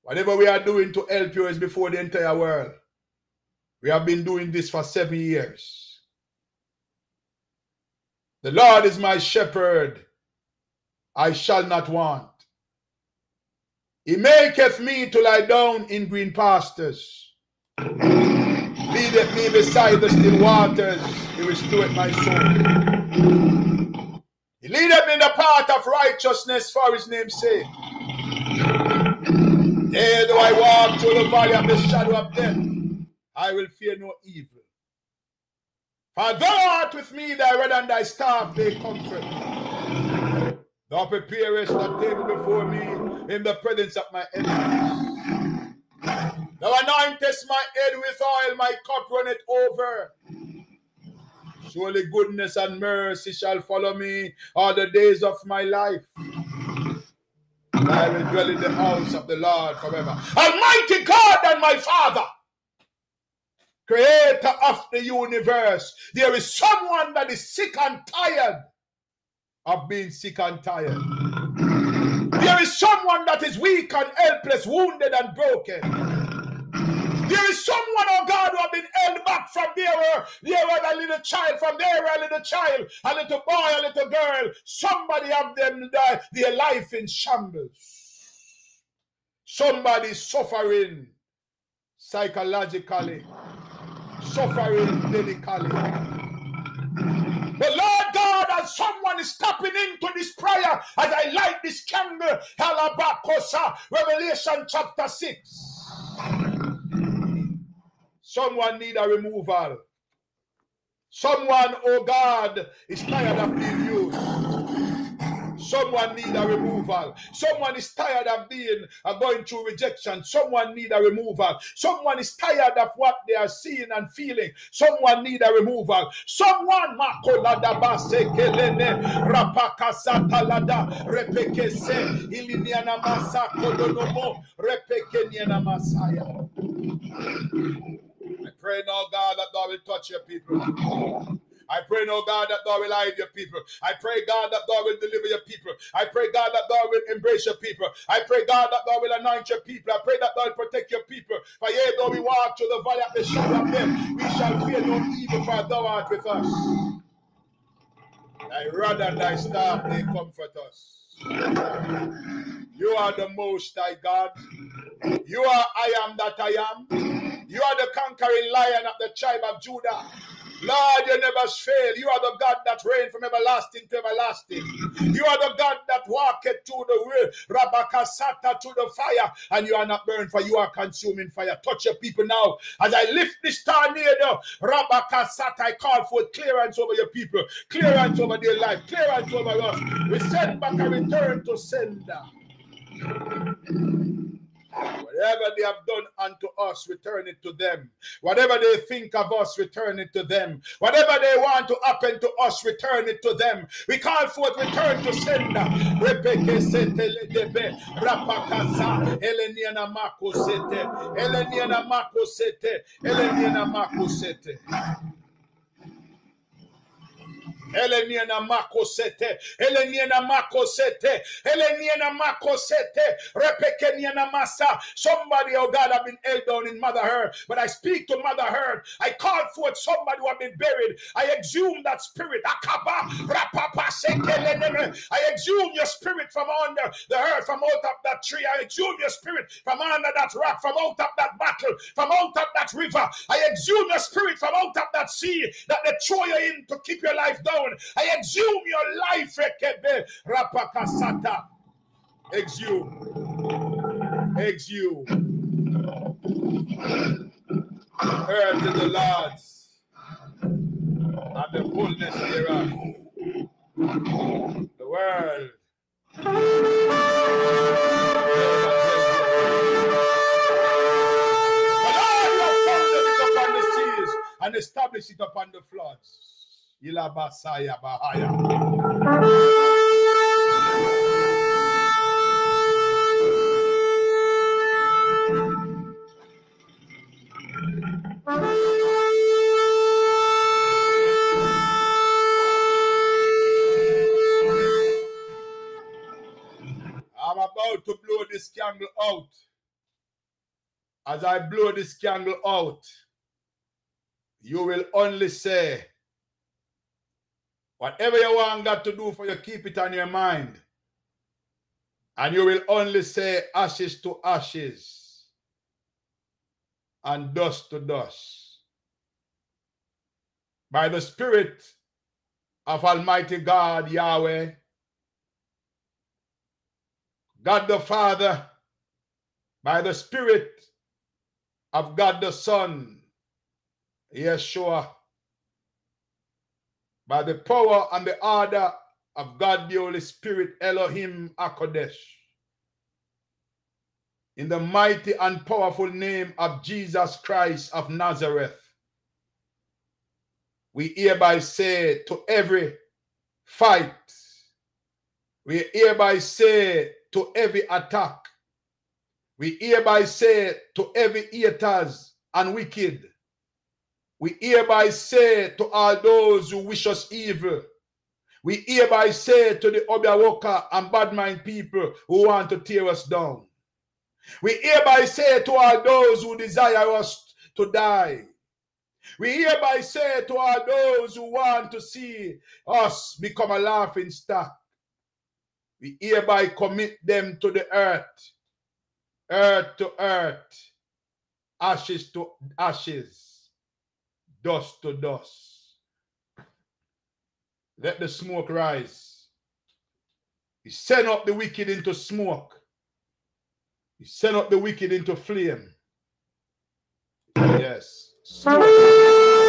Whatever we are doing to help you is before the entire world. We have been doing this for seven years. The Lord is my shepherd, I shall not want. He maketh me to lie down in green pastures. He leadeth me beside the still waters. He restoreth my soul. He leadeth me in the path of righteousness for his name's sake. Yea, though I walk through the valley of the shadow of death, I will fear no evil. For thou art with me, thy rod and thy staff, they comfort me. Thou preparest a table before me in the presence of my enemies. Thou anointest my head with oil, my cup runneth over. Surely goodness and mercy shall follow me all the days of my life. And I will dwell in the house of the Lord forever. Almighty God and my Father, creator of the universe, there is someone that is sick and tired of being sick and tired. There is someone that is weak and helpless, wounded and broken. There is someone, oh God, who have been held back from there, there a little child, from there a little child, a little boy, a little girl. Somebody have them die, their life in shambles. Somebody suffering psychologically, suffering medically. But Lord God, as someone is tapping into this prayer, as I light this candle, Halabakosa, Revelation chapter 6. Someone need a removal. Someone, oh God, is tired of being used. Someone need a removal. Someone is tired of being uh, going through rejection. Someone need a removal. Someone is tired of what they are seeing and feeling. Someone need a removal. Someone rapakasatalada repekese iliniana masa kodonomo repekeniana masaya. I pray now, God, that thou will touch your people. I pray, no God, that thou will hide your people. I pray, God, that thou will deliver your people. I pray, God, that thou will embrace your people. I pray, God, that thou will anoint your people. I pray that thou will protect your people. For yea, though we walk through the valley of the shadow of death, we shall fear no evil, for thou art with us. Thy rod and thy staff, comfort us. You are the most high God. You are I am that I am. You are the conquering lion of the tribe of Judah. Lord, you never fail. You are the God that reign from everlasting to everlasting. You are the God that walketh to the will, Rabakasata to the fire, and you are not burned, for you are consuming fire. Touch your people now. As I lift this tornado, Rabakasata, I call for clearance over your people, clearance over their life, clearance over us. We send back a return to sender. Whatever they have done unto us, return it to them. Whatever they think of us, return it to them. Whatever they want to happen to us, return it to them. We call forth return to sender. Eleniana Makosete, eleniana Makosete, eleniana mako sete. Eleniana makosete, Eleniana makosete, Eleniana makosete, Repekeniana masa. Somebody, oh God, I've been held down in Mother Earth, but I speak to Mother Earth. I call forth somebody who have been buried. I exhume that spirit. Akaba, rapapa, sekeleneme. I exhume your spirit from under the earth, from out of that tree. I exhume your spirit from under that rock, from out of that battle, from out of that river. I exhume your spirit from out of that sea that they throw you in to keep your life down. Down. I exhume your life, Rekebe Rapakasata. Exhume. Exhume. Earth to the Lord's and the fullness thereof. The world. The Lord will founded it upon the seas and established it upon the floods. I'm about to blow this candle out. As I blow this candle out, you will only say, whatever you want God to do for you, keep it on your mind. And you will only say ashes to ashes and dust to dust. By the Spirit of Almighty God, Yahweh, God the Father, by the Spirit of God the Son, Yeshua, by the power and the order of God the Holy Spirit, Elohim Akodesh, in the mighty and powerful name of Jesus Christ of Nazareth, we hereby say to every fight, we hereby say to every attack, we hereby say to every haters and wicked, we hereby say to all those who wish us evil, we hereby say to the obeah worker and bad mind people who want to tear us down. We hereby say to all those who desire us to die. We hereby say to all those who want to see us become a laughing stock. We hereby commit them to the earth, earth to earth, ashes to ashes, dust to dust. Let the smoke rise. He sent up the wicked into smoke. He sent up the wicked into flame. Yes. Smoke.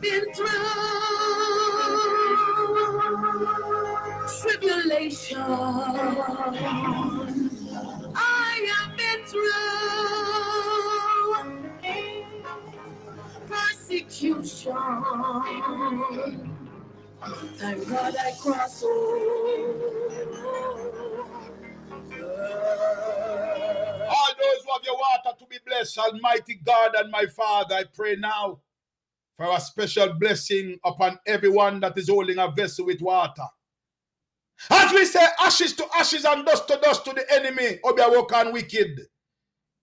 Been through tribulation. I have been through persecution. Thank God I crossed over. All those who have your water to be blessed, Almighty God and my Father, I pray now for a special blessing upon everyone that is holding a vessel with water. As we say, ashes to ashes and dust to dust to the enemy, obeah worker and wicked,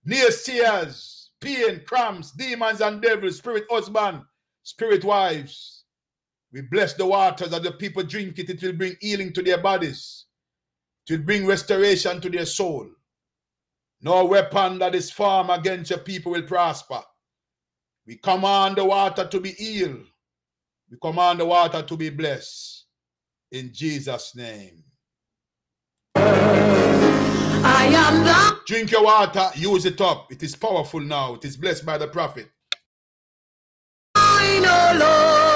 naysayers, pain, cramps, demons and devils, spirit husband, spirit wives. We bless the waters as the people drink it. It will bring healing to their bodies. It will bring restoration to their soul. No weapon that is formed against your people will prosper. We command the water to be healed. We command the water to be blessed. In Jesus' name. I am the Drink your water, use it up. It is powerful now. It is blessed by the prophet. I know, Lord.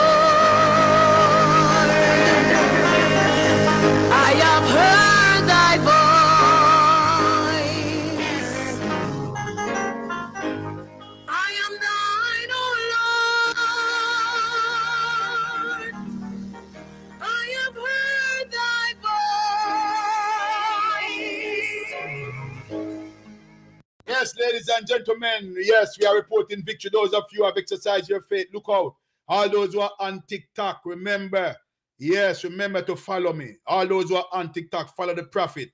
I have heard and gentlemen. Yes, we are reporting victory. Those of you who have exercised your faith, look out. All those who are on TikTok, remember. Yes, remember to follow me. All those who are on TikTok, follow the prophet.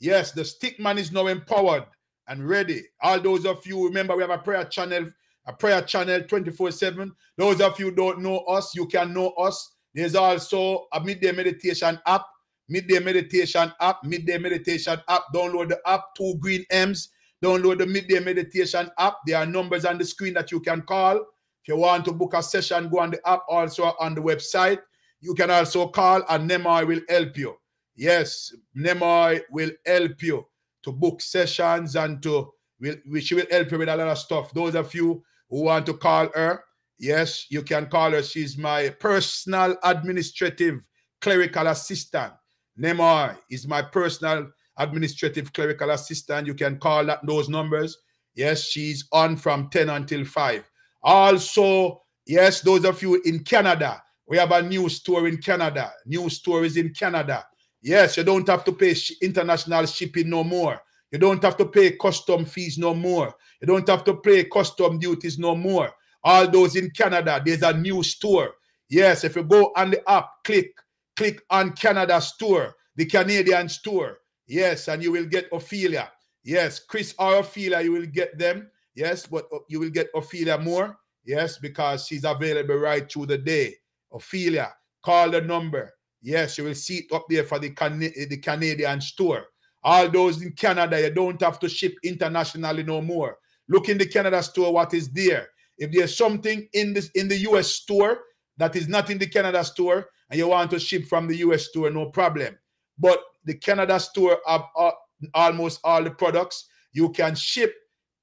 Yes, the stick man is now empowered and ready. All those of you, remember, we have a prayer channel a prayer channel 24-7. Those of you don't know us, you can know us. There's also a midday meditation app. Midday meditation app, midday meditation app. Download the app, two green M's. Download the midday meditation app. There are numbers on the screen that you can call. If you want to book a session, go on the app, also on the website. You can also call and Nemoy will help you. Yes, Nemoy will help you to book sessions and to will she will help you with a lot of stuff. Those of you who want to call her, yes, you can call her. She's my personal administrative clerical assistant. Nemoy is my personal administrative clerical assistant. You can call that those numbers. Yes, she's on from 10 until 5. Also, yes, those of you in Canada, we have a new store in Canada. New store is in Canada. Yes, you don't have to pay international shipping no more. You don't have to pay custom fees no more. You don't have to pay custom duties no more. All those in Canada, there's a new store. Yes, if you go on the app, click, click on Canada store, the Canadian store. Yes, and you will get Ophelia. Yes, Chris or Ophelia, you will get them. Yes, but uh, you will get Ophelia more. Yes, because she's available right through the day. Ophelia, call the number. Yes, you will see it up there for the, Can- the Canadian store. All those in Canada, you don't have to ship internationally no more. Look in the Canada store, what is there. If there's something in this in the US store that is not in the Canada store and you want to ship from the US store, no problem. But the Canada store have uh, almost all the products. You can ship,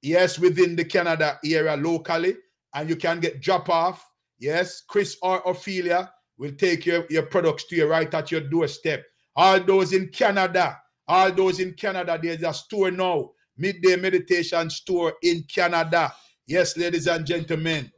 yes, within the Canada area locally, and you can get drop off. Yes, Chris or Ophelia will take your, your products to you right at your doorstep. All those in Canada, all those in Canada, there's a store now, midday meditation store in Canada. Yes, ladies and gentlemen.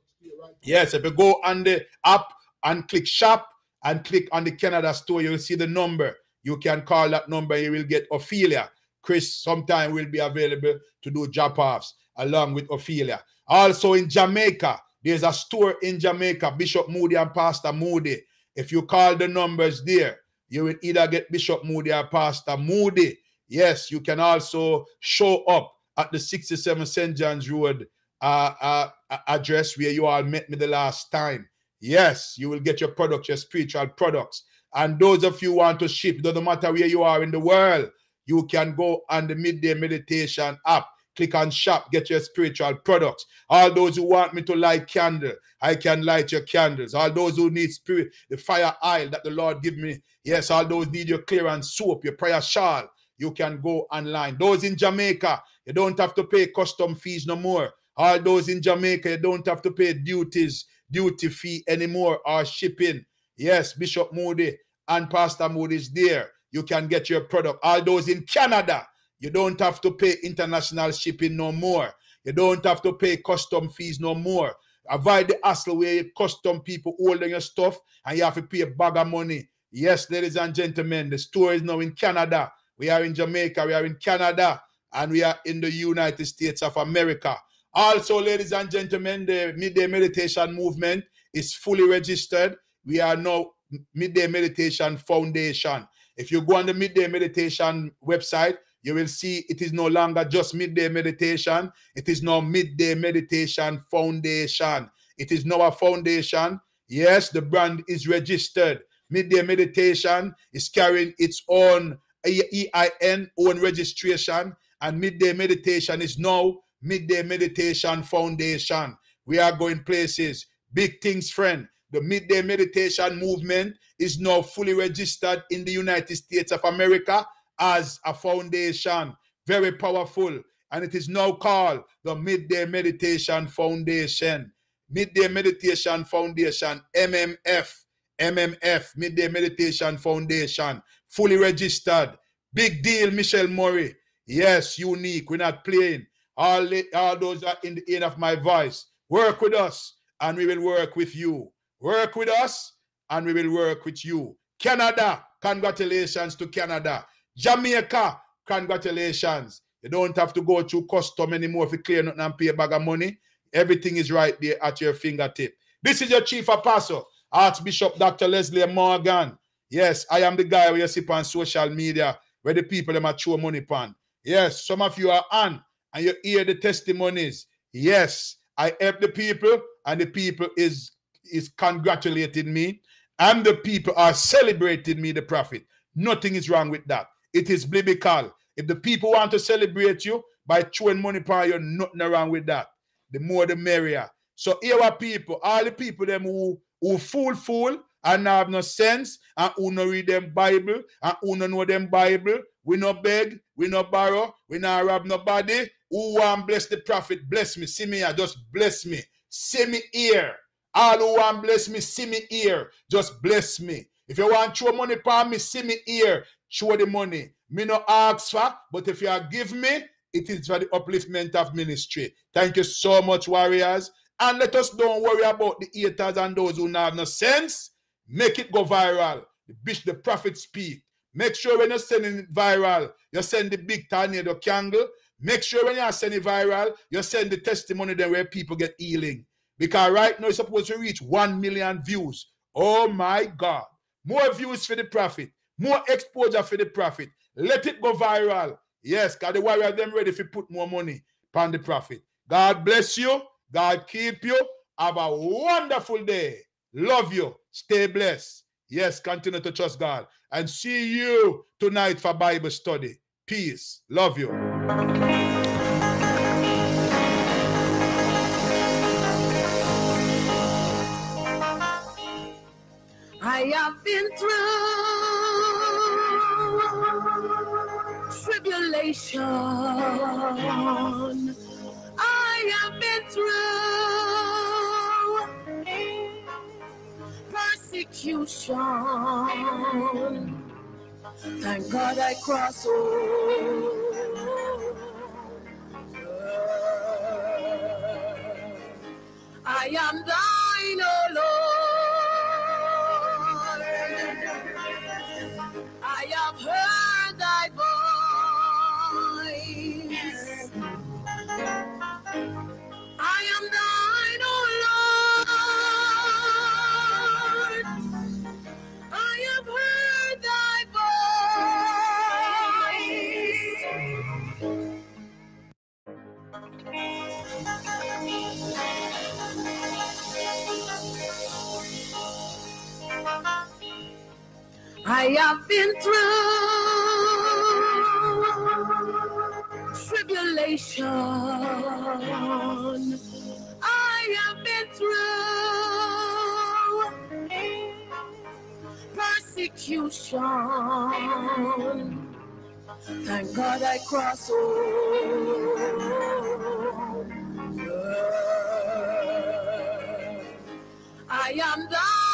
Yes, if you go on the app and click shop and click on the Canada store, you'll see the number. You can call that number, you will get Ophelia. Chris sometime will be available to do job offs along with Ophelia. Also in Jamaica, there's a store in Jamaica, Bishop Moody and Pastor Moody. If you call the numbers there, you will either get Bishop Moody or Pastor Moody. Yes, you can also show up at the 67 St. John's Road uh, uh, address where you all met me the last time. Yes, you will get your products, your spiritual products. And those of you want to ship, doesn't matter where you are in the world, you can go on the midday meditation app, click on shop, get your spiritual products. All those who want me to light candle, I can light your candles. All those who need spirit, the fire oil that the Lord give me. Yes, all those need your clearance soap, your prayer shawl. You can go online. Those in Jamaica, you don't have to pay custom fees no more. All those in Jamaica, you don't have to pay duties, duty fee anymore or shipping. Yes, Bishop Moody and Pastor Moody is there. You can get your product. All those in Canada, you don't have to pay international shipping no more. You don't have to pay custom fees no more. Avoid the hassle where custom people holding your stuff and you have to pay a bag of money. Yes, ladies and gentlemen, the store is now in Canada. We are in Jamaica, we are in Canada, and we are in the United States of America. Also, ladies and gentlemen, the midday meditation movement is fully registered. We are now Midday Meditation Foundation. If you go on the Midday Meditation website, you will see it is no longer just Midday Meditation. It is now Midday Meditation Foundation. It is now a foundation. Yes, the brand is registered. Midday Meditation is carrying its own EIN, own registration, and Midday Meditation is now Midday Meditation Foundation. We are going places. Big things, friend. The Midday Meditation Movement is now fully registered in the United States of America as a foundation. Very powerful. And it is now called the Midday Meditation Foundation. Midday Meditation Foundation, MMF. MMF, Midday Meditation Foundation. Fully registered. Big deal, Michelle Murray. Yes, unique. We're not playing. All, all those are in the end of my voice. Work with us, and we will work with you. Work with us, and we will work with you. Canada, congratulations to Canada. Jamaica, congratulations. You don't have to go through custom anymore if you clear nothing and pay a bag of money. Everything is right there at your fingertip. This is your chief apostle, Archbishop Dr. Leslie Morgan. Yes, I am the guy where you see on social media where the people them are throw money pan. Yes, some of you are on and you hear the testimonies. Yes, I help the people, and the people is is congratulating me, and the people are celebrating me, the prophet. Nothing is wrong with that. It is biblical. If the people want to celebrate you by throwing money upon you, nothing wrong with that. The more the merrier. So here are people, all the people them who who fool fool and have no sense and who no read them Bible and who no know them Bible. We no beg, we no borrow, we no rob nobody. Who want bless the prophet, bless me. See me here, just bless me. See me here. All who want bless me, see me here. Just bless me. If you want throw money upon me, see me here. Show the money. Me no ask for, but if you give me, it is for the upliftment of ministry. Thank you so much, warriors. And let us don't worry about the haters and those who have no sense. Make it go viral. The bishop, the prophet speak. Make sure when you're sending it viral, you send the big tornado candle. Make sure when you're sending it viral, you send the testimony then where people get healing. Because right now it's supposed to reach 1 million views. Oh my God. More views for the prophet. More exposure for the prophet. Let it go viral. Yes, because the warrior them ready to put more money upon the prophet. God bless you. God keep you. Have a wonderful day. Love you. Stay blessed. Yes, continue to trust God. And see you tonight for Bible study. Peace. Love you. I have been through tribulation. I have been through persecution. Thank God I crossed over. I am thine, O Lord. I have been through tribulation. I have been through persecution. Thank God I crossed over. I am thine.